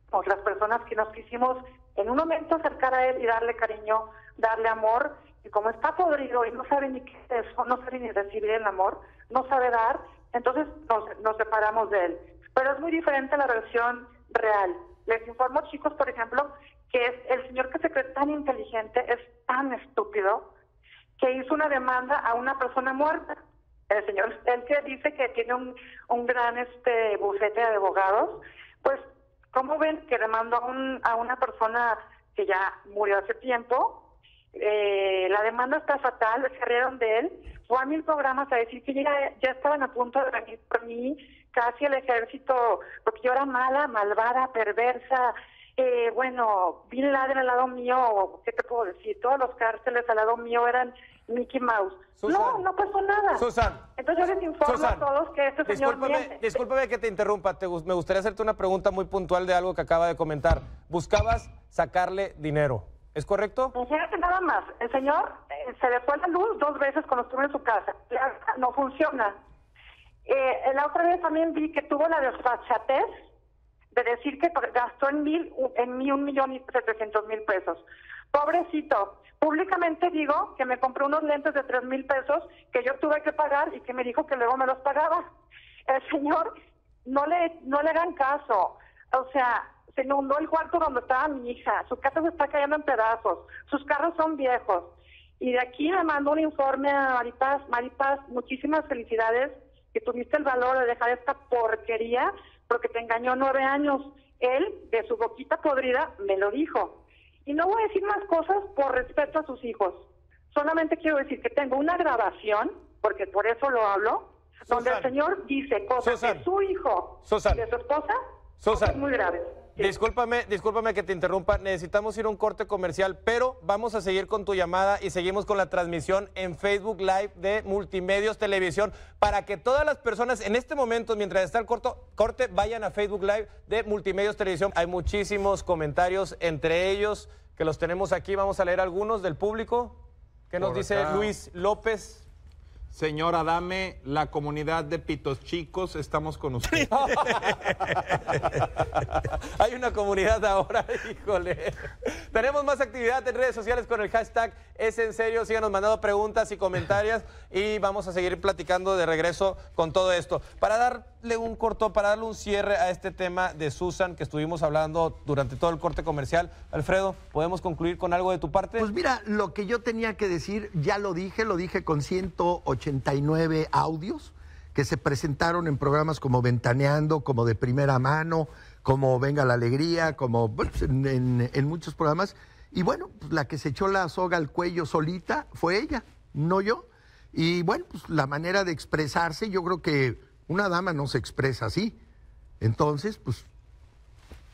pues, las personas que nos quisimos en un momento acercar a él y darle cariño, darle amor, y como está podrido y no sabe ni qué es eso, no sabe ni recibir el amor, no sabe dar, entonces nos, nos separamos de él. Pero es muy diferente la versión real. Les informo, chicos, por ejemplo, que es el señor que se cree tan inteligente, es tan estúpido, que hizo una demanda a una persona muerta. El señor, él que dice que tiene un, un gran este bufete de abogados, pues, ¿cómo ven que demandó a, un- a una persona que ya murió hace tiempo? Eh, la demanda está fatal, se rieron de él, fue a mil programas a decir que ya, ya estaban a punto de venir por mí, casi el ejército, porque yo era mala, malvada, perversa, eh, bueno, Bin Laden al lado mío, ¿qué te puedo decir? Todos los cárceles al lado mío eran Mickey Mouse. Susan. no, no pasó nada. Susan. Entonces yo les informo Susan, a todos que este señor discúlpame, discúlpame que te interrumpa. Te me gustaría hacerte una pregunta muy puntual de algo que acaba de comentar. Buscabas sacarle dinero. ¿Es correcto? Fíjate nada más, el señor eh, se le fue la luz dos veces cuando estuve en su casa. No funciona. Eh, la otra vez también vi que tuvo la desfachatez de decir que gastó en mil, en mí un millón y setecientos mil pesos. Pobrecito. Públicamente digo que me compré unos lentes de tres mil pesos que yo tuve que pagar y que me dijo que luego me los pagaba. El señor, no le, no le hagan caso. O sea, se inundó el cuarto donde estaba mi hija. Su casa se está cayendo en pedazos. Sus carros son viejos. Y de aquí me mandó un informe a Maripaz. Maripaz, muchísimas felicidades que tuviste el valor de dejar esta porquería porque te engañó nueve años. Él, de su boquita podrida, me lo dijo. Y no voy a decir más cosas por respeto a sus hijos. Solamente quiero decir que tengo una grabación, porque por eso lo hablo, donde el señor dice cosas Susan. de su hijo Susan. y de su esposa, cosas muy graves. Discúlpame, discúlpame que te interrumpa. Necesitamos ir a un corte comercial, pero vamos a seguir con tu llamada y seguimos con la transmisión en Facebook Live de Multimedios Televisión para que todas las personas en este momento, mientras está el corto, corte, vayan a Facebook Live de Multimedios Televisión. Hay muchísimos comentarios, entre ellos que los tenemos aquí. Vamos a leer algunos del público. ¿Qué nos Por dice acá. Luis López? Señora, dame la comunidad de Pitos Chicos, estamos con usted. Hay una comunidad ahora, híjole. Tenemos más actividad en redes sociales con el hashtag Es en serio. Síganos mandando preguntas y comentarios y vamos a seguir platicando de regreso con todo esto. Para darle un corto, para darle un cierre a este tema de Susan que estuvimos hablando durante todo el corte comercial, Alfredo, ¿podemos concluir con algo de tu parte? Pues mira, lo que yo tenía que decir, ya lo dije, lo dije con 189 audios que se presentaron en programas como Ventaneando, como De Primera Mano, como Venga la Alegría, como pues, en, en- en muchos programas. Y bueno, pues, la que se echó la soga al cuello solita fue ella, no yo. Y bueno, pues la manera de expresarse, yo creo que una dama no se expresa así. Entonces, pues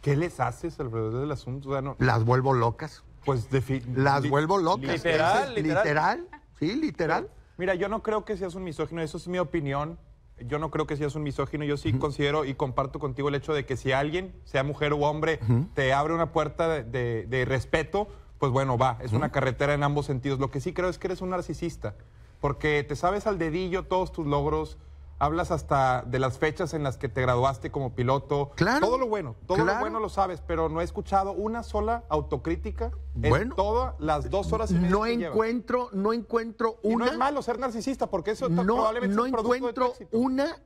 ¿Qué les haces alrededor del asunto? O sea, no- las vuelvo locas. pues defi- Las vuelvo locas. Literal, es literal. literal. Sí, literal. Mira, yo no creo que seas un misógino, eso es mi opinión. Yo no creo que seas un misógino, yo sí considero y comparto contigo el hecho de que si alguien, sea mujer u hombre, te abre una puerta de, de- de respeto, pues bueno, va, es una carretera en ambos sentidos. Lo que sí creo es que eres un narcisista, porque te sabes al dedillo todos tus logros, hablas hasta de las fechas en las que te graduaste como piloto. Claro. Todo lo bueno, todo lo bueno lo sabes, pero no he escuchado una sola autocrítica en Bueno. todas las dos horas y media No que encuentro, no encuentro Y una. no es malo ser narcisista, porque eso no, probablemente no es un producto de tu encuentro éxito. una,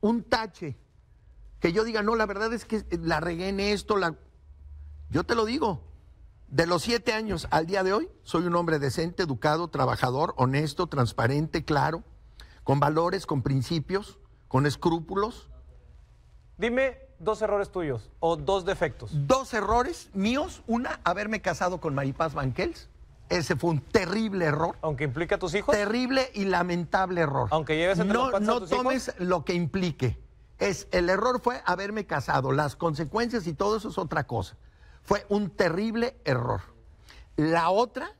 un tache que yo diga, no, la verdad es que la regué en esto, la... Yo te lo digo, de los siete años al día de hoy, soy un hombre decente, educado, trabajador, honesto, transparente, claro, con valores, con principios, con escrúpulos. Dime dos errores tuyos o dos defectos. Dos errores míos, una, haberme casado con Maripaz Banquels, ese fue un terrible error. Aunque implica a tus hijos. Terrible y lamentable error. Aunque lleves entre no, a no tus tomes hijos. lo que implique. Es, el error fue haberme casado. Las consecuencias y todo eso es otra cosa. Fue un terrible error. La otra,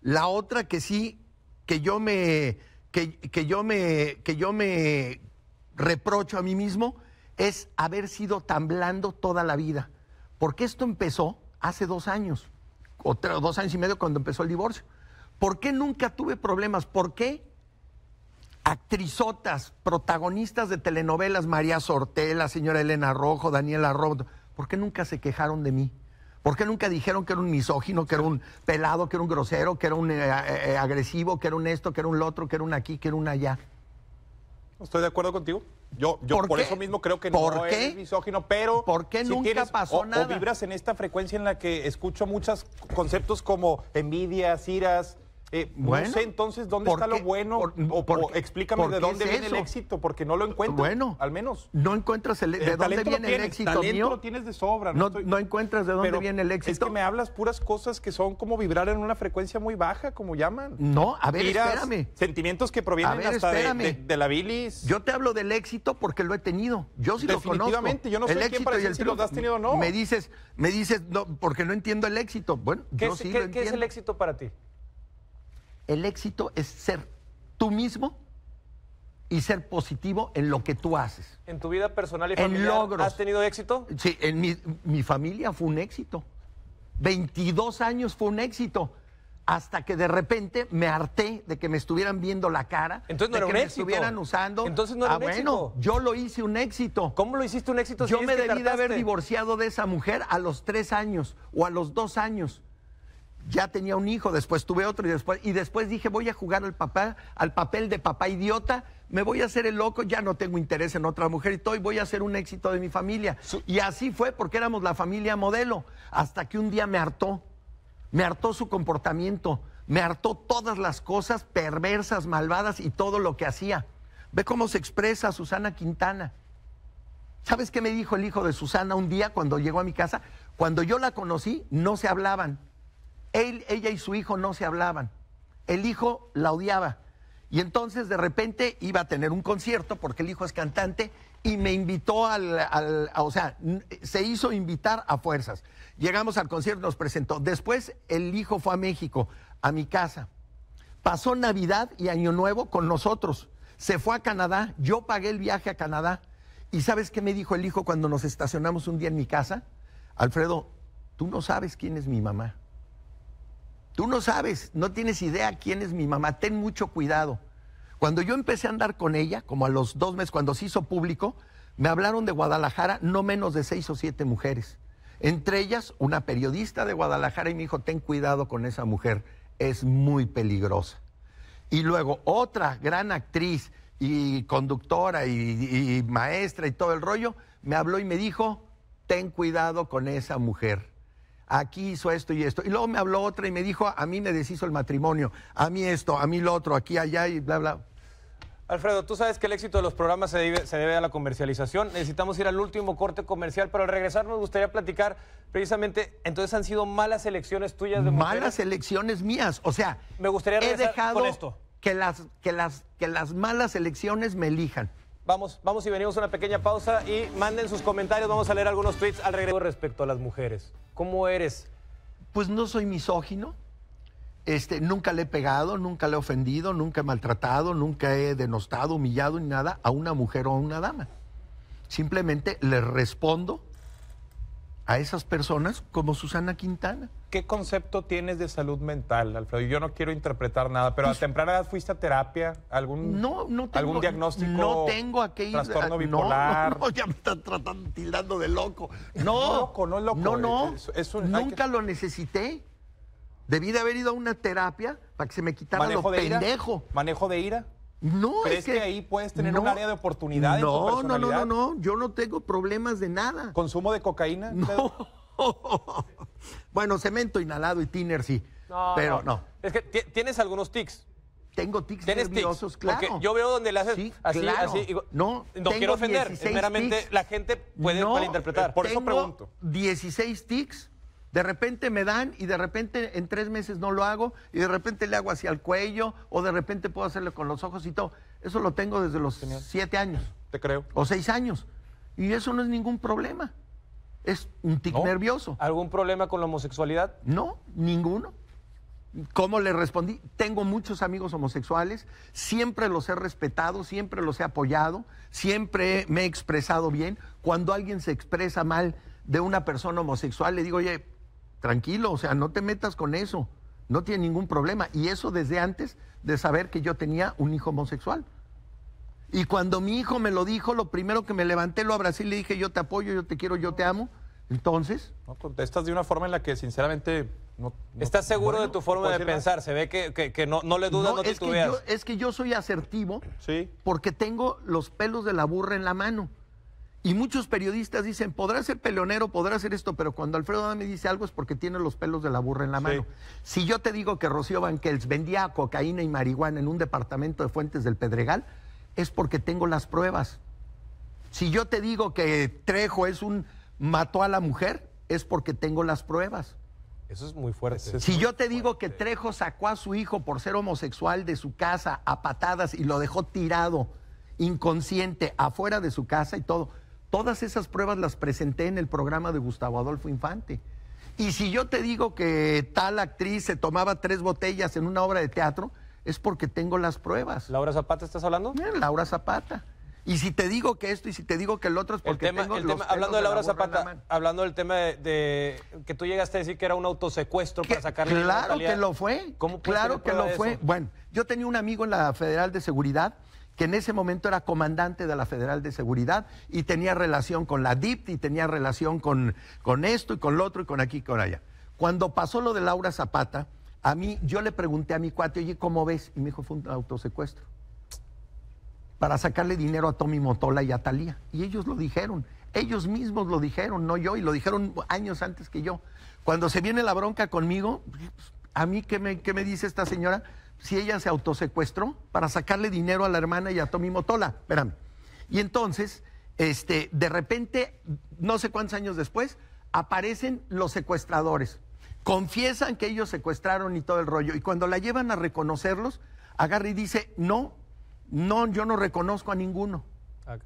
la otra que sí, que yo me, que, que yo me, que yo me reprocho a mí mismo es haber sido tan blando toda la vida. Porque esto empezó hace dos años, o dos años y medio cuando empezó el divorcio. ¿Por qué nunca tuve problemas? ¿Por qué actrizotas, protagonistas de telenovelas, María Sortel, la señora Elena Rojo, Daniela Rojo, ¿por qué nunca se quejaron de mí? ¿Por qué nunca dijeron que era un misógino, que era un pelado, que era un grosero, que era un eh, eh, agresivo, que era un esto, que era un lo otro, que era un aquí, que era un allá? Estoy de acuerdo contigo. Yo, yo ¿Por eso mismo creo que ¿Por no qué? eres misógino, pero... ¿Por qué nunca tienes- pasó o- nada? O vibras en esta frecuencia en la que escucho muchos conceptos como envidias, iras... eh, Bueno, no sé entonces dónde ¿por está lo bueno Por- o, por o qué? explícame ¿por de dónde es viene el éxito, porque no lo encuentro. Bueno, al menos. No encuentras el, de dónde viene el éxito talento mío. lo tienes de sobra. No, estoy- no encuentras de dónde pero viene el éxito. Es que me hablas puras cosas que son como vibrar en una frecuencia muy baja, como llaman. No, a ver, espérame. Sentimientos que provienen ver, hasta de, espérame. de- de la bilis. Yo te hablo del éxito porque lo he tenido. Yo sí lo conozco. Definitivamente, yo no soy el quien para decir si lo has tenido o no. Me dices, me dices, no, porque no entiendo el éxito. Bueno, ¿Qué, yo es, sí lo qué es el entiendo. éxito para ti? El éxito es ser tú mismo y ser positivo en lo que tú haces. ¿En tu vida personal y En familiar logros. has tenido éxito? Sí, en mi, mi familia fue un éxito. 22 años fue un éxito. Hasta que de repente me harté de que me estuvieran viendo la cara. Entonces no de era que un me éxito. estuvieran usando. Entonces no era ah, un bueno, éxito. yo lo hice un éxito. ¿Cómo lo hiciste un éxito? si Yo me que debí de haber divorciado de esa mujer a los tres años o a los dos años. Ya tenía un hijo, después tuve otro y después, y después dije voy a jugar al papá, al papel de papá idiota, me voy a hacer el loco, ya no tengo interés en otra mujer y todo, y voy a hacer un éxito de mi familia. Y así fue porque éramos la familia modelo, hasta que un día me hartó, me hartó su comportamiento, me hartó todas las cosas perversas, malvadas y todo lo que hacía. Ve cómo se expresa Susana Quintana. ¿Sabes qué me dijo el hijo de Susana un día cuando llegó a mi casa? Cuando yo la conocí, no se hablaban. Él, ella y su hijo no se hablaban. El hijo la odiaba. Y entonces de repente iba a tener un concierto, porque el hijo es cantante, y me invitó al, a- o sea, se hizo invitar a fuerzas. Llegamos al concierto, nos presentó. Después el hijo fue a México, a mi casa. Pasó Navidad y Año Nuevo con nosotros. Se fue a Canadá, yo pagué el viaje a Canadá. ¿Y sabes qué me dijo el hijo cuando nos estacionamos un día en mi casa? Alfredo, tú no sabes quién es mi mamá. Tú no sabes, no tienes idea quién es mi mamá. Ten mucho cuidado. Cuando yo empecé a andar con ella, como a los dos meses, cuando se hizo público, me hablaron de Guadalajara no menos de seis o siete mujeres. Entre ellas, una periodista de Guadalajara y me dijo, ten cuidado con esa mujer, es muy peligrosa. Y luego otra gran actriz y conductora y, y maestra y todo el rollo, me habló y me dijo, ten cuidado con esa mujer. Aquí hizo esto y esto. Y luego me habló otra y me dijo, a mí me deshizo el matrimonio, a mí esto, a mí lo otro, aquí, allá y bla, bla. Alfredo, tú sabes que el éxito de los programas se debe, se debe a la comercialización. Necesitamos ir al último corte comercial, pero al regresar nos gustaría platicar precisamente, entonces han sido malas elecciones tuyas de mujeres. Malas elecciones mías. O sea, Me gustaría he dejado con esto. Que, las, que, las, que las malas elecciones me elijan. Vamos, vamos y venimos a una pequeña pausa y manden sus comentarios. Vamos a leer algunos tweets al regreso respecto a las mujeres. ¿Cómo eres? Pues no soy misógino. Este, nunca le he pegado, nunca le he ofendido, nunca he maltratado, nunca he denostado, humillado ni nada a una mujer o a una dama. Simplemente le respondo a esas personas como Susana Quintana. ¿Qué concepto tienes de salud mental, Alfredo? Yo no quiero interpretar nada, pero a temprana edad fuiste a terapia, algún, Pues No, no tengo, algún diagnóstico. No tengo aquel Trastorno ah, bipolar. No, no, ya me están tratando, tildando de loco. No, loco, no es loco, No, no. es- es un- hay nunca lo necesité. Debí de haber ido a una terapia para que se me quitara ¿Manejo lo ira? pendejo. ¿Manejo de ira? No, ¿Crees es que, que ahí puedes tener un área de oportunidad en tu No, no, no, no, no. Yo no tengo problemas de nada. ¿Consumo de cocaína? Alfredo? Bueno, cemento inhalado y tiner sí. pero no. Es que ti- tienes algunos tics. Tengo tics ¿Tienes tics? nerviosos, claro. Porque yo veo donde le haces Sí, así, claro. así. y- No, no quiero ofender. 16 Meramente tics. la gente puede No, malinterpretar. por eso pregunto. 16 tics. De repente me dan y de repente en tres meses no lo hago y de repente le hago hacia el cuello o de repente puedo hacerle con los ojos y todo. Eso lo tengo desde los siete años Te creo. o seis años. Y eso no es ningún problema. Es un tic ¿No? nervioso. ¿Algún problema con la homosexualidad? No, ninguno. ¿Cómo le respondí? Tengo muchos amigos homosexuales, siempre los he respetado, siempre los he apoyado, siempre me he expresado bien. Cuando alguien se expresa mal de una persona homosexual, le digo, oye, tranquilo, o sea, no te metas con eso, no tiene ningún problema. Y eso desde antes de saber que yo tenía un hijo homosexual. Y cuando mi hijo me lo dijo, lo primero que me levanté, lo abracé y le dije, yo te apoyo, yo te quiero, yo te amo. Entonces, No, contestas de una forma en la que sinceramente no, no- ¿Estás seguro Bueno, de tu forma ¿puedo de más? pensar? Se ve que, que- que no, no le dudas, no, es, que titubeas. yo, es que yo soy asertivo Sí. porque tengo los pelos de la burra en la mano. Y muchos periodistas dicen, podrá ser peleonero, podrá ser esto, pero cuando Alfredo Adame dice algo es porque tiene los pelos de la burra en la Sí. mano. Si yo te digo que Rocío Banquels vendía cocaína y marihuana en un departamento de Fuentes del Pedregal, es porque tengo las pruebas. Si yo te digo que Trejo es un mató a la mujer, es porque tengo las pruebas. Eso es muy fuerte. Es Si muy yo te digo que Trejo sacó a su hijo por ser homosexual de su casa a patadas y lo dejó tirado, inconsciente, afuera de su casa y todo, todas esas pruebas las presenté en el programa de Gustavo Adolfo Infante. Y si yo te digo que tal actriz se tomaba tres botellas en una obra de teatro, es porque tengo las pruebas. ¿Laura Zapata estás hablando? Mira, Laura Zapata. Y si te digo que esto y si te digo que el otro es El porque tema, tengo el los tema- hablando de Laura la la Zapata, hablando del tema de, de- que tú llegaste a decir que era un autosecuestro para sacarle Claro que lo fue. ¿Cómo claro que lo fue. Bueno, yo tenía un amigo en la Federal de Seguridad que en ese momento era comandante de la Federal de Seguridad y tenía relación con la DIP y tenía relación con, con esto y con lo otro y con aquí y con allá. Cuando pasó lo de Laura Zapata, a mí, yo le pregunté a mi cuate, oye, ¿cómo ves? Y me dijo, fue un autosecuestro. Para sacarle dinero a Tommy Motola y a Talía. Y ellos lo dijeron. Ellos mismos lo dijeron, no yo, y lo dijeron años antes que yo. Cuando se viene la bronca conmigo, pues, a mí, ¿qué me, qué me dice esta señora? Si ella se autosecuestró para sacarle dinero a la hermana y a Tommy Motola. Espérame. Y entonces, este, de repente, no sé cuántos años después, aparecen los secuestradores. Confiesan que ellos secuestraron y todo el rollo. Y cuando la llevan a reconocerlos, agarra y dice, no, no, yo no reconozco a ninguno. Ah.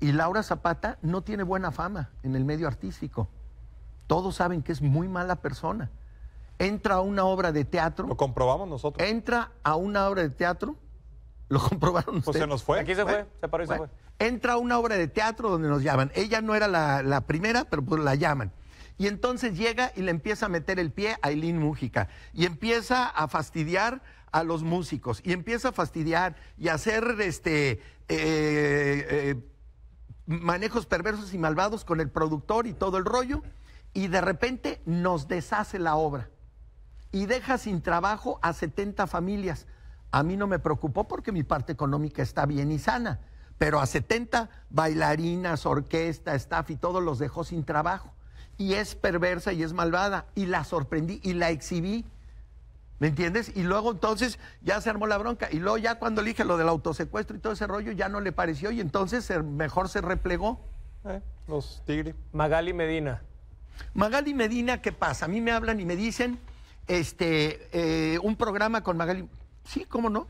Y Laura Zapata no tiene buena fama en el medio artístico. Todos saben que es muy mala persona. Entra a una obra de teatro. Lo comprobamos nosotros. Entra a una obra de teatro. Lo comprobaron Pues ustedes. se nos fue. Aquí se Bueno, fue, se paró y se fue. Entra a una obra de teatro donde nos llaman. Ella no era la, la primera, pero pues la llaman. Y entonces llega y le empieza a meter el pie a Eileen Mújica. Y empieza a fastidiar a los músicos y empieza a fastidiar y a hacer este, eh, eh, manejos perversos y malvados con el productor y todo el rollo, y de repente nos deshace la obra y deja sin trabajo a 70 familias. A mí no me preocupó porque mi parte económica está bien y sana, pero a 70 bailarinas, orquesta, staff y todos los dejó sin trabajo. Y es perversa y es malvada. Y la sorprendí y la exhibí. ¿Me entiendes? Y luego entonces ya se armó la bronca. Y luego ya cuando le dije lo del autosecuestro y todo ese rollo, ya no le pareció y entonces mejor se replegó. Eh, los Tigre. Magali Medina. Magali Medina, ¿qué pasa? A mí me hablan y me dicen, este, eh, un programa con Magali. Sí, ¿cómo no?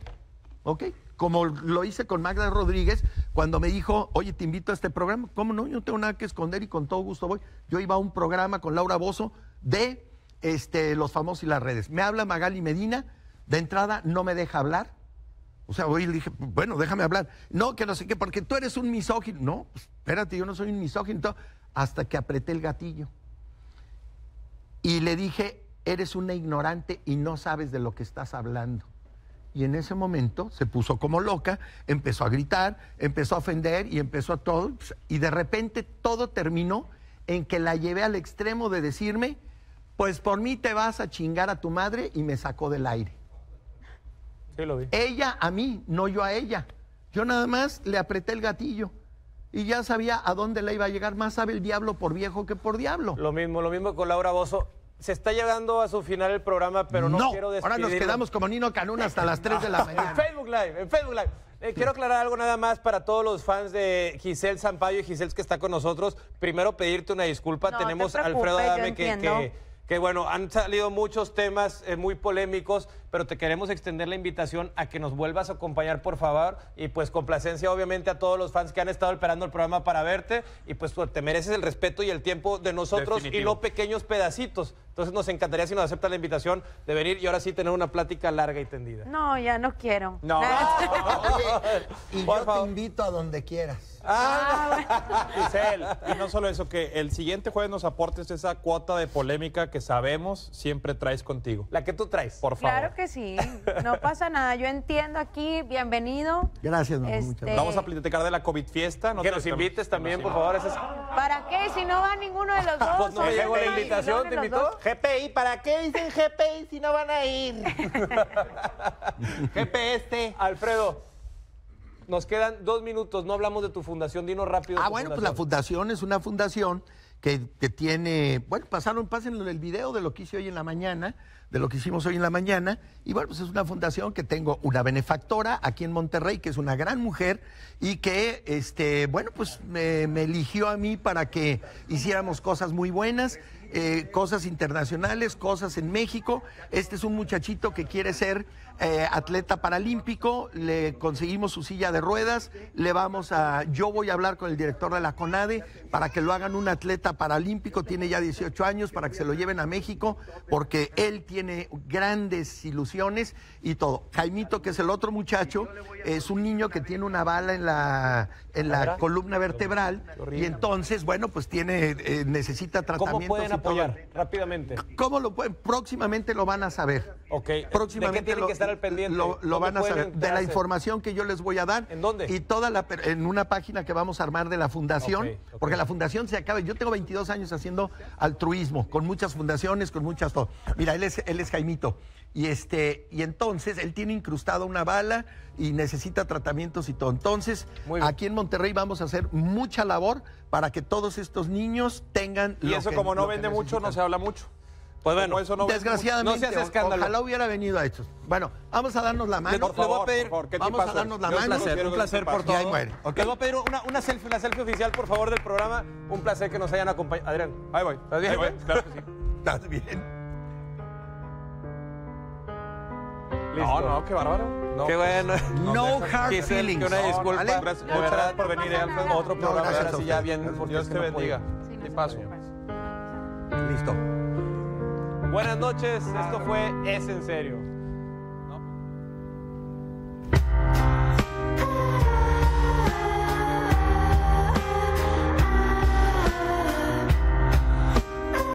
¿Ok? Como lo hice con Magda Rodríguez cuando me dijo, oye, te invito a este programa. ¿Cómo no? Yo no tengo nada que esconder y con todo gusto voy. Yo iba a un programa con Laura Bozo de este, los famosos y las redes. Me habla Magali Medina, de entrada no me deja hablar. O sea, hoy le dije, bueno, déjame hablar. No, que no sé qué, porque tú eres un misógino. No, pues, espérate, yo no soy un misógino. Hasta que apreté el gatillo. Y le dije, eres una ignorante y no sabes de lo que estás hablando. Y en ese momento se puso como loca, empezó a gritar, empezó a ofender y empezó a todo. Y de repente todo terminó en que la llevé al extremo de decirme, pues por mí te vas a chingar a tu madre y me sacó del aire. Sí, lo vi. Ella a mí, no yo a ella. Yo nada más le apreté el gatillo y ya sabía a dónde le iba a llegar. Más sabe el diablo por viejo que por diablo. Lo mismo, lo mismo con Laura Bozo. Se está llegando a su final el programa, pero no, quiero ahora despedirlo. nos quedamos como Nino Canún hasta las 3 de la En mañana. Facebook Live, en Facebook Live. Eh, quiero aclarar algo nada más para todos los fans de Giselle Sampaio y Giselle que está con nosotros. Primero pedirte una disculpa. No te Tenemos a Alfredo Adame que, que, bueno, han salido muchos temas eh, muy polémicos, pero te queremos extender la invitación a que nos vuelvas a acompañar, por favor. Y pues complacencia, obviamente, a todos los fans que han estado esperando el programa para verte. Y pues tú te mereces el respeto y el tiempo de nosotros y no pequeños pedacitos. Entonces nos encantaría si nos aceptas la invitación de venir y ahora sí tener una plática larga y tendida. No, ya no quiero. No. Y Por yo favor. te invito a donde quieras. Ah, Giselle, y no solo eso, que el siguiente jueves nos aportes esa cuota de polémica que sabemos siempre traes contigo. La que tú traes. Por favor. Claro que sí, no pasa nada. Yo entiendo aquí, bienvenido. Gracias, mi amor, Este, muchas gracias. Vamos a platicar de la COVID fiesta. que nos invites también, por favor. Ese es- ¿Para qué? Si no va ninguno de los dos. Pues no llegó la invitación, ¿te invitó? GPI, ¿para qué dicen GPI si no van a ir? GPS. Alfredo, nos quedan dos minutos. No hablamos de tu fundación. Dinos rápido. Ah, bueno, pues la fundación es una fundación que, que tiene, bueno, pasaron, pasen el video de lo que hice hoy en la mañana, de lo que hicimos hoy en la mañana, y bueno, pues es una fundación que tengo una benefactora aquí en Monterrey, que es una gran mujer, y que, este, bueno, pues me, eligió a mí para que hiciéramos cosas muy buenas, eh, cosas internacionales, cosas en México. Este es un muchachito que quiere ser eh, atleta paralímpico, le conseguimos su silla de ruedas, le vamos a, yo voy a hablar con el director de la CONADE para que lo hagan un atleta paralímpico, tiene ya 18 años, para que se lo lleven a México, porque él tiene grandes ilusiones y todo. Jaimito, que es el otro muchacho, es un niño que tiene una bala en la, en la columna vertebral y entonces, bueno, pues tiene, eh, necesita tratamientos. ¿Cómo pueden apoyar? Rápidamente. ¿Cómo lo pueden? Próximamente lo van a saber. Ok. Próximamente ¿De qué tienen lo, que estar al pendiente? Lo, lo ¿Dónde van a saber. De la información que yo les voy a dar. ¿En dónde? Y toda la en una página que vamos a armar de la fundación, porque la fundación se acaba. Yo tengo 22 años haciendo altruismo con muchas fundaciones, con muchas todo. Mira, él es él es Jaimito y este y entonces él tiene incrustada una bala y necesita tratamientos y todo. Entonces, aquí en Monterrey vamos a hacer mucha labor para que todos estos niños tengan Y lo eso que- como no vende mucho, no se habla mucho. Pues bueno, eso no Desgraciadamente, No se hace escándalo. ojalá hubiera venido a estos. Bueno, vamos a darnos la mano. Voy- les voy a pedir- por favor, ¿qué vamos a darnos la Un mano. placer, un placer por Y ahí todo. muere, ¿ok? Les voy a pedir una, una selfie, la selfie oficial, por favor, del programa. Un placer que nos hayan acompañado. Adrián, Ahí voy. ¿Estás bien, Ahí voy, claro que sí. Estás bien. listo. No, no, qué bárbaro. No, Qué bueno. No hard feelings. que una No, disculpa. ¿vale? Gracias, muchas gracias por venir, Alfredo. Otro No, programa. gracias ahora a sí ya bien. Gracias. Dios te no bendiga. No ¿Qué se paso? Listo. Buenas noches, esto fue Es en serio.